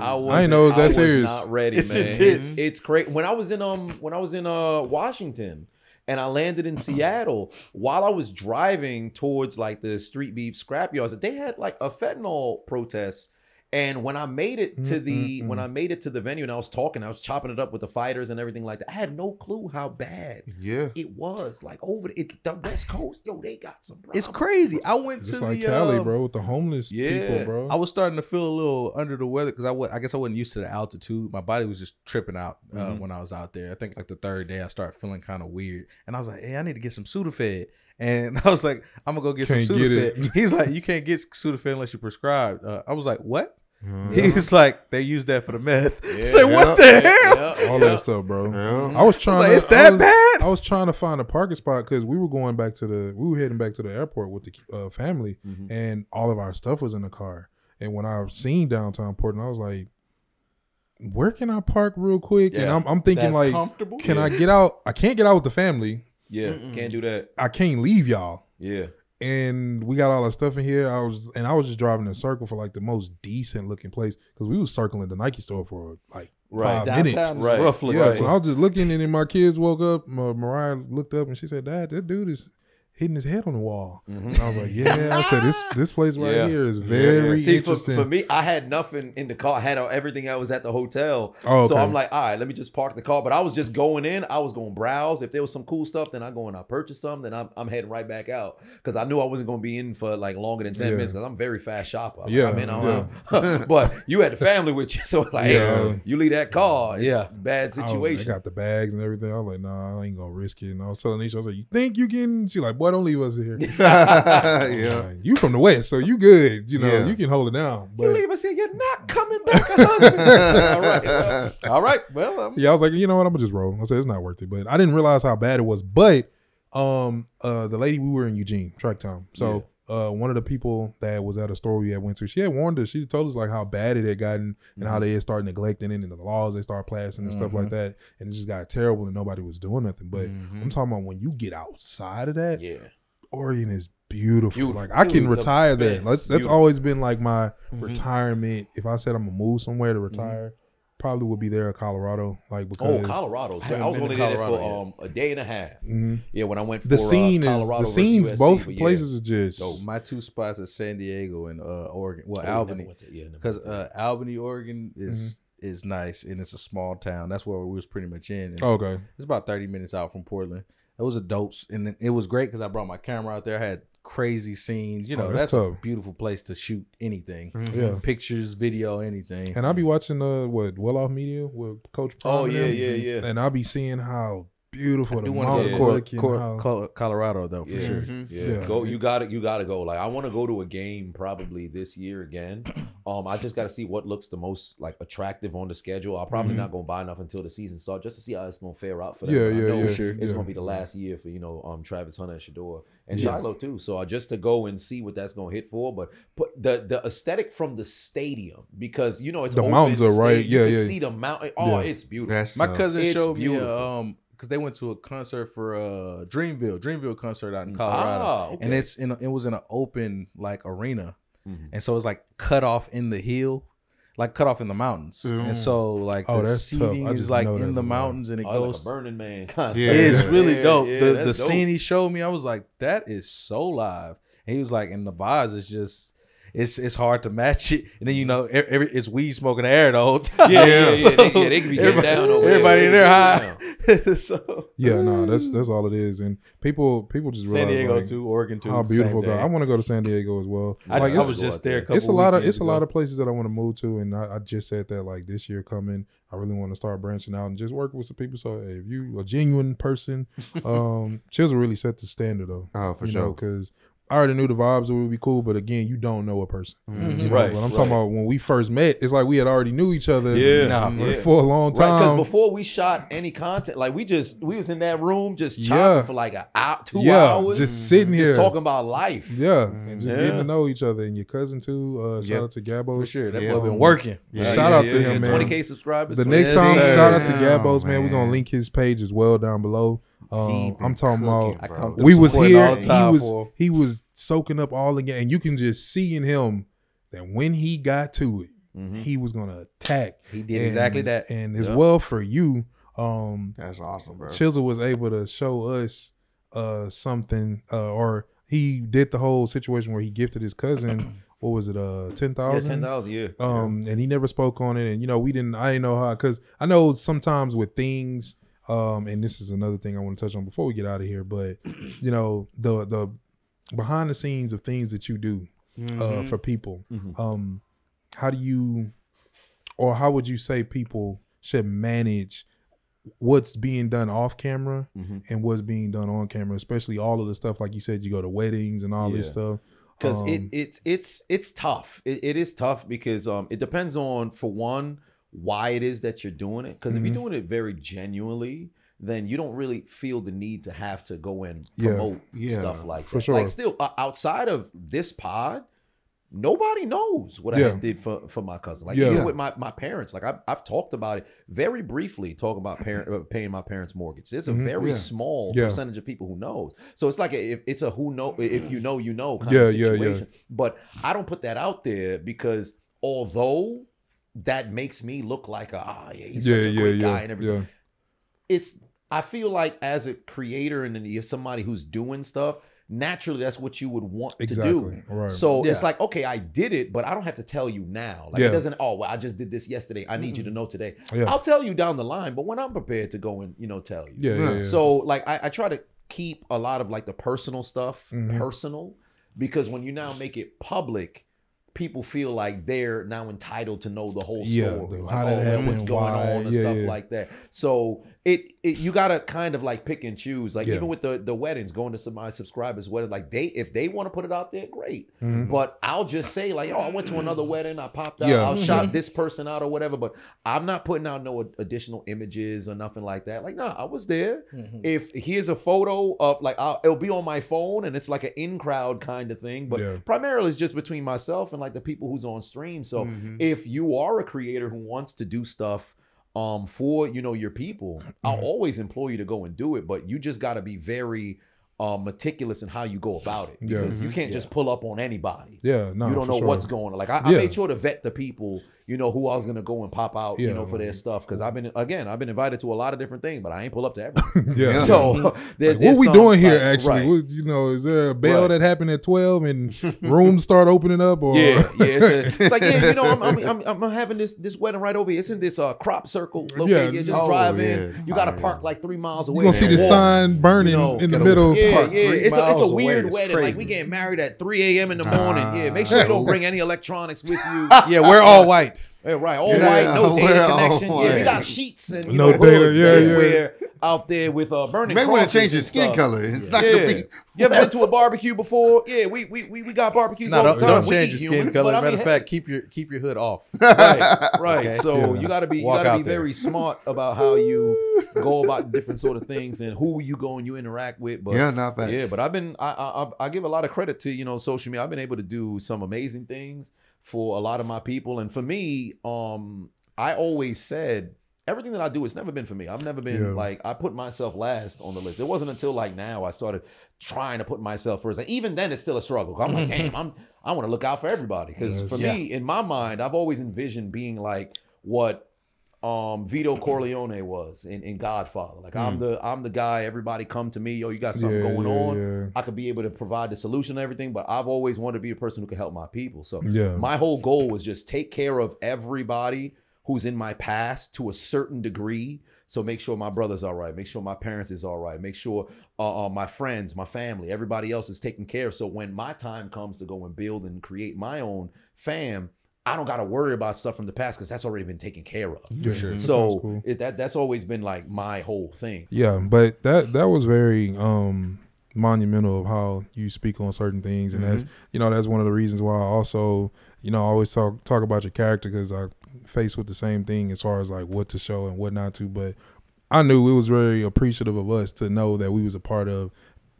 Speaker 4: I was
Speaker 1: I didn't know it was that
Speaker 4: I was
Speaker 1: serious.
Speaker 4: not ready,
Speaker 3: It's
Speaker 4: man.
Speaker 3: intense.
Speaker 4: It's, it's great. When I was in um when I was in uh Washington and I landed in Seattle, while I was driving towards like the street beef scrap yards, they had like a fentanyl protest. And when I made it to the
Speaker 1: Mm-mm-mm.
Speaker 4: when I made it to the venue and I was talking, I was chopping it up with the fighters and everything like that. I had no clue how bad
Speaker 2: Yeah.
Speaker 4: it was. Like over the, it, the West Coast, yo, they got some.
Speaker 3: It's crazy. I went
Speaker 1: Just
Speaker 3: to
Speaker 1: like
Speaker 3: the
Speaker 1: Cali,
Speaker 3: uh,
Speaker 1: bro, with the homeless
Speaker 4: Yeah.
Speaker 1: people, bro.
Speaker 3: I was starting to feel a little under the weather because I was, I guess I wasn't used to the altitude. My body was just tripping out uh,
Speaker 4: Mhm.
Speaker 3: when I was out there. I think like the third day I started feeling kind of weird, and I was like, "Hey, I need to get some Sudafed." And I was like, "I'm gonna go get
Speaker 1: Can't
Speaker 3: some
Speaker 1: get
Speaker 3: Sudafed."
Speaker 1: it.
Speaker 3: He's like, "You can't get Sudafed unless you're prescribed." Uh, I was like, "What?"
Speaker 1: Uh,
Speaker 3: He's like, "They use that for the meth."
Speaker 4: Yeah.
Speaker 3: Say what the
Speaker 4: Yeah,
Speaker 3: hell?
Speaker 4: yeah,
Speaker 1: all
Speaker 4: yeah.
Speaker 1: that stuff, bro.
Speaker 2: Yeah.
Speaker 1: I was trying
Speaker 3: like,
Speaker 1: to.
Speaker 3: "It's that
Speaker 1: I was,
Speaker 3: bad?"
Speaker 1: I was trying to find a parking spot because we were going back to the. We were heading back to the airport with the uh, family,
Speaker 4: Mhm.
Speaker 1: and all of our stuff was in the car. And when I seen downtown Portland, I was like, "Where can I park real quick?" And I'm, I'm thinking
Speaker 3: That's
Speaker 1: like,
Speaker 3: comfortable.
Speaker 1: "Can I get out? I can't get out with the family.
Speaker 4: Yeah,
Speaker 2: Mm-mm.
Speaker 4: can't do that.
Speaker 1: I can't leave y'all."
Speaker 4: Yeah.
Speaker 1: And we got all our stuff in here. I was and I was just driving in a circle for like the most decent looking place because we was circling the Nike store for like
Speaker 4: Right.
Speaker 1: five
Speaker 3: Downtown
Speaker 1: minutes.
Speaker 4: Right.
Speaker 3: rough looking.
Speaker 1: Yeah, so I was just looking, and then my kids woke up. Ma- Mariah looked up and she said, "Dad, that dude is hitting his head on the wall."
Speaker 4: Mhm.
Speaker 1: And I was like, "Yeah." I said, "This this place right
Speaker 4: Yeah.
Speaker 1: here is very
Speaker 4: See,
Speaker 1: interesting."
Speaker 4: for me, I had nothing in the car. I had everything I was at the hotel.
Speaker 1: Oh,
Speaker 4: So. I'm like, all right, let me just park the car. But I was just going in. I was going to browse. If there was some cool stuff, then I go and I purchase some. Then I'm, I'm heading right back out because I knew I wasn't going to be in for like longer than 10
Speaker 1: Yeah.
Speaker 4: minutes because I'm a very fast shopper. Like,
Speaker 1: Yeah,
Speaker 4: I'm in, I'm out. but you had the family with you. So, like,
Speaker 1: Yeah.
Speaker 4: hey, you leave that car.
Speaker 3: Yeah.
Speaker 4: Bad
Speaker 1: I, was, I got the bags and everything. I was like, "Nah, I ain't gonna risk it." And I was telling Nisha, I was like, "You think you can?" She like, "Boy, don't leave us here."
Speaker 2: Yeah.
Speaker 1: you from the west, so you good. You know,
Speaker 2: Yeah.
Speaker 1: you can hold it down.
Speaker 4: you
Speaker 1: But
Speaker 4: leave us here. You're not coming back all right. well,
Speaker 3: All right. Well, um,
Speaker 1: Yeah, I was like, you know what, I'm gonna just roll. I said it's not worth it, but I didn't realize how bad it was. But um, uh, the lady we were in Eugene, Track time. So uh, one of the people that was at a store we had went to, she had warned us. She told us like how bad it had gotten and how they had started neglecting it and the laws they started passing and stuff like that, and it just got terrible and nobody was doing nothing. But
Speaker 2: Mhm.
Speaker 1: I'm talking about when you get outside of that,
Speaker 4: Yeah.
Speaker 1: Oregon is beautiful.
Speaker 4: Beautiful.
Speaker 1: Like I can
Speaker 4: was the
Speaker 1: retire there. That's that's always been like my
Speaker 2: Mhm.
Speaker 1: retirement. If I said I'm gonna move somewhere to retire, probably would be there in Colorado. Like because
Speaker 4: Oh, Colorado's
Speaker 3: I
Speaker 4: great. I,
Speaker 3: haven't
Speaker 4: was
Speaker 3: been
Speaker 4: only
Speaker 3: to
Speaker 4: there
Speaker 3: Colorado
Speaker 4: for um, a day and a half.
Speaker 1: Mhm.
Speaker 4: Yeah, when I went for
Speaker 1: the scene
Speaker 4: uh,
Speaker 1: is the scenes
Speaker 4: USC,
Speaker 1: both
Speaker 4: yeah.
Speaker 1: places are just
Speaker 3: So my two spots are San Diego and uh, Oregon. Well,
Speaker 4: Oh,
Speaker 3: Albany,
Speaker 4: went to- yeah,
Speaker 3: because uh, Albany, Oregon is
Speaker 1: Mm-hmm.
Speaker 3: is nice and it's a small town. That's where we was pretty much in. It's,
Speaker 1: Oh, okay.
Speaker 3: it's about thirty minutes out from Portland. It was a dope, and it was great because I brought my camera out there. I had crazy scenes. You
Speaker 1: Oh,
Speaker 3: know,
Speaker 1: that's
Speaker 3: that's, a beautiful place to shoot anything,
Speaker 1: Yeah.
Speaker 3: pictures, video, anything.
Speaker 1: And I'll be watching uh what Well Off Media with Coach.
Speaker 4: oh
Speaker 1: Prime and
Speaker 4: yeah, yeah, yeah.
Speaker 1: And I'll be seeing how beautiful
Speaker 3: I
Speaker 1: the
Speaker 3: do want to go
Speaker 1: mountain
Speaker 3: to Cor-
Speaker 1: look and
Speaker 3: Cor-
Speaker 1: how-
Speaker 3: Colorado though for
Speaker 4: Yeah.
Speaker 3: sure.
Speaker 2: Mhm.
Speaker 4: Yeah,
Speaker 1: Yeah.
Speaker 4: go. You got to You got to go. Like I want to go to a game probably this year again. Um, I just got to see what looks the most like attractive on the schedule. I'm probably
Speaker 1: Mhm.
Speaker 4: not gonna buy enough until the season starts just to see how it's gonna fare out for them.
Speaker 1: Yeah,
Speaker 4: I
Speaker 1: yeah,
Speaker 4: know
Speaker 1: yeah,
Speaker 3: sure.
Speaker 4: It's
Speaker 1: yeah.
Speaker 4: gonna be the last year for you know um Travis Hunter and Shedeur and
Speaker 1: Yeah.
Speaker 4: Shiloh too. So uh, just to go and see what that's gonna hit for, but put the the aesthetic from the stadium because you know it's
Speaker 1: The
Speaker 4: open,
Speaker 1: mountains are right,
Speaker 4: stadium, you
Speaker 1: yeah,
Speaker 4: can
Speaker 1: yeah.
Speaker 4: See the mountain. Oh,
Speaker 1: Yeah.
Speaker 4: it's beautiful.
Speaker 2: That's
Speaker 3: My
Speaker 2: tough.
Speaker 3: cousin
Speaker 4: It's
Speaker 3: showed me
Speaker 4: beautiful.
Speaker 3: um because they went to a concert for uh Dreamville, Dreamville concert out in Colorado,
Speaker 4: Ah, okay.
Speaker 3: and it's in a, it was in an open like arena,
Speaker 4: Mhm.
Speaker 3: and so it's like cut off in the hill, like cut off in the mountains,
Speaker 2: Mm.
Speaker 3: and so like
Speaker 1: Oh,
Speaker 3: the
Speaker 1: that's tough.
Speaker 3: seating
Speaker 1: I
Speaker 3: is
Speaker 1: just
Speaker 3: like in the
Speaker 1: was
Speaker 3: mountains, and it
Speaker 4: Oh, like
Speaker 3: goes.
Speaker 4: a Burning Man.
Speaker 2: Yeah.
Speaker 3: it's really
Speaker 4: Yeah,
Speaker 3: dope.
Speaker 4: yeah,
Speaker 3: the the
Speaker 4: dope.
Speaker 3: scene he showed me, I was like, that is so live. And he was like, and the vibes is just. It's, it's hard to match it, and then you know every, every it's weed smoking the air the whole time.
Speaker 4: Yeah, yeah, yeah.
Speaker 3: So
Speaker 4: They, yeah, they can be getting
Speaker 3: everybody-
Speaker 4: down over there.
Speaker 3: Everybody in there high. so
Speaker 1: Yeah, no, that's that's all it is. And people people just
Speaker 3: San
Speaker 1: realize
Speaker 3: Diego
Speaker 1: like,
Speaker 3: too, Oregon too.
Speaker 1: how beautiful. God. I want to go to San Diego as well.
Speaker 3: I,
Speaker 1: like
Speaker 3: I
Speaker 1: it's,
Speaker 3: was just there.
Speaker 4: there.
Speaker 3: A couple
Speaker 1: it's a lot of
Speaker 3: weekends
Speaker 1: it's a lot of places that I want to move to, and I, I just said that like this year coming, I really want to start branching out and just work with some people. So hey, if you a genuine person, um, Chisel really set the standard though.
Speaker 2: Oh, for
Speaker 1: you
Speaker 2: sure.
Speaker 1: because I already knew the vibes would be cool, but again, you don't know a person.
Speaker 3: Mm-hmm.
Speaker 1: You know,
Speaker 4: Right,
Speaker 1: But I'm talking about when we first met. It's like we had already knew each other.
Speaker 4: Yeah.
Speaker 3: Nah,
Speaker 4: Yeah.
Speaker 1: For a long
Speaker 4: Right, because
Speaker 1: time.
Speaker 4: before we shot any content, like we just we was in that room just chopping
Speaker 1: Yeah.
Speaker 4: for like a hour, two
Speaker 1: yeah,
Speaker 4: hours,
Speaker 1: just sitting here
Speaker 4: just talking about life.
Speaker 1: Yeah, and just
Speaker 4: Yeah.
Speaker 1: getting to know each other. And your cousin too. Uh, shout
Speaker 2: Yep.
Speaker 1: out to Gabbo.
Speaker 3: for sure. That
Speaker 2: Yeah.
Speaker 3: boy been working.
Speaker 2: Yeah.
Speaker 1: Shout out to him, man.
Speaker 4: Twenty k subscribers.
Speaker 1: The
Speaker 4: 20K.
Speaker 1: next time,
Speaker 3: sir.
Speaker 1: shout out to
Speaker 2: Yeah,
Speaker 1: Gabbo's man. We're gonna link his page as well down below. Um, I'm talking
Speaker 2: cooking,
Speaker 1: about we was here. He was
Speaker 3: for
Speaker 1: he was soaking up all the game, and you can just see in him that when he got to it,
Speaker 4: Mhm.
Speaker 1: he was gonna attack.
Speaker 3: He did
Speaker 1: And-
Speaker 3: exactly that.
Speaker 1: And as
Speaker 4: Yeah.
Speaker 1: well for you, um,
Speaker 2: That's awesome, bro.
Speaker 1: Chisel was able to show us uh something, uh, or he did the whole situation where he gifted his cousin. what was it? Uh, ten
Speaker 4: Yeah,
Speaker 1: thousand.
Speaker 4: ten thousand. Yeah.
Speaker 1: um and he never spoke on it and you know we didn't i didn't know how because i know sometimes with things um and this is another thing i want to touch on before we get out of here but you know the the behind the scenes of things that you do uh for people
Speaker 4: Mhm.
Speaker 1: um how do you or how would you say people should manage what's being done off camera
Speaker 4: Mhm.
Speaker 1: and what's being done on camera especially all of the stuff like you said you go to weddings and all this stuff
Speaker 4: because it
Speaker 1: Um,
Speaker 4: it's it's it's tough. It, it is tough because um it depends on for one why it is that you're doing it. Because if
Speaker 1: Mhm.
Speaker 4: you're doing it very genuinely, then you don't really feel the need to have to go and
Speaker 1: Yeah.
Speaker 4: promote
Speaker 2: Yeah,
Speaker 4: stuff like
Speaker 1: for
Speaker 4: that.
Speaker 1: sure.
Speaker 4: Like still uh, outside of this pod. Nobody knows what I
Speaker 1: Yeah.
Speaker 4: had did for, for my cousin. Like
Speaker 1: Yeah.
Speaker 4: even with my, my parents, like I've, I've talked about it very briefly. Talk about parent uh, paying my parents' mortgage. It's a
Speaker 1: Mhm.
Speaker 4: very
Speaker 2: Yeah.
Speaker 4: small
Speaker 1: Yeah.
Speaker 4: percentage of people who knows. So it's like a, if it's a who know if you know you know kind
Speaker 1: Yeah,
Speaker 4: of
Speaker 1: yeah, yeah.
Speaker 4: situation. But I don't put that out there because although that makes me look like a ah yeah he's
Speaker 1: yeah
Speaker 4: such a
Speaker 1: yeah
Speaker 4: great guy and everything.
Speaker 1: yeah
Speaker 4: It's I feel like as a creator and then you're somebody who's doing stuff, naturally that's what you would want to do.
Speaker 1: right
Speaker 4: So it's like, okay, I did it, but I don't have to tell you now. Like
Speaker 1: Yeah.
Speaker 4: it doesn't, oh, well, I just did this yesterday. I need you to know today.
Speaker 1: Yeah.
Speaker 4: I'll tell you down the line, but when I'm prepared to go and, you know, tell you.
Speaker 1: yeah, yeah, yeah.
Speaker 4: So like I, I try to keep a lot of like the personal stuff
Speaker 1: Mhm.
Speaker 4: personal because when you now make it public, people feel like they're now entitled to know the whole
Speaker 1: Yeah,
Speaker 4: story.
Speaker 1: the-
Speaker 4: like,
Speaker 1: how
Speaker 4: oh,
Speaker 1: that
Speaker 4: man, what's going
Speaker 1: why,
Speaker 4: on and
Speaker 1: yeah,
Speaker 4: stuff
Speaker 1: yeah.
Speaker 4: like that. So it, it you gotta kind of like pick and choose. Like
Speaker 1: Yeah.
Speaker 4: even with the the weddings, going to some my subscribers' wedding, like they if they want to put it out there, great.
Speaker 1: Mhm.
Speaker 4: But I'll just say like, oh, I went to another wedding, I popped out,
Speaker 1: Yeah.
Speaker 4: I'll shot this person out or whatever. But I'm not putting out no additional images or nothing like that. Like, no, I was there.
Speaker 3: Mhm.
Speaker 4: If here's a photo of like, I'll, it'll be on my phone and it's like an in crowd kind of thing. But
Speaker 1: Yeah.
Speaker 4: primarily it's just between myself and like the people who's on stream. So
Speaker 2: Mhm.
Speaker 4: if you are a creator who wants to do stuff um for you know your people i'll
Speaker 1: Mm-hmm.
Speaker 4: always implore you to go and do it but you just got to be very um meticulous in how you go about it
Speaker 1: Yeah.
Speaker 4: because you can't just pull up on anybody
Speaker 1: yeah no
Speaker 4: you don't
Speaker 1: for
Speaker 4: know
Speaker 1: sure.
Speaker 4: what's going on like I, I
Speaker 1: Yeah.
Speaker 4: made sure to vet the people you know who i was gonna go and pop out you know for their stuff because i've been again i've been invited to a lot of different things but i ain't pull up to everything
Speaker 1: yeah
Speaker 4: so there-
Speaker 1: Like,
Speaker 4: there's
Speaker 1: what we
Speaker 4: some,
Speaker 1: doing here
Speaker 4: like,
Speaker 1: actually
Speaker 4: right.
Speaker 1: what, you know is there a bail
Speaker 4: Right.
Speaker 1: that happened at 12 and rooms start opening up or
Speaker 4: Yeah, yeah. It's, a- it's like yeah, you know, I'm, I'm, I'm, I'm having this this wedding right over here. It's in this uh crop circle.
Speaker 1: Yeah,
Speaker 4: Location. you just
Speaker 2: oh,
Speaker 4: drive
Speaker 2: yeah.
Speaker 4: in. You got to
Speaker 2: Oh,
Speaker 4: park like three miles away.
Speaker 1: you're gonna see the
Speaker 4: walk.
Speaker 1: sign burning
Speaker 4: You know,
Speaker 1: in the middle
Speaker 4: Yeah, yeah. It's a, it's a weird
Speaker 3: It's
Speaker 4: wedding. Like we getting married at 3 a.m. in the morning.
Speaker 2: Ah.
Speaker 4: yeah, make sure you don't bring any electronics with you.
Speaker 3: Yeah, we're all white.
Speaker 4: Yeah, right, all
Speaker 2: Yeah,
Speaker 4: white, no data
Speaker 2: we're
Speaker 4: connection. Yeah, we
Speaker 2: white.
Speaker 4: got sheets and you
Speaker 1: No
Speaker 4: know,
Speaker 1: data,
Speaker 4: hoods
Speaker 1: yeah,
Speaker 4: that
Speaker 1: yeah.
Speaker 4: out there with uh burning.
Speaker 2: Maybe want to change your skin
Speaker 4: stuff.
Speaker 2: color. It's not
Speaker 4: Yeah.
Speaker 2: gonna be.
Speaker 4: You ever been to a barbecue before? Yeah, we we we, we got barbecues
Speaker 3: No,
Speaker 4: all
Speaker 3: don't,
Speaker 4: the time.
Speaker 3: don't
Speaker 4: We
Speaker 3: change your skin
Speaker 4: humans,
Speaker 3: color.
Speaker 4: but I
Speaker 3: Matter
Speaker 4: mean,
Speaker 3: of fact, keep your keep your hood off.
Speaker 4: right, right.
Speaker 3: Okay.
Speaker 4: So
Speaker 1: Yeah.
Speaker 4: you gotta be you gotta be
Speaker 3: out there.
Speaker 4: very smart about how you go about different sort of things and who you go and you interact with. But
Speaker 2: yeah, not bad.
Speaker 4: yeah, but I've been I, I I- I give a lot of credit to you know social media. I've been able to do some amazing things for a lot of my people, and for me, um, I always said everything that I do. It's never been for me. I've never been
Speaker 1: Yeah.
Speaker 4: like I put myself last on the list. It wasn't until like now I started trying to put myself first. And even then, it's still a struggle. I'm like, damn, I'm I want to look out for everybody because
Speaker 1: Yes.
Speaker 4: for me, in my mind, I've always envisioned being like what um Vito Corleone was in, in Godfather. Like I'm the I'm the guy, everybody come to me, yo, you got something
Speaker 1: Hmm. Yeah,
Speaker 4: going
Speaker 1: yeah,
Speaker 4: on.
Speaker 1: yeah.
Speaker 4: I could be able to provide the solution and everything, but I've always wanted to be a person who could help my people. So my whole goal was just take care of everybody who's in my past to a certain degree. So make sure my brother's all right. Make sure my parents is all right. Make sure uh, uh, my friends, my family, everybody else is taken care of. So when my time comes to go and build and create my own fam, I don't got to worry about stuff from the past because that's already been taken care of.
Speaker 1: For sure. That
Speaker 4: So
Speaker 1: cool.
Speaker 4: it, that that's always been like my whole thing.
Speaker 1: Yeah, but that that was very um monumental of how you speak on certain things, and that's you know that's one of the reasons why I also you know I always talk talk about your character because I faced with the same thing as far as like what to show and what not to. But I knew it was very appreciative of us to know that we was a part of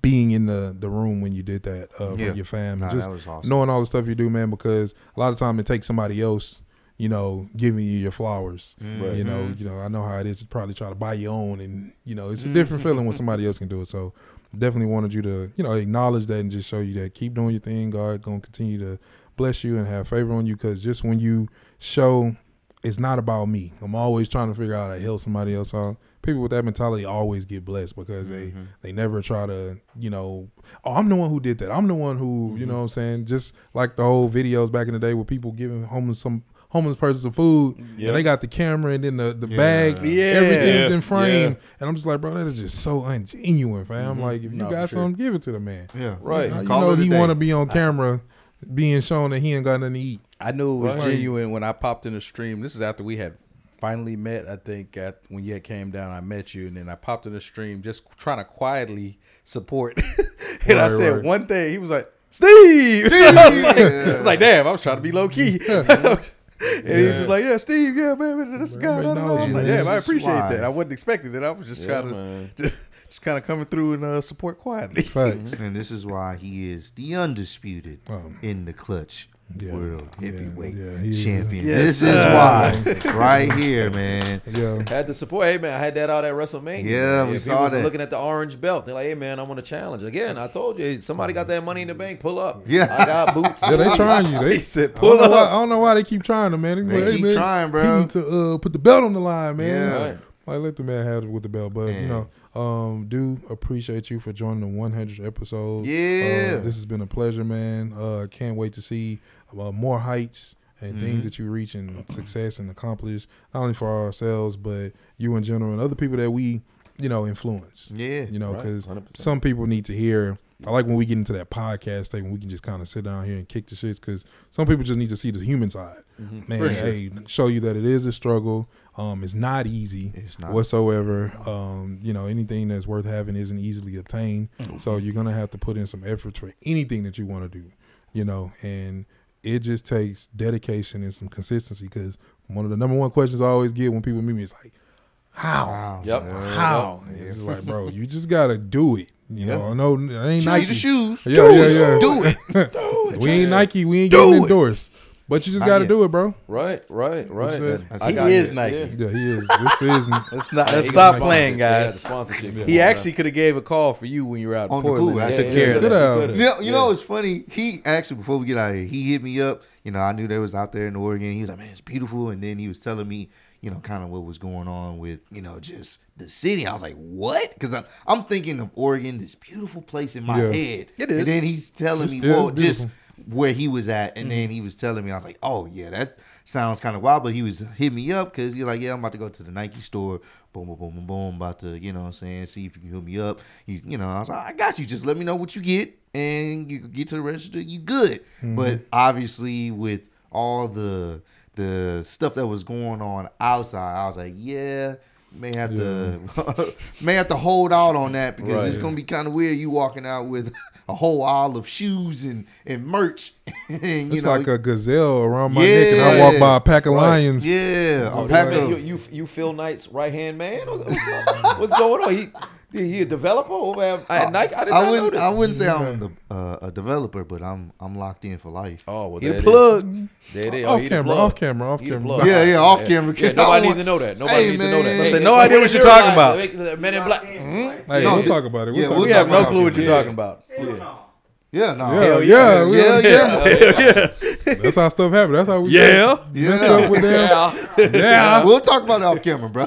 Speaker 1: being in the the room when you did that uh,
Speaker 2: Yeah.
Speaker 1: with your fam,
Speaker 2: Nah,
Speaker 1: just
Speaker 2: that was awesome.
Speaker 1: knowing all the stuff you do, man. Because a lot of time it takes somebody else, you know, giving you your flowers.
Speaker 2: Mm-hmm.
Speaker 1: You know, you know, I know how it is to probably try to buy your own, and you know, it's a different feeling when somebody else can do it. So, definitely wanted you to, you know, acknowledge that and just show you that keep doing your thing. God gonna continue to bless you and have favor on you. Because just when you show, it's not about me. I'm always trying to figure out how to help somebody else out. People with that mentality always get blessed because they mm-hmm. they never try to, you know, oh, I'm the one who did that. I'm the one who, you mm-hmm. know what I'm saying? Just like the whole videos back in the day where people giving homeless some homeless person some food. Yeah. they got the camera and then the, the
Speaker 2: Yeah.
Speaker 1: bag.
Speaker 3: Yeah.
Speaker 1: Everything's
Speaker 4: Yeah.
Speaker 1: in frame.
Speaker 4: Yeah.
Speaker 1: And I'm just like, bro, that is just so ungenuine, fam. Mm-hmm. Like if you
Speaker 3: No, for
Speaker 1: got
Speaker 3: sure.
Speaker 1: something, give it to the man.
Speaker 2: Yeah.
Speaker 4: Right.
Speaker 1: You know
Speaker 2: it a
Speaker 1: he
Speaker 2: day.
Speaker 1: wanna be on camera being shown that he ain't got nothing to eat.
Speaker 3: I knew it was
Speaker 1: Right.
Speaker 3: genuine when I popped in the stream. This is after we had finally met. I think at when you had came down, I met you, and then I popped in the stream just trying to quietly support. and I said
Speaker 1: right.
Speaker 3: one thing. He was like, "Steve." I, was like,
Speaker 2: Yeah.
Speaker 3: I was like, "Damn!" I was trying to be low key. And he was just like, "Yeah, Steve, yeah, man, that's the guy." I, don't know. I was like, "Damn, I appreciate
Speaker 2: why.
Speaker 3: that. I wasn't expecting it. I was just
Speaker 4: Yeah,
Speaker 3: trying to just, just kind of coming through and uh, support quietly."
Speaker 1: Facts.
Speaker 2: And this is why he is the undisputed
Speaker 1: Um,
Speaker 2: in the clutch
Speaker 1: Yeah.
Speaker 2: world
Speaker 1: Yeah,
Speaker 2: heavyweight
Speaker 1: yeah, he is.
Speaker 2: champion.
Speaker 3: Yes,
Speaker 2: this is
Speaker 3: sir.
Speaker 2: why, right here, man.
Speaker 1: Yeah.
Speaker 4: Had the support. Hey man, I had that out at WrestleMania.
Speaker 2: Yeah,
Speaker 4: man.
Speaker 2: we
Speaker 4: people
Speaker 2: saw
Speaker 4: was
Speaker 2: that.
Speaker 4: Looking at the orange belt, they're like, "Hey man, I want to challenge." Again, I told you, somebody got that money in the bank. Pull up.
Speaker 2: Yeah.
Speaker 4: I got boots.
Speaker 1: Yeah, they trying you. They
Speaker 3: He said,
Speaker 1: I don't,
Speaker 3: "Pull
Speaker 1: know why, I don't know why they keep trying to man. They,
Speaker 2: They
Speaker 1: hey,
Speaker 2: keep
Speaker 1: man,
Speaker 2: trying, bro.
Speaker 1: He need to uh, put the belt on the line, man.
Speaker 2: Yeah.
Speaker 4: Right.
Speaker 1: Like let the man have it with the belt, but you know, um, do appreciate you for joining the 100th episode.
Speaker 2: Yeah.
Speaker 1: uh, this has been a pleasure, man. Uh, can't wait to see uh, more heights and
Speaker 2: Mm-hmm.
Speaker 1: things that you reach and success and accomplish, not only for ourselves, but you in general and other people that we, you know, influence.
Speaker 2: Yeah.
Speaker 1: You know, because
Speaker 4: 100%.
Speaker 1: some people need to hear. I like when we get into that podcast thing, when we can just kind of sit down here and kick the shits. Because some people just need to see the human side. Man,
Speaker 2: sure.
Speaker 1: hey, show you that it is a struggle. Um, it's not easy
Speaker 2: It's not.
Speaker 1: whatsoever. Um, you know, anything that's worth having isn't easily obtained. So you're gonna have to put in some effort for anything that you want to do. You know, and it just takes dedication and some consistency. Because one of the number one questions I always get when people meet me is like, "How?
Speaker 2: Wow.
Speaker 4: Yep.
Speaker 1: How?" And It's like, bro, you just gotta do it. You
Speaker 2: Yeah.
Speaker 1: know, no, it ain't
Speaker 2: See
Speaker 1: Nike.
Speaker 2: the shoes.
Speaker 1: Yeah,
Speaker 2: do
Speaker 1: yeah,
Speaker 2: it.
Speaker 1: yeah.
Speaker 2: Do it.
Speaker 1: we ain't Nike. We ain't
Speaker 3: Do
Speaker 1: getting
Speaker 3: it.
Speaker 1: endorsed. But you just got to do it, bro.
Speaker 4: Right, right, right.
Speaker 1: said?
Speaker 4: And
Speaker 3: He is
Speaker 4: it.
Speaker 3: Nike.
Speaker 4: Yeah.
Speaker 1: Yeah, he is. This is.
Speaker 3: Let's not
Speaker 4: Yeah,
Speaker 3: let's stop playing,
Speaker 4: sponsorship. Yeah,
Speaker 3: guys. He actually could have gave a call for you when you were out in
Speaker 2: On the
Speaker 3: Portland.
Speaker 2: cool,
Speaker 3: I
Speaker 2: I
Speaker 3: took
Speaker 2: yeah,
Speaker 3: care
Speaker 2: yeah,
Speaker 3: of
Speaker 1: Good
Speaker 3: that.
Speaker 4: could've.
Speaker 2: You know, you
Speaker 4: Yeah.
Speaker 2: know what's funny? He actually before we get out of here, he hit me up. You know, I knew they was out there in Oregon. He was like, "Man, it's beautiful," and then he was telling me, you know, kind of what was going on with, you know, just the city. I was like, "What?" Because I'm, I'm thinking of Oregon, this beautiful place in my
Speaker 1: Yeah.
Speaker 2: head.
Speaker 3: It is.
Speaker 2: And then he's telling
Speaker 1: It's-
Speaker 2: me,
Speaker 1: yeah,
Speaker 2: well, just
Speaker 1: beautiful.
Speaker 2: Where he was at, and then mm-hmm. he was telling me, I was like, "Oh yeah, that sounds kind of wild." But he was hitting me up because he's like, "Yeah, I'm about to go to the Nike store. Boom, boom, boom, boom, boom. About to, you know, what I'm saying, see if you can hook me up. He, you know, I was like, I got you. Just let me know what you get, and you get to the register. You good. Mm-hmm. But obviously, with all the the stuff that was going on outside, I was like, yeah. May have to may have to hold out on that because it's
Speaker 4: Right.
Speaker 2: gonna be kind of weird. You walking out with a whole aisle of shoes and, and merch, and you
Speaker 1: It's
Speaker 2: know,
Speaker 1: like a gazelle around my neck, and I walk by a pack of
Speaker 4: Right.
Speaker 1: lions.
Speaker 2: yeah,
Speaker 4: Oh,
Speaker 2: a pack of
Speaker 4: you, you you Phil Knight's right hand man? What's, what's- what's going on? He he a developer over at, at Nike? I did
Speaker 2: I
Speaker 4: know
Speaker 2: wouldn't.
Speaker 4: this.
Speaker 2: I wouldn't say I'm the, uh, a developer, but I'm I'm locked in for life.
Speaker 4: Oh, well,
Speaker 3: He
Speaker 4: there
Speaker 3: the
Speaker 4: it is.
Speaker 3: plug.
Speaker 4: There it is.
Speaker 1: Off
Speaker 4: he the
Speaker 1: camera,
Speaker 4: plug.
Speaker 1: off camera, off
Speaker 4: He the
Speaker 1: camera.
Speaker 2: Yeah, yeah, off camera.
Speaker 4: Yeah, nobody needs to know that. Nobody
Speaker 2: Hey,
Speaker 4: needs to know that.
Speaker 2: man.
Speaker 3: I said, no idea what you're talking about.
Speaker 4: Men in black.
Speaker 1: Hey,
Speaker 2: No,
Speaker 1: we'll talk about it. We'll
Speaker 2: yeah, we'll
Speaker 3: We
Speaker 1: about
Speaker 3: have no clue what you're talking about.
Speaker 5: Hell no.
Speaker 2: Yeah, no,
Speaker 1: Yeah,
Speaker 2: hell
Speaker 1: yeah, we-
Speaker 2: yeah, yeah,
Speaker 3: yeah.
Speaker 1: That's how stuff happens. That's how we
Speaker 3: Yeah.
Speaker 1: messed
Speaker 2: Yeah.
Speaker 1: up with them.
Speaker 4: Yeah.
Speaker 1: Yeah.
Speaker 2: We'll talk about it off camera, bro.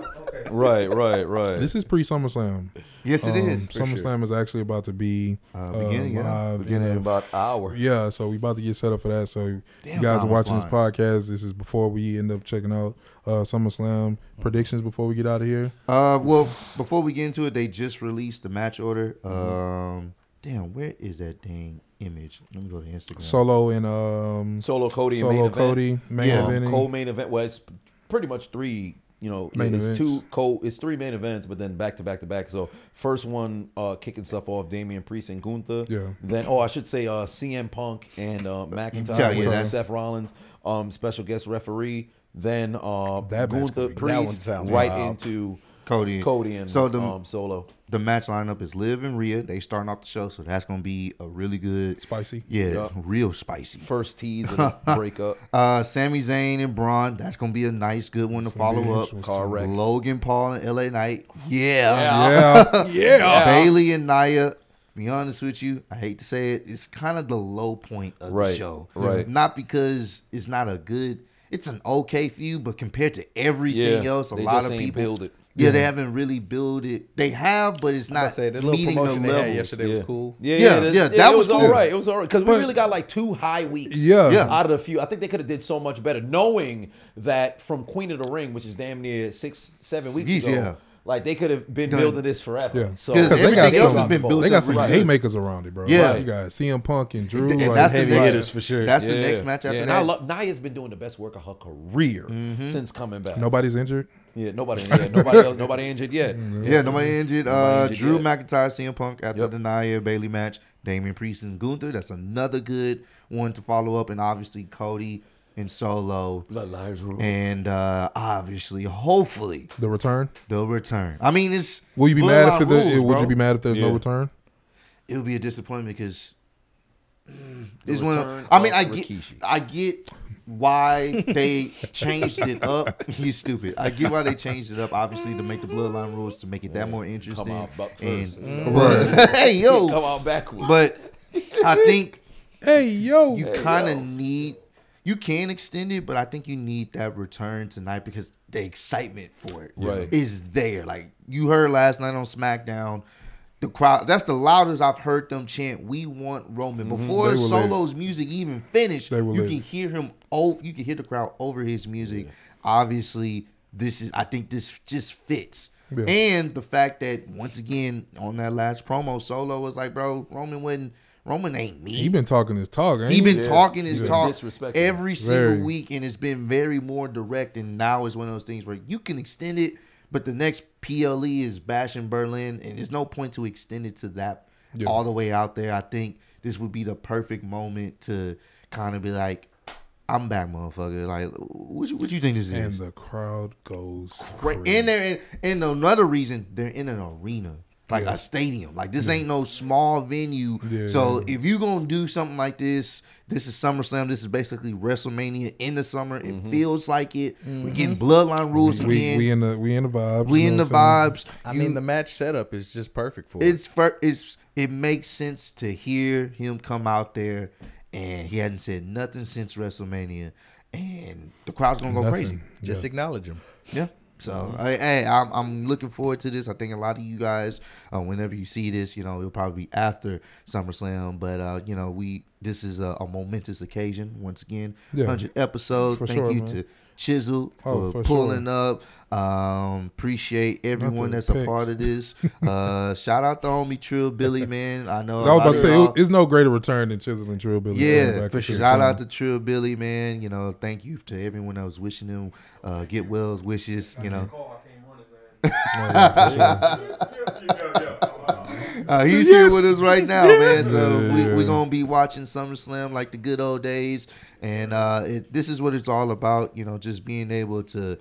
Speaker 4: Right, right, right.
Speaker 1: This is pre SummerSlam.
Speaker 2: Yes, it
Speaker 1: Um,
Speaker 2: is.
Speaker 1: SummerSlam is actually about to be
Speaker 2: Uh,
Speaker 1: uh,
Speaker 2: beginning, yeah.
Speaker 1: live
Speaker 4: Beginning
Speaker 1: in
Speaker 4: in about an hour.
Speaker 1: Yeah, so we about to get set up for that. So you guys are watching this podcast. This is before we end up checking out uh, SummerSlam predictions before we get out of here.
Speaker 2: Uh, well, before we get into it, they just released the match order. Um, damn, where is that dang image? Let me go to Instagram.
Speaker 1: Solo and um,
Speaker 4: Solo Cody and main
Speaker 1: Solo
Speaker 4: event.
Speaker 1: Cody main
Speaker 2: Yeah.
Speaker 1: eventing.
Speaker 4: Co main event was pretty much three you know,
Speaker 1: Main
Speaker 4: it's
Speaker 1: events.
Speaker 4: two co, it's three main events, but then back to back to back. So first one, uh, kicking stuff off, Damian Priest and Gunther.
Speaker 1: Yeah.
Speaker 4: Then, oh, I should say, uh, CM Punk and uh, McIntyre,
Speaker 2: Yeah, yeah,
Speaker 4: with
Speaker 2: that-
Speaker 4: Seth Rollins, um, special guest referee. Then uh,
Speaker 1: That
Speaker 4: Gunther
Speaker 1: could
Speaker 3: That one
Speaker 4: Priest right
Speaker 3: wild.
Speaker 4: into
Speaker 2: Cody.
Speaker 4: Cody and
Speaker 2: So the-
Speaker 4: um, Solo.
Speaker 2: The match lineup is Liv and Rhea. They starting off the show, so that's gonna be a really good,
Speaker 1: Spicy.
Speaker 2: yeah,
Speaker 4: Yeah.
Speaker 2: real spicy.
Speaker 4: First tease of the breakup.
Speaker 2: Uh, Sami Zayn and Bron. That's gonna be a nice, good one to
Speaker 1: gonna
Speaker 2: follow up.
Speaker 1: interesting.
Speaker 4: Car wreck.
Speaker 2: Logan Paul and LA Knight. Yeah.
Speaker 1: Yeah.
Speaker 3: Yeah.
Speaker 2: Bayley and Nia. Be honest with you, I hate to say it, it's kind of the low point of the show.
Speaker 4: right.
Speaker 2: Not because it's not a good, it's an okay feud, but compared to everything
Speaker 4: Yeah,
Speaker 2: else, a
Speaker 4: they
Speaker 2: lot of people
Speaker 4: build it.
Speaker 2: Yeah, they haven't really built it. They have, but it's not
Speaker 3: say the little
Speaker 2: meeting the
Speaker 3: promotion they
Speaker 2: level.
Speaker 3: had yesterday was cool.
Speaker 4: Yeah,
Speaker 2: Yeah,
Speaker 4: yeah, that,
Speaker 2: yeah,
Speaker 4: yeah,
Speaker 2: that
Speaker 4: it
Speaker 2: was
Speaker 4: was, all
Speaker 2: cool.
Speaker 4: right. It was all right because we really got like two high weeks.
Speaker 1: Yeah.
Speaker 2: Yeah.
Speaker 4: out of the few. I think they could have did so much better, knowing that from Queen of the Ring, which is damn near six, seven weeks
Speaker 2: Years,
Speaker 4: ago.
Speaker 2: yeah.
Speaker 4: Like they could have been
Speaker 2: Done.
Speaker 4: building this forever.
Speaker 1: Yeah.
Speaker 4: So
Speaker 2: 'Cause
Speaker 1: Because they got
Speaker 2: everything else
Speaker 1: some,
Speaker 2: has been built
Speaker 1: they got some
Speaker 2: right.
Speaker 1: haymakers around it, bro.
Speaker 2: Yeah.
Speaker 1: Like, you got CM Punk and Drew.
Speaker 2: And
Speaker 1: like,
Speaker 2: that's the
Speaker 3: heavy
Speaker 2: next,
Speaker 3: hitters for sure.
Speaker 2: That's the next match after
Speaker 4: yeah, and
Speaker 2: that.
Speaker 4: I love Nia's been doing the best work of her career
Speaker 2: Mm-hmm.
Speaker 4: since coming back.
Speaker 1: nobody's injured.
Speaker 4: Yeah, nobody, yeah, nobody, else, nobody injured yet.
Speaker 2: Yeah, nobody injured. Uh,
Speaker 4: injured
Speaker 2: Drew
Speaker 4: yet.
Speaker 2: McIntyre, CM Punk after
Speaker 4: Yep.
Speaker 2: the Nia Bayley match. Damian Priest and Gunther. That's another good one to follow up, and obviously Cody and Solo,
Speaker 4: Bloodlines rule.
Speaker 2: and uh, obviously, hopefully,
Speaker 1: The return.
Speaker 2: the return. I mean, it's
Speaker 1: Will you be mad
Speaker 2: Bloodline
Speaker 1: if the,
Speaker 2: rules,
Speaker 1: Would you be mad if there's no return?
Speaker 2: it would be a disappointment because mm, it's one. Of, I mean,
Speaker 4: of
Speaker 2: I get,
Speaker 4: Rikishi.
Speaker 2: I get why they changed it up. You stupid. I get why they changed it up. Obviously, to make the bloodline rules to make it that more interesting.
Speaker 4: Come out buck
Speaker 2: and,
Speaker 4: first.
Speaker 2: but, hey yo,
Speaker 4: Come on backwards.
Speaker 2: but I think
Speaker 1: Hey yo.
Speaker 2: you kind of need. You can extend it, but I think you need that return tonight because the excitement for it
Speaker 4: Right.
Speaker 2: is there. Like you heard last night on SmackDown, the crowd. That's the loudest I've heard them chant. We want Roman before
Speaker 1: Mm-hmm. They were.
Speaker 2: Solo's music even finished.
Speaker 1: They were
Speaker 2: You
Speaker 1: lit.
Speaker 2: can hear him. Oh, you can hear the crowd over his music. Obviously, this is. I think this just fits.
Speaker 1: Yeah.
Speaker 2: And the fact that once again on that last promo, Solo was like, "Bro, Roman wasn't. Roman ain't me.
Speaker 1: He been talking his talk. Ain't
Speaker 2: He
Speaker 1: he
Speaker 2: been
Speaker 4: Yeah.
Speaker 2: talking his
Speaker 4: He's
Speaker 2: talk
Speaker 4: disrespectful.
Speaker 2: every single
Speaker 1: Very.
Speaker 2: week, and it's been very more direct. And now is one of those things where you can extend it, but the next PLE is Bash in Berlin, and there's no point to extend it to that
Speaker 1: Yeah.
Speaker 2: all the way out there. I think this would be the perfect moment to kind of be like, "I'm back, motherfucker." Like, what you, what you think this
Speaker 1: and
Speaker 2: is?
Speaker 1: And the crowd goes
Speaker 2: Right,
Speaker 1: crazy.
Speaker 2: and they're in, and another reason they're in an arena, like
Speaker 1: Yeah.
Speaker 2: a stadium. Like this ain't no small venue.
Speaker 1: Yeah,
Speaker 2: so
Speaker 1: yeah.
Speaker 2: if you gonna do something like this, this is SummerSlam. This is basically WrestleMania in the summer. It mm-hmm. feels like it. We're mm-hmm. getting bloodline rules
Speaker 1: we,
Speaker 2: again.
Speaker 1: we
Speaker 2: We,
Speaker 1: in the we in the vibes.
Speaker 2: We
Speaker 1: in
Speaker 2: the
Speaker 1: know what I'm
Speaker 2: vibes.
Speaker 3: I
Speaker 2: You-
Speaker 3: mean, the match setup is just perfect for it.
Speaker 2: it's fir- it's it makes sense to hear him come out there, and he hadn't said nothing since WrestleMania, and the crowd's gonna go
Speaker 1: Nothing.
Speaker 2: crazy.
Speaker 3: just
Speaker 1: Yeah.
Speaker 3: acknowledge him.
Speaker 2: Yeah. So I, hey, I'm, I'm looking forward to this. I think a lot of you guys, uh, whenever you see this, you know, it'll probably be after SummerSlam. But uh, you know, we this is a, a momentous occasion once again.
Speaker 1: Yeah.
Speaker 2: Hundred episodes.
Speaker 1: For
Speaker 2: Thank
Speaker 1: sure,
Speaker 2: you
Speaker 1: man.
Speaker 2: to Chisel for,
Speaker 1: Oh, for
Speaker 2: pulling up. Um, appreciate everyone
Speaker 1: the
Speaker 2: that's a part of this. Uh, shout out to homie Trill Billy, man. I know.
Speaker 1: I was about to say it- it's no greater return than Chisel and Trill Billy.
Speaker 2: yeah, for sure. Shout
Speaker 1: so-
Speaker 2: out to Trill Billy, man. You know, thank you to everyone that was wishing him uh, get well's wishes. You know, uh, he's here with us right now, man. So
Speaker 1: Yeah,
Speaker 2: we, we're gonna be watching SummerSlam like the good old days, and uh, it, this is what it's all about. You know, just being able to.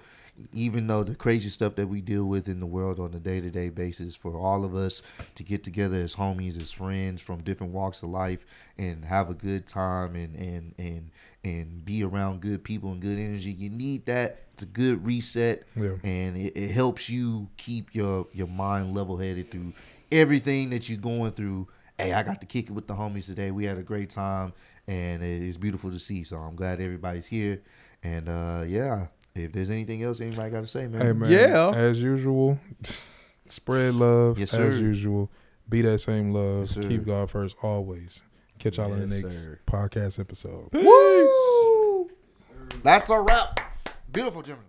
Speaker 2: Even though the crazy stuff that we deal with in the world on a day to day basis, for all of us to get together as homies, as friends from different walks of life, and have a good time and and and and be around good people and good energy, you need that. It's a good reset,
Speaker 1: Yeah.
Speaker 2: and it, it helps you keep your your mind level headed through everything that you're going through. Hey, I got to kick it with the homies today. We had a great time, and it's beautiful to see. So I'm glad everybody's here. And uh, yeah, if there's anything else anybody got to say, man.
Speaker 1: Hey man,
Speaker 3: Yeah.
Speaker 1: As usual, spread love.
Speaker 2: Yes,
Speaker 1: as usual, be that same love.
Speaker 2: Yes.
Speaker 1: Keep God first always. Catch y'all in the next
Speaker 3: sir.
Speaker 1: podcast episode.
Speaker 2: Woo! That's a wrap. Beautiful, gentlemen.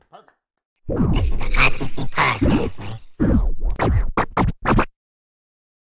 Speaker 6: This is the ITC podcast, man.